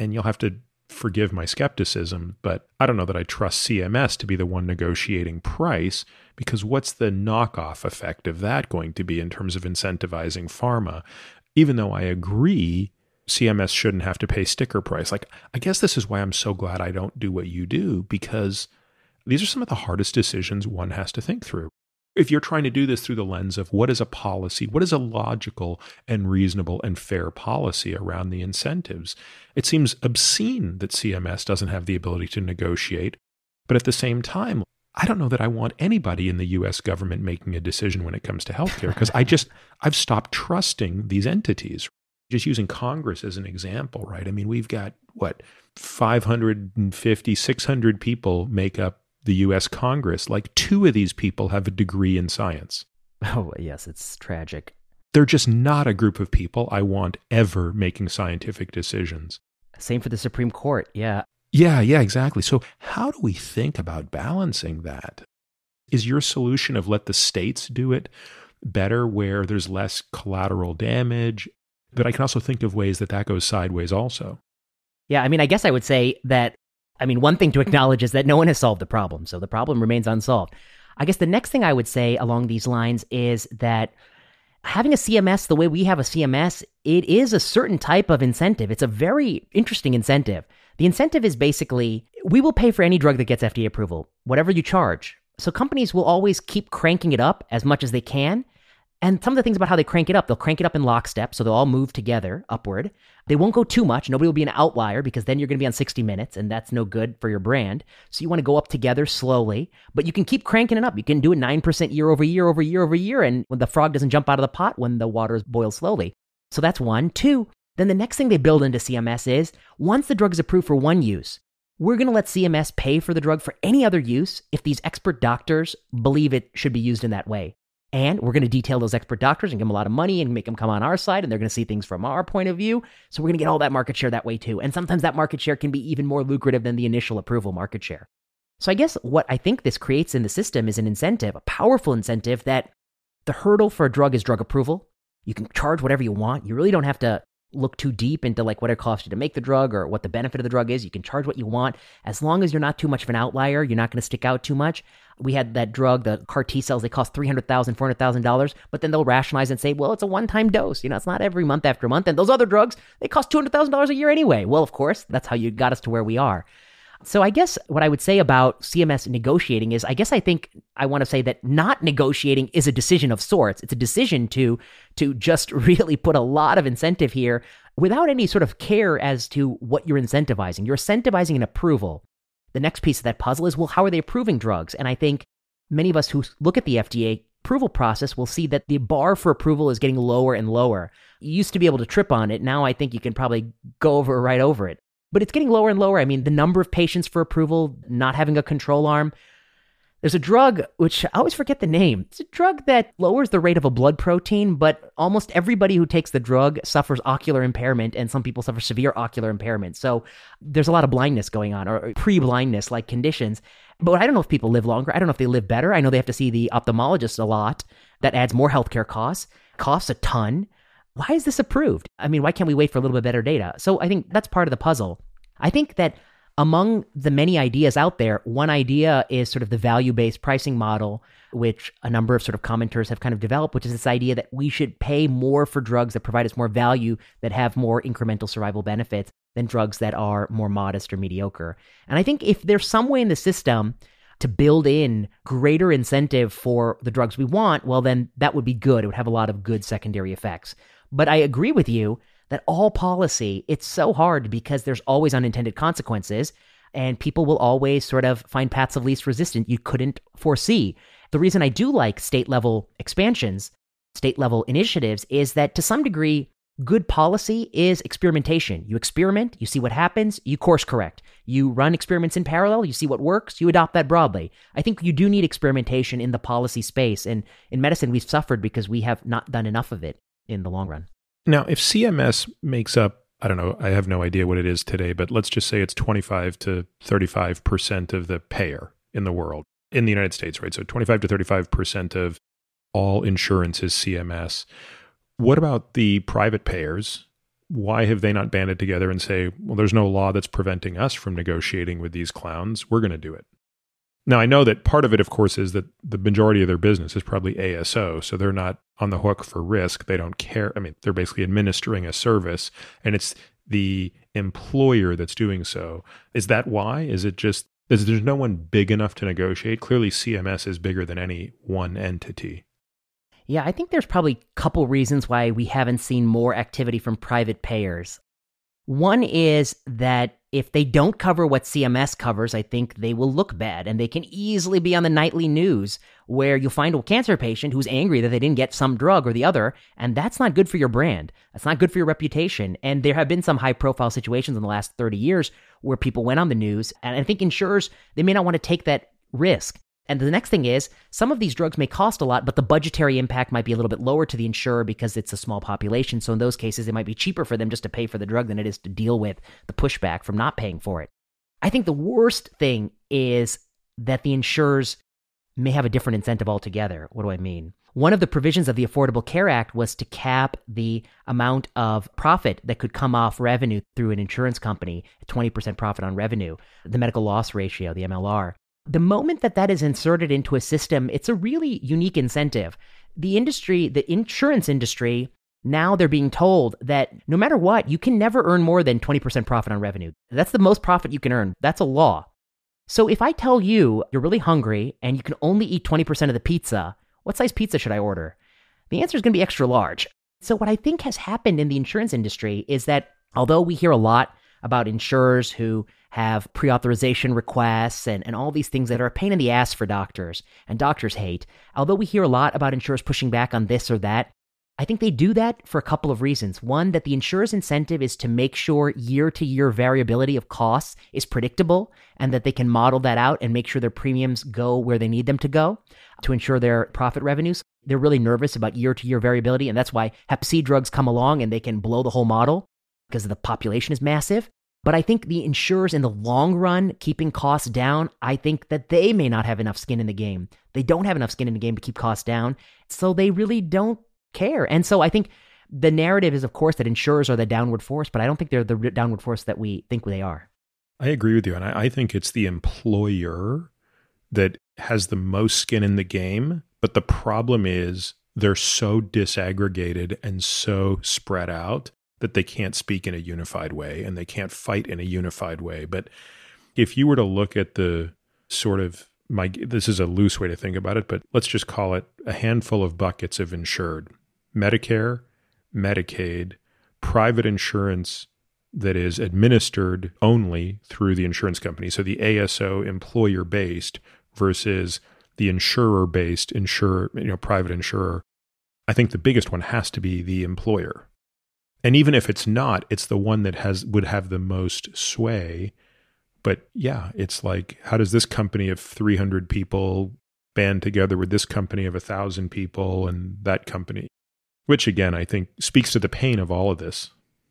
And you'll have to forgive my skepticism, but I don't know that I trust CMS to be the one negotiating price because what's the knockoff effect of that going to be in terms of incentivizing pharma? Even though I agree CMS shouldn't have to pay sticker price. Like, I guess this is why I'm so glad I don't do what you do because these are some of the hardest decisions one has to think through if you're trying to do this through the lens of what is a policy, what is a logical and reasonable and fair policy around the incentives, it seems obscene that CMS doesn't have the ability to negotiate. But at the same time, I don't know that I want anybody in the US government making a decision when it comes to healthcare because I just, I've stopped trusting these entities. Just using Congress as an example, right? I mean, we've got what, 550, 600 people make up the US Congress. Like two of these people have a degree in science.
Oh, yes, it's tragic.
They're just not a group of people I want ever making scientific decisions.
Same for the Supreme Court. Yeah.
Yeah, yeah, exactly. So, how do we think about balancing that? Is your solution of let the states do it better where there's less collateral damage? But I can also think of ways that that goes sideways also.
Yeah, I mean, I guess I would say that, I mean, one thing to acknowledge is that no one has solved the problem. So the problem remains unsolved. I guess the next thing I would say along these lines is that having a CMS the way we have a CMS, it is a certain type of incentive. It's a very interesting incentive. The incentive is basically we will pay for any drug that gets FDA approval, whatever you charge. So companies will always keep cranking it up as much as they can. And some of the things about how they crank it up, they'll crank it up in lockstep, so they'll all move together upward. They won't go too much. Nobody will be an outlier because then you're going to be on 60 minutes, and that's no good for your brand. So you want to go up together slowly, but you can keep cranking it up. You can do it 9% year over year over year over year, and when the frog doesn't jump out of the pot when the water boils slowly. So that's one. Two, then the next thing they build into CMS is once the drug is approved for one use, we're going to let CMS pay for the drug for any other use if these expert doctors believe it should be used in that way. And we're going to detail those expert doctors and give them a lot of money and make them come on our side, and they're going to see things from our point of view. So we're going to get all that market share that way too. And sometimes that market share can be even more lucrative than the initial approval market share. So I guess what I think this creates in the system is an incentive, a powerful incentive that the hurdle for a drug is drug approval. You can charge whatever you want. You really don't have to look too deep into like what it costs you to make the drug or what the benefit of the drug is. You can charge what you want as long as you're not too much of an outlier. You're not going to stick out too much. We had that drug, the CAR T cells. They cost three hundred thousand, four hundred thousand dollars, but then they'll rationalize and say, well, it's a one-time dose. You know, it's not every month after month. And those other drugs, they cost two hundred thousand dollars a year anyway. Well, of course, that's how you got us to where we are. So I guess what I would say about CMS negotiating is I guess I think I want to say that not negotiating is a decision of sorts. It's a decision to to just really put a lot of incentive here without any sort of care as to what you're incentivizing. You're incentivizing an approval. The next piece of that puzzle is well, how are they approving drugs? And I think many of us who look at the FDA approval process will see that the bar for approval is getting lower and lower. You used to be able to trip on it. Now I think you can probably go over right over it. But it's getting lower and lower. I mean, the number of patients for approval, not having a control arm, there's a drug, which I always forget the name. It's a drug that lowers the rate of a blood protein, but almost everybody who takes the drug suffers ocular impairment, and some people suffer severe ocular impairment. So there's a lot of blindness going on, or pre blindness like conditions. But I don't know if people live longer. I don't know if they live better. I know they have to see the ophthalmologist a lot. That adds more healthcare costs, costs a ton. Why is this approved? I mean, why can't we wait for a little bit better data? So I think that's part of the puzzle. I think that among the many ideas out there, one idea is sort of the value based pricing model, which a number of sort of commenters have kind of developed, which is this idea that we should pay more for drugs that provide us more value, that have more incremental survival benefits than drugs that are more modest or mediocre. And I think if there's some way in the system to build in greater incentive for the drugs we want, well, then that would be good. It would have a lot of good secondary effects. But I agree with you that all policy, it's so hard because there's always unintended consequences and people will always sort of find paths of least resistance you couldn't foresee. The reason I do like state level expansions, state level initiatives, is that to some degree, good policy is experimentation. You experiment, you see what happens, you course correct. You run experiments in parallel, you see what works, you adopt that broadly. I think you do need experimentation in the policy space. And in medicine, we've suffered because we have not done enough of it in the long run.
Now, if CMS makes up, I don't know, I have no idea what it is today, but let's just say it's 25 to 35% of the payer in the world, in the United States, right? So 25 to 35% of all insurance is CMS. What about the private payers? Why have they not banded together and say, well, there's no law that's preventing us from negotiating with these clowns? We're going to do it. Now, I know that part of it, of course, is that the majority of their business is probably ASO. So they're not on the hook for risk. They don't care. I mean, they're basically administering a service and it's the employer that's doing so. Is that why? Is it just, is there's no one big enough to negotiate? Clearly, CMS is bigger than any one entity.
Yeah, I think there's probably a couple reasons why we haven't seen more activity from private payers. One is that if they don't cover what CMS covers, I think they will look bad and they can easily be on the nightly news where you'll find a cancer patient who's angry that they didn't get some drug or the other. And that's not good for your brand. That's not good for your reputation. And there have been some high profile situations in the last 30 years where people went on the news. And I think insurers, they may not want to take that risk. And the next thing is, some of these drugs may cost a lot, but the budgetary impact might be a little bit lower to the insurer because it's a small population. So in those cases, it might be cheaper for them just to pay for the drug than it is to deal with the pushback from not paying for it. I think the worst thing is that the insurers may have a different incentive altogether. What do I mean? One of the provisions of the Affordable Care Act was to cap the amount of profit that could come off revenue through an insurance company, 20% profit on revenue, the medical loss ratio, the MLR the moment that that is inserted into a system, it's a really unique incentive. The industry, the insurance industry, now they're being told that no matter what, you can never earn more than 20% profit on revenue. That's the most profit you can earn. That's a law. So if I tell you you're really hungry and you can only eat 20% of the pizza, what size pizza should I order? The answer is going to be extra large. So what I think has happened in the insurance industry is that although we hear a lot about insurers who have pre authorization requests and, and all these things that are a pain in the ass for doctors, and doctors hate. Although we hear a lot about insurers pushing back on this or that, I think they do that for a couple of reasons. One, that the insurer's incentive is to make sure year to year variability of costs is predictable and that they can model that out and make sure their premiums go where they need them to go to ensure their profit revenues. They're really nervous about year to year variability, and that's why Hep C drugs come along and they can blow the whole model because the population is massive. But I think the insurers in the long run, keeping costs down, I think that they may not have enough skin in the game. They don't have enough skin in the game to keep costs down. So they really don't care. And so I think the narrative is, of course, that insurers are the downward force, but I don't think they're the downward force that we think they are.
I agree with you. And I, I think it's the employer that has the most skin in the game. But the problem is they're so disaggregated and so spread out that they can't speak in a unified way and they can't fight in a unified way. But if you were to look at the sort of my this is a loose way to think about it, but let's just call it a handful of buckets of insured. Medicare, Medicaid, private insurance that is administered only through the insurance company. So the ASO employer based versus the insurer based insurer, you know, private insurer. I think the biggest one has to be the employer and even if it's not, it's the one that has would have the most sway. But yeah, it's like how does this company of 300 people band together with this company of a 1000 people and that company? Which again, I think speaks to the pain of all of this.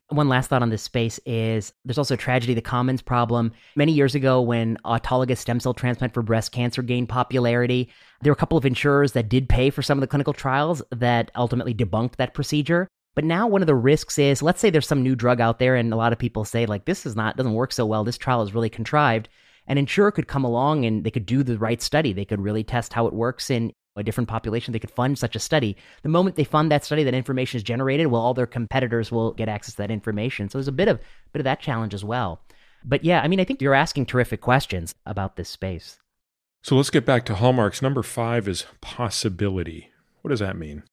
One last thought on this space is there's also tragedy, the commons problem. Many years ago, when autologous stem cell transplant for breast cancer gained popularity, there were a couple of insurers that did pay for some of the clinical trials that ultimately debunked that procedure. But now one of the risks is let's say there's some new drug out there and a lot of people say like this is not doesn't work so well. This trial is really contrived. An insurer could come along and they could do the right study. They could really test how it works in a different population. They could fund such a study. The moment they fund that study, that information is generated, well, all their competitors will get access to that information. So there's a bit of bit of that challenge as well. But yeah, I mean, I think you're asking terrific questions about this space.
So let's get back to hallmarks. Number five is possibility. What does that mean?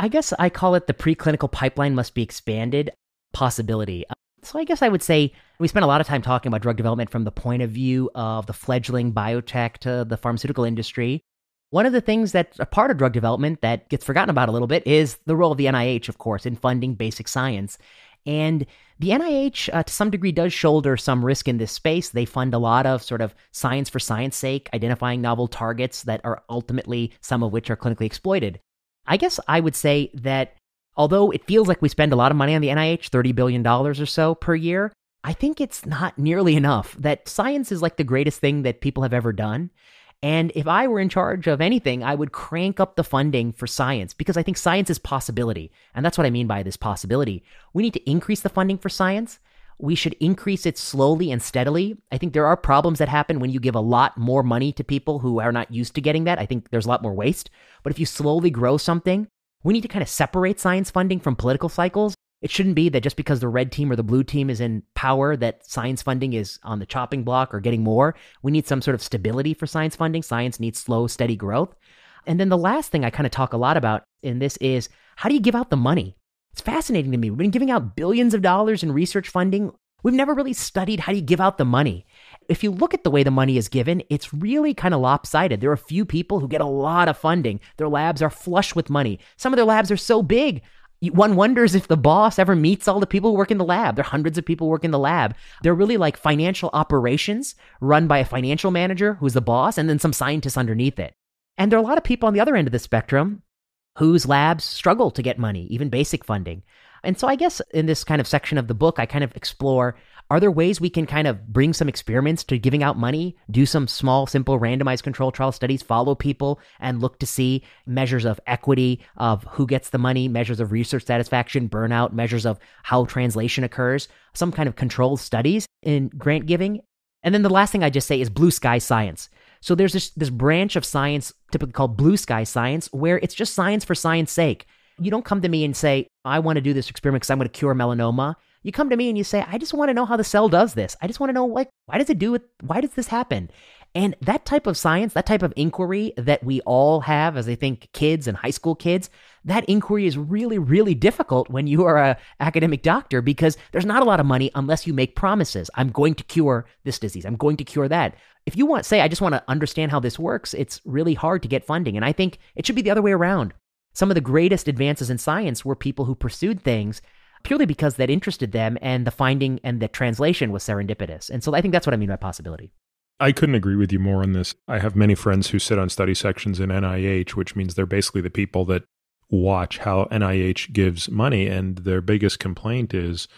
I guess I call it the preclinical pipeline must be expanded possibility. So I guess I would say we spent a lot of time talking about drug development from the point of view of the fledgling biotech to the pharmaceutical industry. One of the things that's a part of drug development that gets forgotten about a little bit is the role of the NIH, of course, in funding basic science. And the NIH, uh, to some degree, does shoulder some risk in this space. They fund a lot of sort of science for science sake, identifying novel targets that are ultimately, some of which are clinically exploited. I guess I would say that although it feels like we spend a lot of money on the NIH, $30 billion or so per year, I think it's not nearly enough. That science is like the greatest thing that people have ever done. And if I were in charge of anything, I would crank up the funding for science because I think science is possibility. And that's what I mean by this possibility. We need to increase the funding for science we should increase it slowly and steadily. I think there are problems that happen when you give a lot more money to people who are not used to getting that. I think there's a lot more waste. But if you slowly grow something, we need to kind of separate science funding from political cycles. It shouldn't be that just because the red team or the blue team is in power that science funding is on the chopping block or getting more. We need some sort of stability for science funding. Science needs slow, steady growth. And then the last thing I kind of talk a lot about in this is how do you give out the money? It's fascinating to me. We've been giving out billions of dollars in research funding. We've never really studied how do you give out the money. If you look at the way the money is given, it's really kind of lopsided. There are a few people who get a lot of funding. Their labs are flush with money. Some of their labs are so big, one wonders if the boss ever meets all the people who work in the lab. There are hundreds of people who work in the lab. They're really like financial operations run by a financial manager who's the boss and then some scientists underneath it. And there are a lot of people on the other end of the spectrum whose labs struggle to get money, even basic funding. And so I guess in this kind of section of the book, I kind of explore are there ways we can kind of bring some experiments to giving out money, do some small, simple randomized control trial studies, follow people and look to see measures of equity of who gets the money, measures of research satisfaction, burnout, measures of how translation occurs, some kind of controlled studies in grant giving. And then the last thing I just say is blue sky science. So there's this, this branch of science typically called blue sky science where it's just science for science sake. You don't come to me and say, I want to do this experiment because I'm going to cure melanoma. You come to me and you say, I just want to know how the cell does this. I just want to know, like, why does it do it? Why does this happen? And that type of science, that type of inquiry that we all have as I think kids and high school kids, that inquiry is really, really difficult when you are a academic doctor because there's not a lot of money unless you make promises. I'm going to cure this disease. I'm going to cure that. If you want, say, I just want to understand how this works, it's really hard to get funding. And I think it should be the other way around. Some of the greatest advances in science were people who pursued things purely because that interested them and the finding and the translation was serendipitous. And so I think that's what I mean by possibility.
I couldn't agree with you more on this. I have many friends who sit on study sections in NIH, which means they're basically the people that watch how NIH gives money. And their biggest complaint is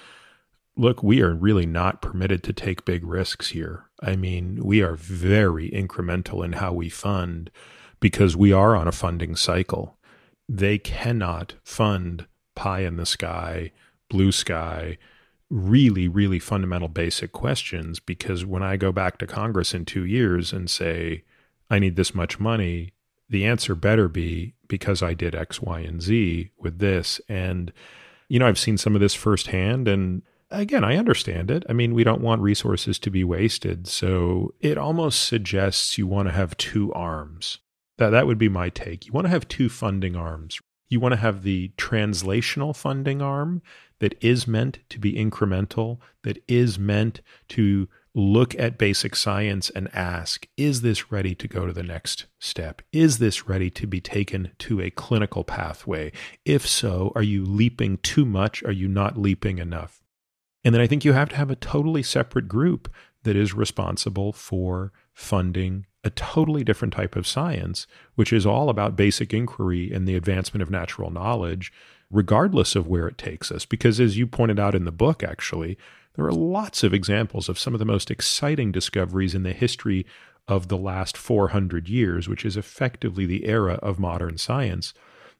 look, we are really not permitted to take big risks here. I mean, we are very incremental in how we fund because we are on a funding cycle. They cannot fund pie in the sky blue sky, really, really fundamental basic questions. Because when I go back to Congress in two years and say, I need this much money, the answer better be because I did X, Y, and Z with this. And, you know, I've seen some of this firsthand. And again, I understand it. I mean, we don't want resources to be wasted. So it almost suggests you want to have two arms. That, that would be my take. You want to have two funding arms. You want to have the translational funding arm that is meant to be incremental, that is meant to look at basic science and ask, is this ready to go to the next step? Is this ready to be taken to a clinical pathway? If so, are you leaping too much? Are you not leaping enough? And then I think you have to have a totally separate group that is responsible for funding a totally different type of science, which is all about basic inquiry and the advancement of natural knowledge regardless of where it takes us. Because as you pointed out in the book, actually, there are lots of examples of some of the most exciting discoveries in the history of the last 400 years, which is effectively the era of modern science,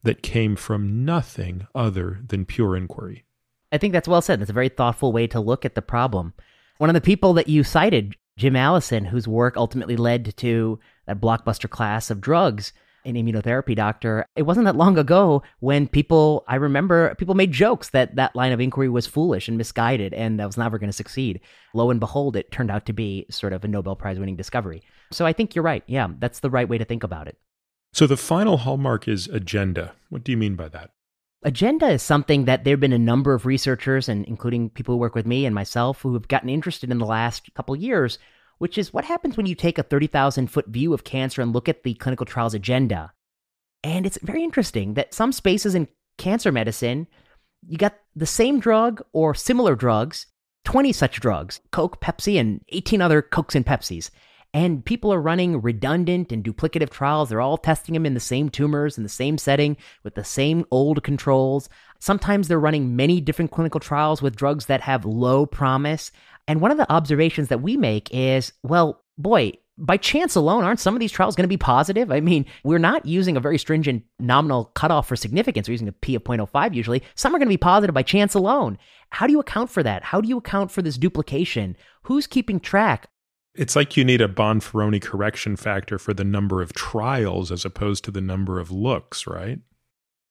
that came from nothing other than pure inquiry.
I think that's well said. That's a very thoughtful way to look at the problem. One of the people that you cited, Jim Allison, whose work ultimately led to that blockbuster class of drugs, an immunotherapy doctor. It wasn't that long ago when people, I remember people made jokes that that line of inquiry was foolish and misguided and that was never going to succeed. Lo and behold, it turned out to be sort of a Nobel Prize winning discovery. So I think you're right. Yeah, that's the right way to think about it.
So the final hallmark is agenda. What do you mean by that?
Agenda is something that there have been a number of researchers, and including people who work with me and myself, who have gotten interested in the last couple years which is what happens when you take a 30,000 foot view of cancer and look at the clinical trials agenda. And it's very interesting that some spaces in cancer medicine, you got the same drug or similar drugs, 20 such drugs, Coke, Pepsi, and 18 other Cokes and Pepsis. And people are running redundant and duplicative trials. They're all testing them in the same tumors, in the same setting, with the same old controls. Sometimes they're running many different clinical trials with drugs that have low promise. And one of the observations that we make is, well, boy, by chance alone, aren't some of these trials going to be positive? I mean, we're not using a very stringent nominal cutoff for significance. We're using a p of 0.05 usually. Some are going to be positive by chance alone. How do you account for that? How do you account for this duplication? Who's keeping track?
It's like you need a Bonferroni correction factor for the number of trials as opposed to the number of looks, right?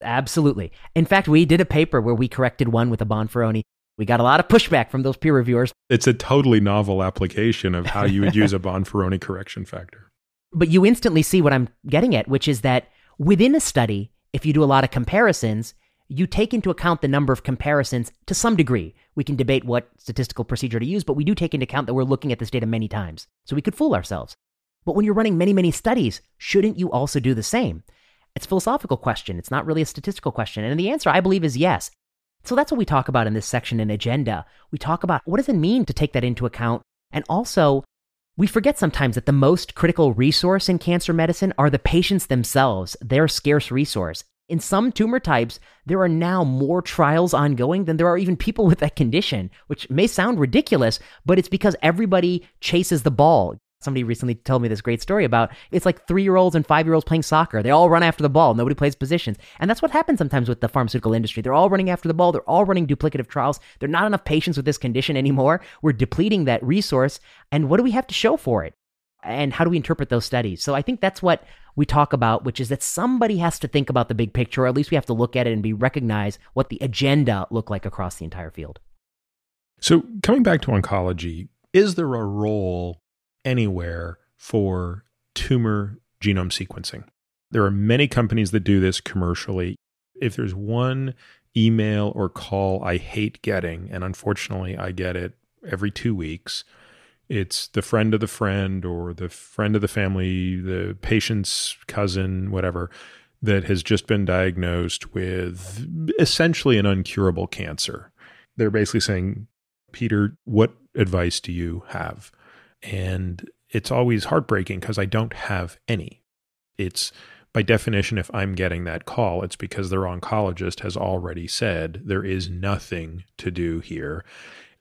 Absolutely. In fact, we did a paper where we corrected one with a Bonferroni we got a lot of pushback from those peer reviewers.
It's a totally novel application of how you would use a Bonferroni correction factor.
But you instantly see what I'm getting at, which is that within a study, if you do a lot of comparisons, you take into account the number of comparisons to some degree. We can debate what statistical procedure to use, but we do take into account that we're looking at this data many times. So we could fool ourselves. But when you're running many, many studies, shouldn't you also do the same? It's a philosophical question. It's not really a statistical question. And the answer, I believe, is yes. So that's what we talk about in this section in Agenda. We talk about what does it mean to take that into account? And also, we forget sometimes that the most critical resource in cancer medicine are the patients themselves, their scarce resource. In some tumor types, there are now more trials ongoing than there are even people with that condition, which may sound ridiculous, but it's because everybody chases the ball. Somebody recently told me this great story about it's like three year olds and five year olds playing soccer. They all run after the ball. Nobody plays positions. And that's what happens sometimes with the pharmaceutical industry. They're all running after the ball. They're all running duplicative trials. There are not enough patients with this condition anymore. We're depleting that resource. And what do we have to show for it? And how do we interpret those studies? So I think that's what we talk about, which is that somebody has to think about the big picture, or at least we have to look at it and be recognize what the agenda looked like across the entire field.
So coming back to oncology, is there a role anywhere for tumor genome sequencing. There are many companies that do this commercially. If there's one email or call I hate getting, and unfortunately I get it every two weeks, it's the friend of the friend or the friend of the family, the patient's cousin, whatever, that has just been diagnosed with essentially an uncurable cancer. They're basically saying, Peter, what advice do you have? And it's always heartbreaking because I don't have any. It's by definition, if I'm getting that call, it's because their oncologist has already said there is nothing to do here.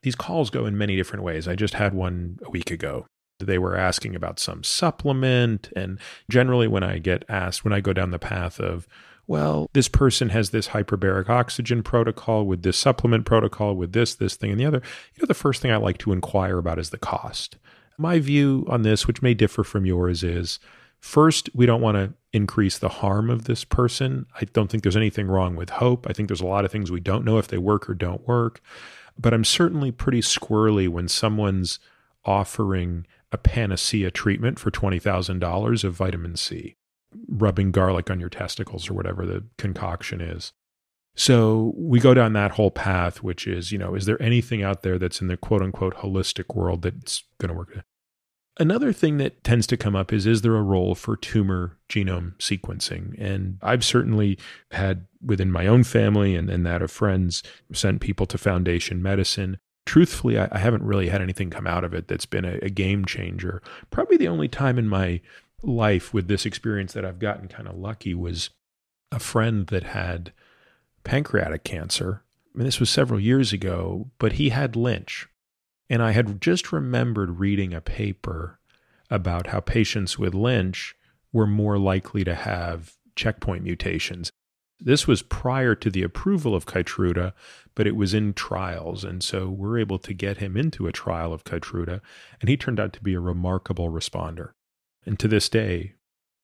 These calls go in many different ways. I just had one a week ago. They were asking about some supplement. And generally, when I get asked, when I go down the path of, well, this person has this hyperbaric oxygen protocol with this supplement protocol with this, this thing, and the other, you know, the first thing I like to inquire about is the cost. My view on this, which may differ from yours, is first, we don't want to increase the harm of this person. I don't think there's anything wrong with hope. I think there's a lot of things we don't know if they work or don't work. But I'm certainly pretty squirrely when someone's offering a panacea treatment for $20,000 of vitamin C, rubbing garlic on your testicles or whatever the concoction is. So we go down that whole path, which is, you know, is there anything out there that's in the quote unquote holistic world that's going to work? Another thing that tends to come up is is there a role for tumor genome sequencing? And I've certainly had within my own family and, and that of friends sent people to Foundation Medicine. Truthfully, I, I haven't really had anything come out of it that's been a, a game changer. Probably the only time in my life with this experience that I've gotten kind of lucky was a friend that had pancreatic cancer. I mean, this was several years ago, but he had Lynch. And I had just remembered reading a paper about how patients with Lynch were more likely to have checkpoint mutations. This was prior to the approval of Keytruda, but it was in trials. And so we're able to get him into a trial of Keytruda, and he turned out to be a remarkable responder. And to this day,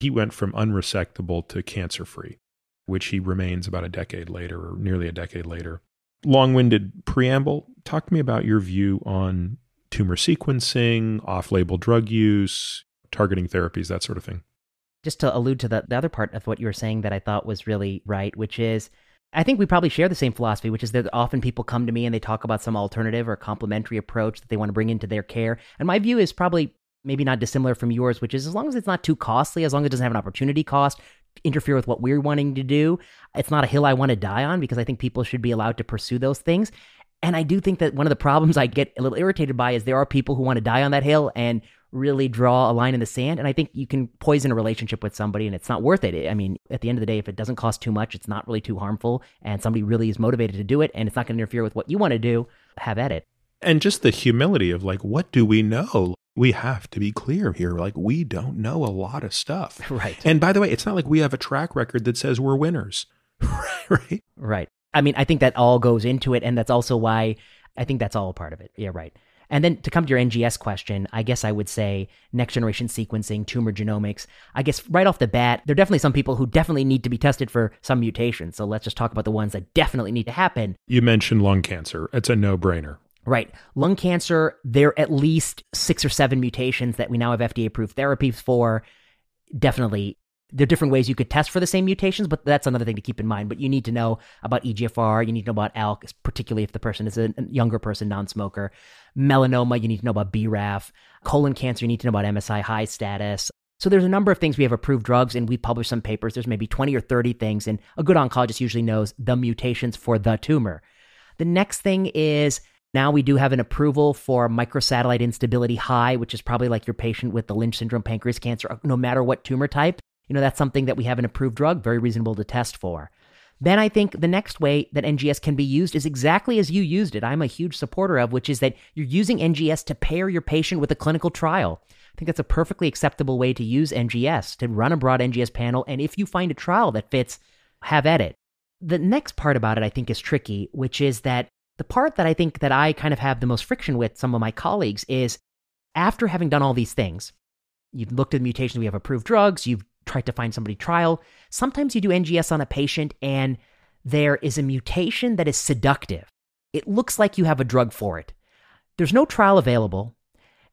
he went from unresectable to cancer free, which he remains about a decade later, or nearly a decade later long winded preamble, talk to me about your view on tumor sequencing, off label drug use, targeting therapies, that sort of thing.
Just to allude to the, the other part of what you were saying that I thought was really right, which is I think we probably share the same philosophy, which is that often people come to me and they talk about some alternative or complementary approach that they want to bring into their care. And my view is probably maybe not dissimilar from yours, which is as long as it's not too costly, as long as it doesn't have an opportunity cost, interfere with what we're wanting to do. It's not a hill I want to die on because I think people should be allowed to pursue those things. And I do think that one of the problems I get a little irritated by is there are people who want to die on that hill and really draw a line in the sand. And I think you can poison a relationship with somebody and it's not worth it. I mean, at the end of the day, if it doesn't cost too much, it's not really too harmful, and somebody really is motivated to do it and it's not going to interfere with what you want to do, have at it.
And just the humility of like, what do we know? We have to be clear here. Like, we don't know a lot of stuff.
Right.
And by the way, it's not like we have a track record that says we're winners. right.
Right. I mean, I think that all goes into it. And that's also why I think that's all a part of it. Yeah, right. And then to come to your NGS question, I guess I would say next generation sequencing, tumor genomics. I guess right off the bat, there are definitely some people who definitely need to be tested for some mutations. So let's just talk about the ones that definitely need to happen.
You mentioned lung cancer. It's a no brainer.
Right. Lung cancer, there are at least six or seven mutations that we now have FDA approved therapies for. Definitely There are different ways you could test for the same mutations, but that's another thing to keep in mind. But you need to know about EGFR, you need to know about ALK, particularly if the person is a younger person, non smoker. Melanoma, you need to know about BRAF. Colon cancer, you need to know about MSI high status. So there's a number of things we have approved drugs, and we publish some papers. There's maybe 20 or 30 things, and a good oncologist usually knows the mutations for the tumor. The next thing is now we do have an approval for microsatellite instability high, which is probably like your patient with the Lynch syndrome pancreas cancer, uh, no matter what tumor type. You know, that's something that we have an approved drug, very reasonable to test for. Then I think the next way that NGS can be used is exactly as you used it. I'm a huge supporter of, which is that you're using NGS to pair your patient with a clinical trial. I think that's a perfectly acceptable way to use NGS, to run a broad NGS panel. And if you find a trial that fits, have at it. The next part about it, I think, is tricky, which is that the part that I think that I kind of have the most friction with some of my colleagues is after having done all these things, you've looked at the mutations, we have approved drugs, you've tried to find somebody trial. Sometimes you do NGS on a patient and there is a mutation that is seductive. It looks like you have a drug for it. There's no trial available.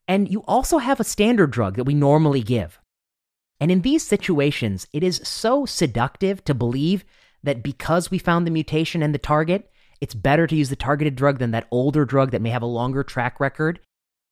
And you also have a standard drug that we normally give. And in these situations, it is so seductive to believe that because we found the mutation and the target, it's better to use the targeted drug than that older drug that may have a longer track record.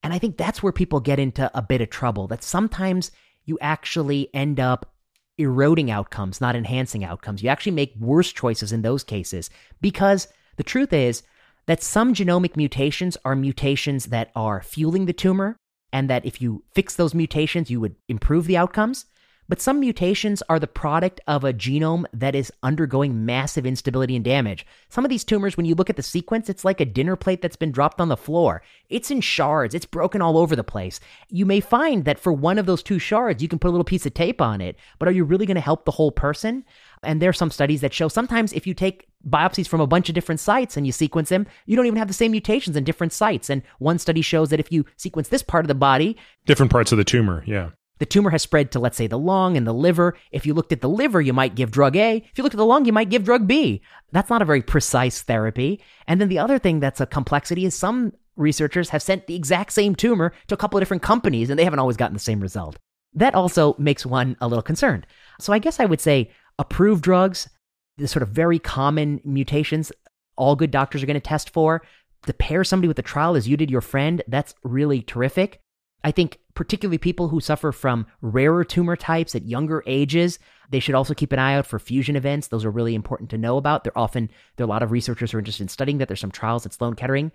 And I think that's where people get into a bit of trouble that sometimes you actually end up eroding outcomes, not enhancing outcomes. You actually make worse choices in those cases because the truth is that some genomic mutations are mutations that are fueling the tumor, and that if you fix those mutations, you would improve the outcomes. But some mutations are the product of a genome that is undergoing massive instability and damage. Some of these tumors, when you look at the sequence, it's like a dinner plate that's been dropped on the floor. It's in shards, it's broken all over the place. You may find that for one of those two shards, you can put a little piece of tape on it, but are you really going to help the whole person? And there are some studies that show sometimes if you take biopsies from a bunch of different sites and you sequence them, you don't even have the same mutations in different sites. And one study shows that if you sequence this part of the body,
different parts of the tumor, yeah.
The tumor has spread to, let's say, the lung and the liver. If you looked at the liver, you might give drug A. If you looked at the lung, you might give drug B. That's not a very precise therapy. And then the other thing that's a complexity is some researchers have sent the exact same tumor to a couple of different companies and they haven't always gotten the same result. That also makes one a little concerned. So I guess I would say approved drugs, the sort of very common mutations, all good doctors are going to test for. To pair somebody with a trial as you did your friend, that's really terrific. I think particularly people who suffer from rarer tumor types at younger ages, they should also keep an eye out for fusion events. Those are really important to know about. They're often there are a lot of researchers who are interested in studying that. There's some trials at Sloan Kettering.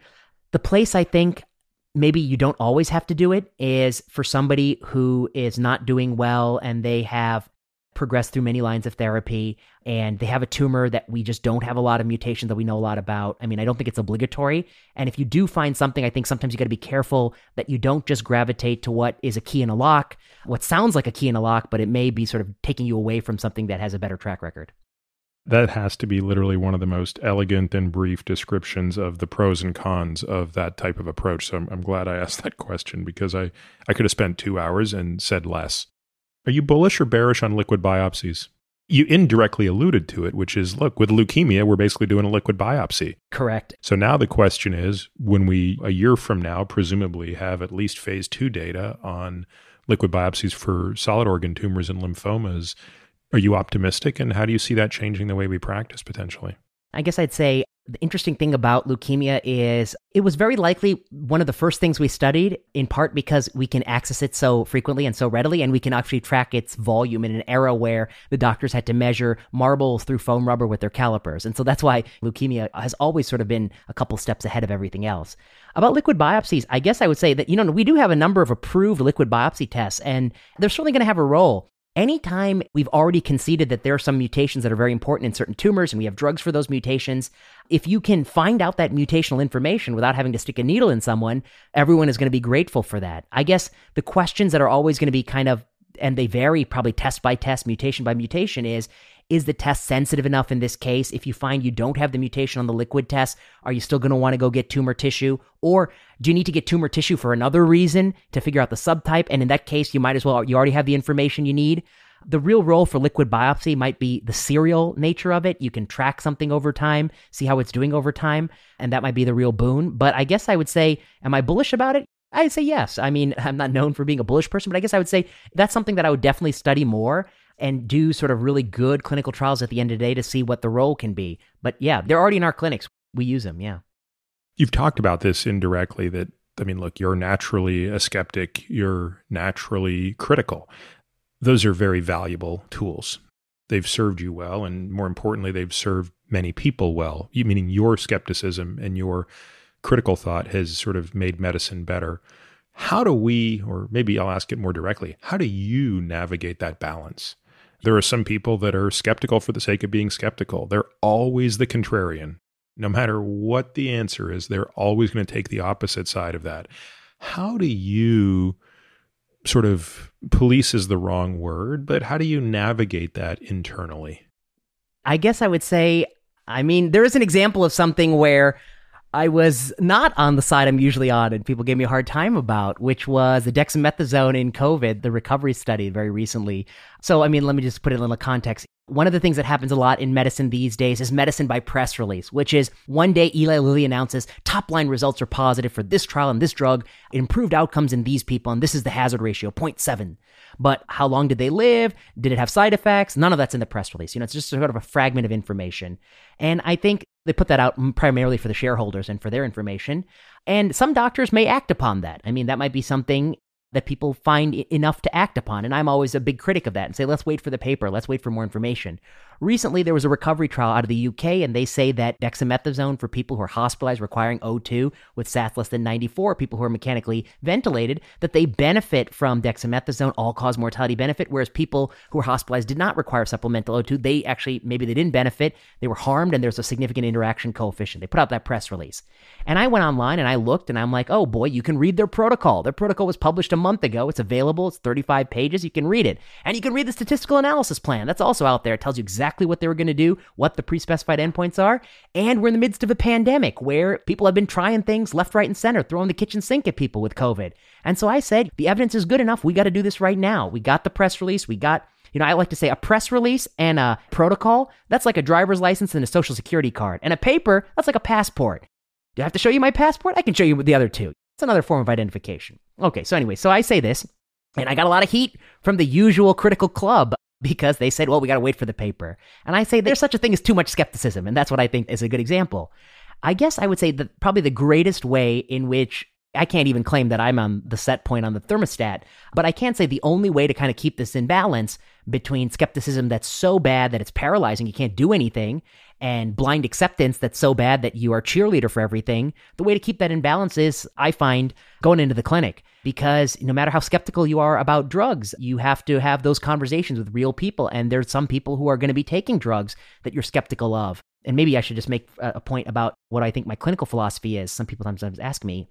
The place I think maybe you don't always have to do it is for somebody who is not doing well and they have progressed through many lines of therapy and they have a tumor that we just don't have a lot of mutations that we know a lot about. I mean, I don't think it's obligatory. And if you do find something, I think sometimes you got to be careful that you don't just gravitate to what is a key in a lock, what sounds like a key in a lock, but it may be sort of taking you away from something that has a better track record.
That has to be literally one of the most elegant and brief descriptions of the pros and cons of that type of approach. So I'm, I'm glad I asked that question because I, I could have spent two hours and said less. Are you bullish or bearish on liquid biopsies? You indirectly alluded to it, which is look, with leukemia, we're basically doing a liquid biopsy.
Correct.
So now the question is when we, a year from now, presumably have at least phase two data on liquid biopsies for solid organ tumors and lymphomas, are you optimistic? And how do you see that changing the way we practice potentially?
I guess I'd say the interesting thing about leukemia is it was very likely one of the first things we studied, in part because we can access it so frequently and so readily, and we can actually track its volume in an era where the doctors had to measure marbles through foam rubber with their calipers. And so that's why leukemia has always sort of been a couple steps ahead of everything else. About liquid biopsies, I guess I would say that, you know, we do have a number of approved liquid biopsy tests, and they're certainly going to have a role anytime we've already conceded that there are some mutations that are very important in certain tumors and we have drugs for those mutations, if you can find out that mutational information without having to stick a needle in someone, everyone is going to be grateful for that. I guess the questions that are always going to be kind of, and they vary probably test by test, mutation by mutation, is is the test sensitive enough in this case? If you find you don't have the mutation on the liquid test, are you still going to want to go get tumor tissue? Or do you need to get tumor tissue for another reason to figure out the subtype? And in that case, you might as well, you already have the information you need. The real role for liquid biopsy might be the serial nature of it. You can track something over time, see how it's doing over time, and that might be the real boon. But I guess I would say, am I bullish about it? I'd say yes. I mean, I'm not known for being a bullish person, but I guess I would say that's something that I would definitely study more. and do sort of really good clinical trials at the end of the day to see what the role can be. But yeah, they're already in our clinics. We use them. Yeah.
You've talked about this indirectly that, I mean, look, you're naturally a skeptic, you're naturally critical. Those are very valuable tools. They've served you well. And more importantly, they've served many people well, meaning your skepticism and your critical thought has sort of made medicine better. How do we, or maybe I'll ask it more directly, how do you navigate that balance? There are some people that are skeptical for the sake of being skeptical. They're always the contrarian. No matter what the answer is, they're always going to take the opposite side of that. How do you sort of police is the wrong word, but how do you navigate that internally?
I guess I would say, I mean, there is an example of something where I was not on the side I'm usually on, and people gave me a hard time about, which was the dexamethasone in COVID, the recovery study very recently. So, I mean, let me just put it in a context. One of the things that happens a lot in medicine these days is medicine by press release, which is one day Eli Lilly announces top line results are positive for this trial and this drug, improved outcomes in these people, and this is the hazard ratio 0.7. But how long did they live? Did it have side effects? None of that's in the press release. You know, it's just sort of a fragment of information. And I think they put that out primarily for the shareholders and for their information. And some doctors may act upon that. I mean, that might be something that people find enough to act upon. And I'm always a big critic of that and say, let's wait for the paper, let's wait for more information. Recently, there was a recovery trial out of the UK, and they say that dexamethasone for people who are hospitalized requiring O2 with SATs less than 94, people who are mechanically ventilated, that they benefit from dexamethasone all cause mortality benefit, whereas people who are hospitalized did not require supplemental O2. They actually, maybe they didn't benefit, they were harmed, and there's a significant interaction coefficient. They put out that press release. And I went online and I looked, and I'm like, oh boy, you can read their protocol. Their protocol was published a month ago. It's available, it's 35 pages. You can read it. And you can read the statistical analysis plan. That's also out there. It tells you exactly exactly what they were going to do, what the pre specified endpoints are. And we're in the midst of a pandemic where people have been trying things left, right, and center, throwing the kitchen sink at people with COVID. And so I said, the evidence is good enough. We got to do this right now. We got the press release. We got you know, I like to say a press release and a protocol, that's like a driver's license and a social security card. And a paper, that's like a passport. Do I have to show you my passport? I can show you the other two. It's another form of identification. Okay, so anyway, so I say this, and I got a lot of heat from the usual critical club because they said, well, we got to wait for the paper. And I say there's such a thing as too much skepticism. And that's what I think is a good example. I guess I would say that probably the greatest way in which I can't even claim that I'm on the set point on the thermostat, but I can say the only way to kind of keep this in balance between skepticism that's so bad that it's paralyzing, you can't do anything, and blind acceptance that's so bad that you are cheerleader for everything, the way to keep that in balance is, I find, going into the clinic. Because no matter how skeptical you are about drugs, you have to have those conversations with real people. And there's some people who are going to be taking drugs that you're skeptical of. And maybe I should just make a point about what I think my clinical philosophy is. Some people sometimes ask me,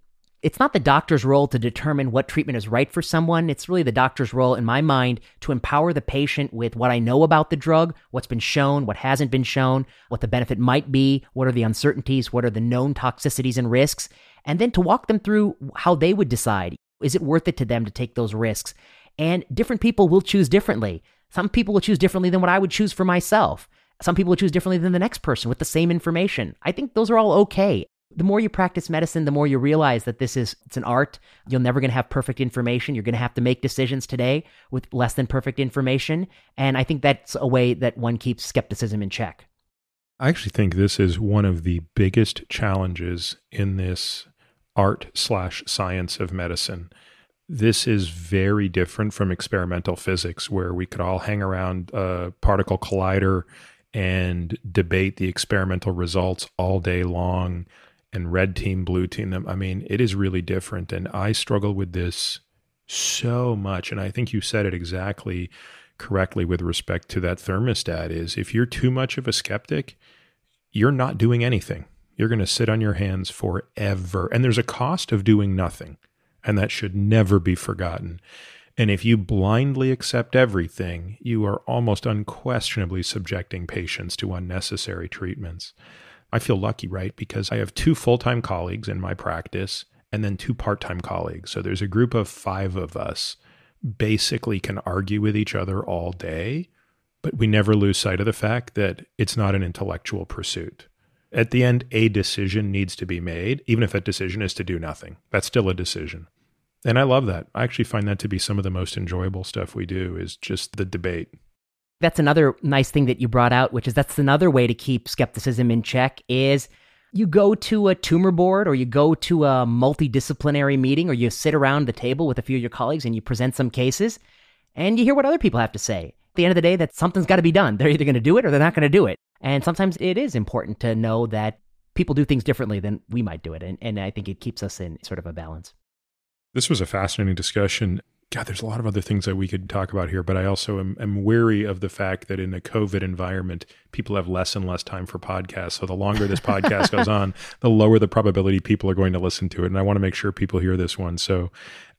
it's not the doctor's role to determine what treatment is right for someone. It's really the doctor's role, in my mind, to empower the patient with what I know about the drug, what's been shown, what hasn't been shown, what the benefit might be, what are the uncertainties, what are the known toxicities and risks, and then to walk them through how they would decide. Is it worth it to them to take those risks? And different people will choose differently. Some people will choose differently than what I would choose for myself. Some people will choose differently than the next person with the same information. I think those are all okay the more you practice medicine, the more you realize that this is it's an art. You're never going to have perfect information. You're going to have to make decisions today with less than perfect information, and I think that's a way that one keeps skepticism in check.
I actually think this is one of the biggest challenges in this art slash science of medicine. This is very different from experimental physics, where we could all hang around a particle collider and debate the experimental results all day long and red team, blue team them. I mean, it is really different. And I struggle with this so much. And I think you said it exactly correctly with respect to that thermostat is if you're too much of a skeptic, you're not doing anything. You're going to sit on your hands forever. And there's a cost of doing nothing. And that should never be forgotten. And if you blindly accept everything, you are almost unquestionably subjecting patients to unnecessary treatments. I feel lucky, right? Because I have two full time colleagues in my practice and then two part time colleagues. So there's a group of five of us basically can argue with each other all day, but we never lose sight of the fact that it's not an intellectual pursuit. At the end, a decision needs to be made, even if that decision is to do nothing. That's still a decision. And I love that. I actually find that to be some of the most enjoyable stuff we do is just the debate.
That's another nice thing that you brought out, which is that's another way to keep skepticism in check is you go to a tumor board or you go to a multidisciplinary meeting or you sit around the table with a few of your colleagues and you present some cases and you hear what other people have to say. At the end of the day, that something's got to be done. They're either going to do it or they're not going to do it. And sometimes it is important to know that people do things differently than we might do it. And, and I think it keeps us in sort of a balance.
This was a fascinating discussion. God, there's a lot of other things that we could talk about here, but I also am, am wary of the fact that in a COVID environment, people have less and less time for podcasts. So the longer this podcast goes on, the lower the probability people are going to listen to it. And I want to make sure people hear this one. So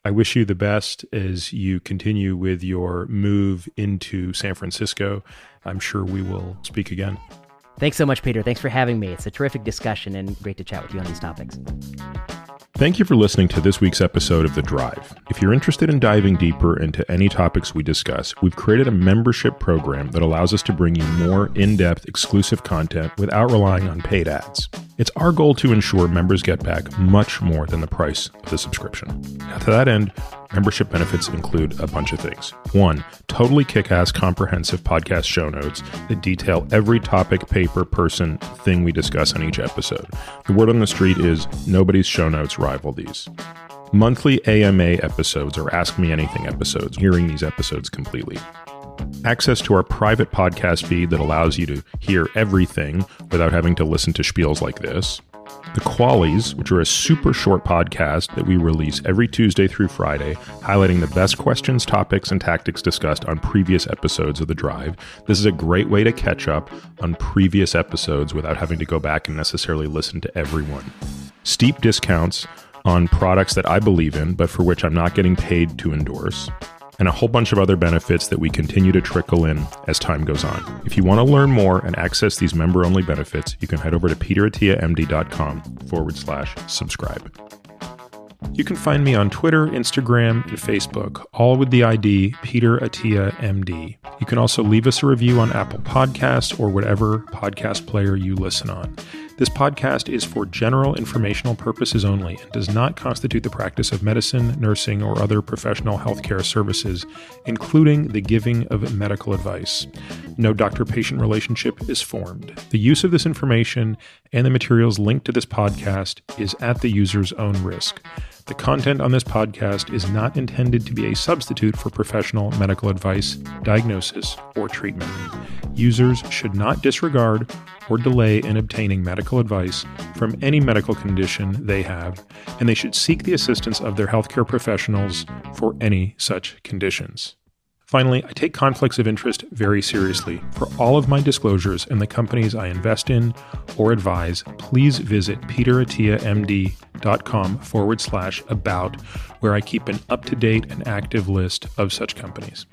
I wish you the best as you continue with your move into San Francisco. I'm sure we will speak again.
Thanks so much, Peter. Thanks for having me. It's a terrific discussion and great to chat with you on these topics.
Thank you for listening to this week's episode of The Drive. If you're interested in diving deeper into any topics we discuss, we've created a membership program that allows us to bring you more in depth, exclusive content without relying on paid ads. It's our goal to ensure members get back much more than the price of the subscription. Now, to that end, membership benefits include a bunch of things. One, totally kick ass comprehensive podcast show notes that detail every topic, paper, person, thing we discuss on each episode. The word on the street is nobody's show notes rival these. Monthly AMA episodes or Ask Me Anything episodes, hearing these episodes completely access to our private podcast feed that allows you to hear everything without having to listen to spiels like this. The Qualys, which are a super short podcast that we release every Tuesday through Friday, highlighting the best questions, topics, and tactics discussed on previous episodes of The Drive. This is a great way to catch up on previous episodes without having to go back and necessarily listen to everyone. Steep discounts on products that I believe in, but for which I'm not getting paid to endorse and a whole bunch of other benefits that we continue to trickle in as time goes on. If you want to learn more and access these member only benefits, you can head over to peterattiamd.com forward slash subscribe. You can find me on Twitter, Instagram, and Facebook, all with the ID Peter Attia MD. You can also leave us a review on Apple Podcasts or whatever podcast player you listen on. This podcast is for general informational purposes only and does not constitute the practice of medicine, nursing, or other professional healthcare services, including the giving of medical advice. No doctor patient relationship is formed. The use of this information and the materials linked to this podcast is at the user's own risk. The content on this podcast is not intended to be a substitute for professional medical advice, diagnosis, or treatment. Users should not disregard or delay in obtaining medical advice from any medical condition they have, and they should seek the assistance of their healthcare professionals for any such conditions. Finally, I take conflicts of interest very seriously. For all of my disclosures and the companies I invest in or advise, please visit peterattiamd.com forward slash about, where I keep an up to date and active list of such companies.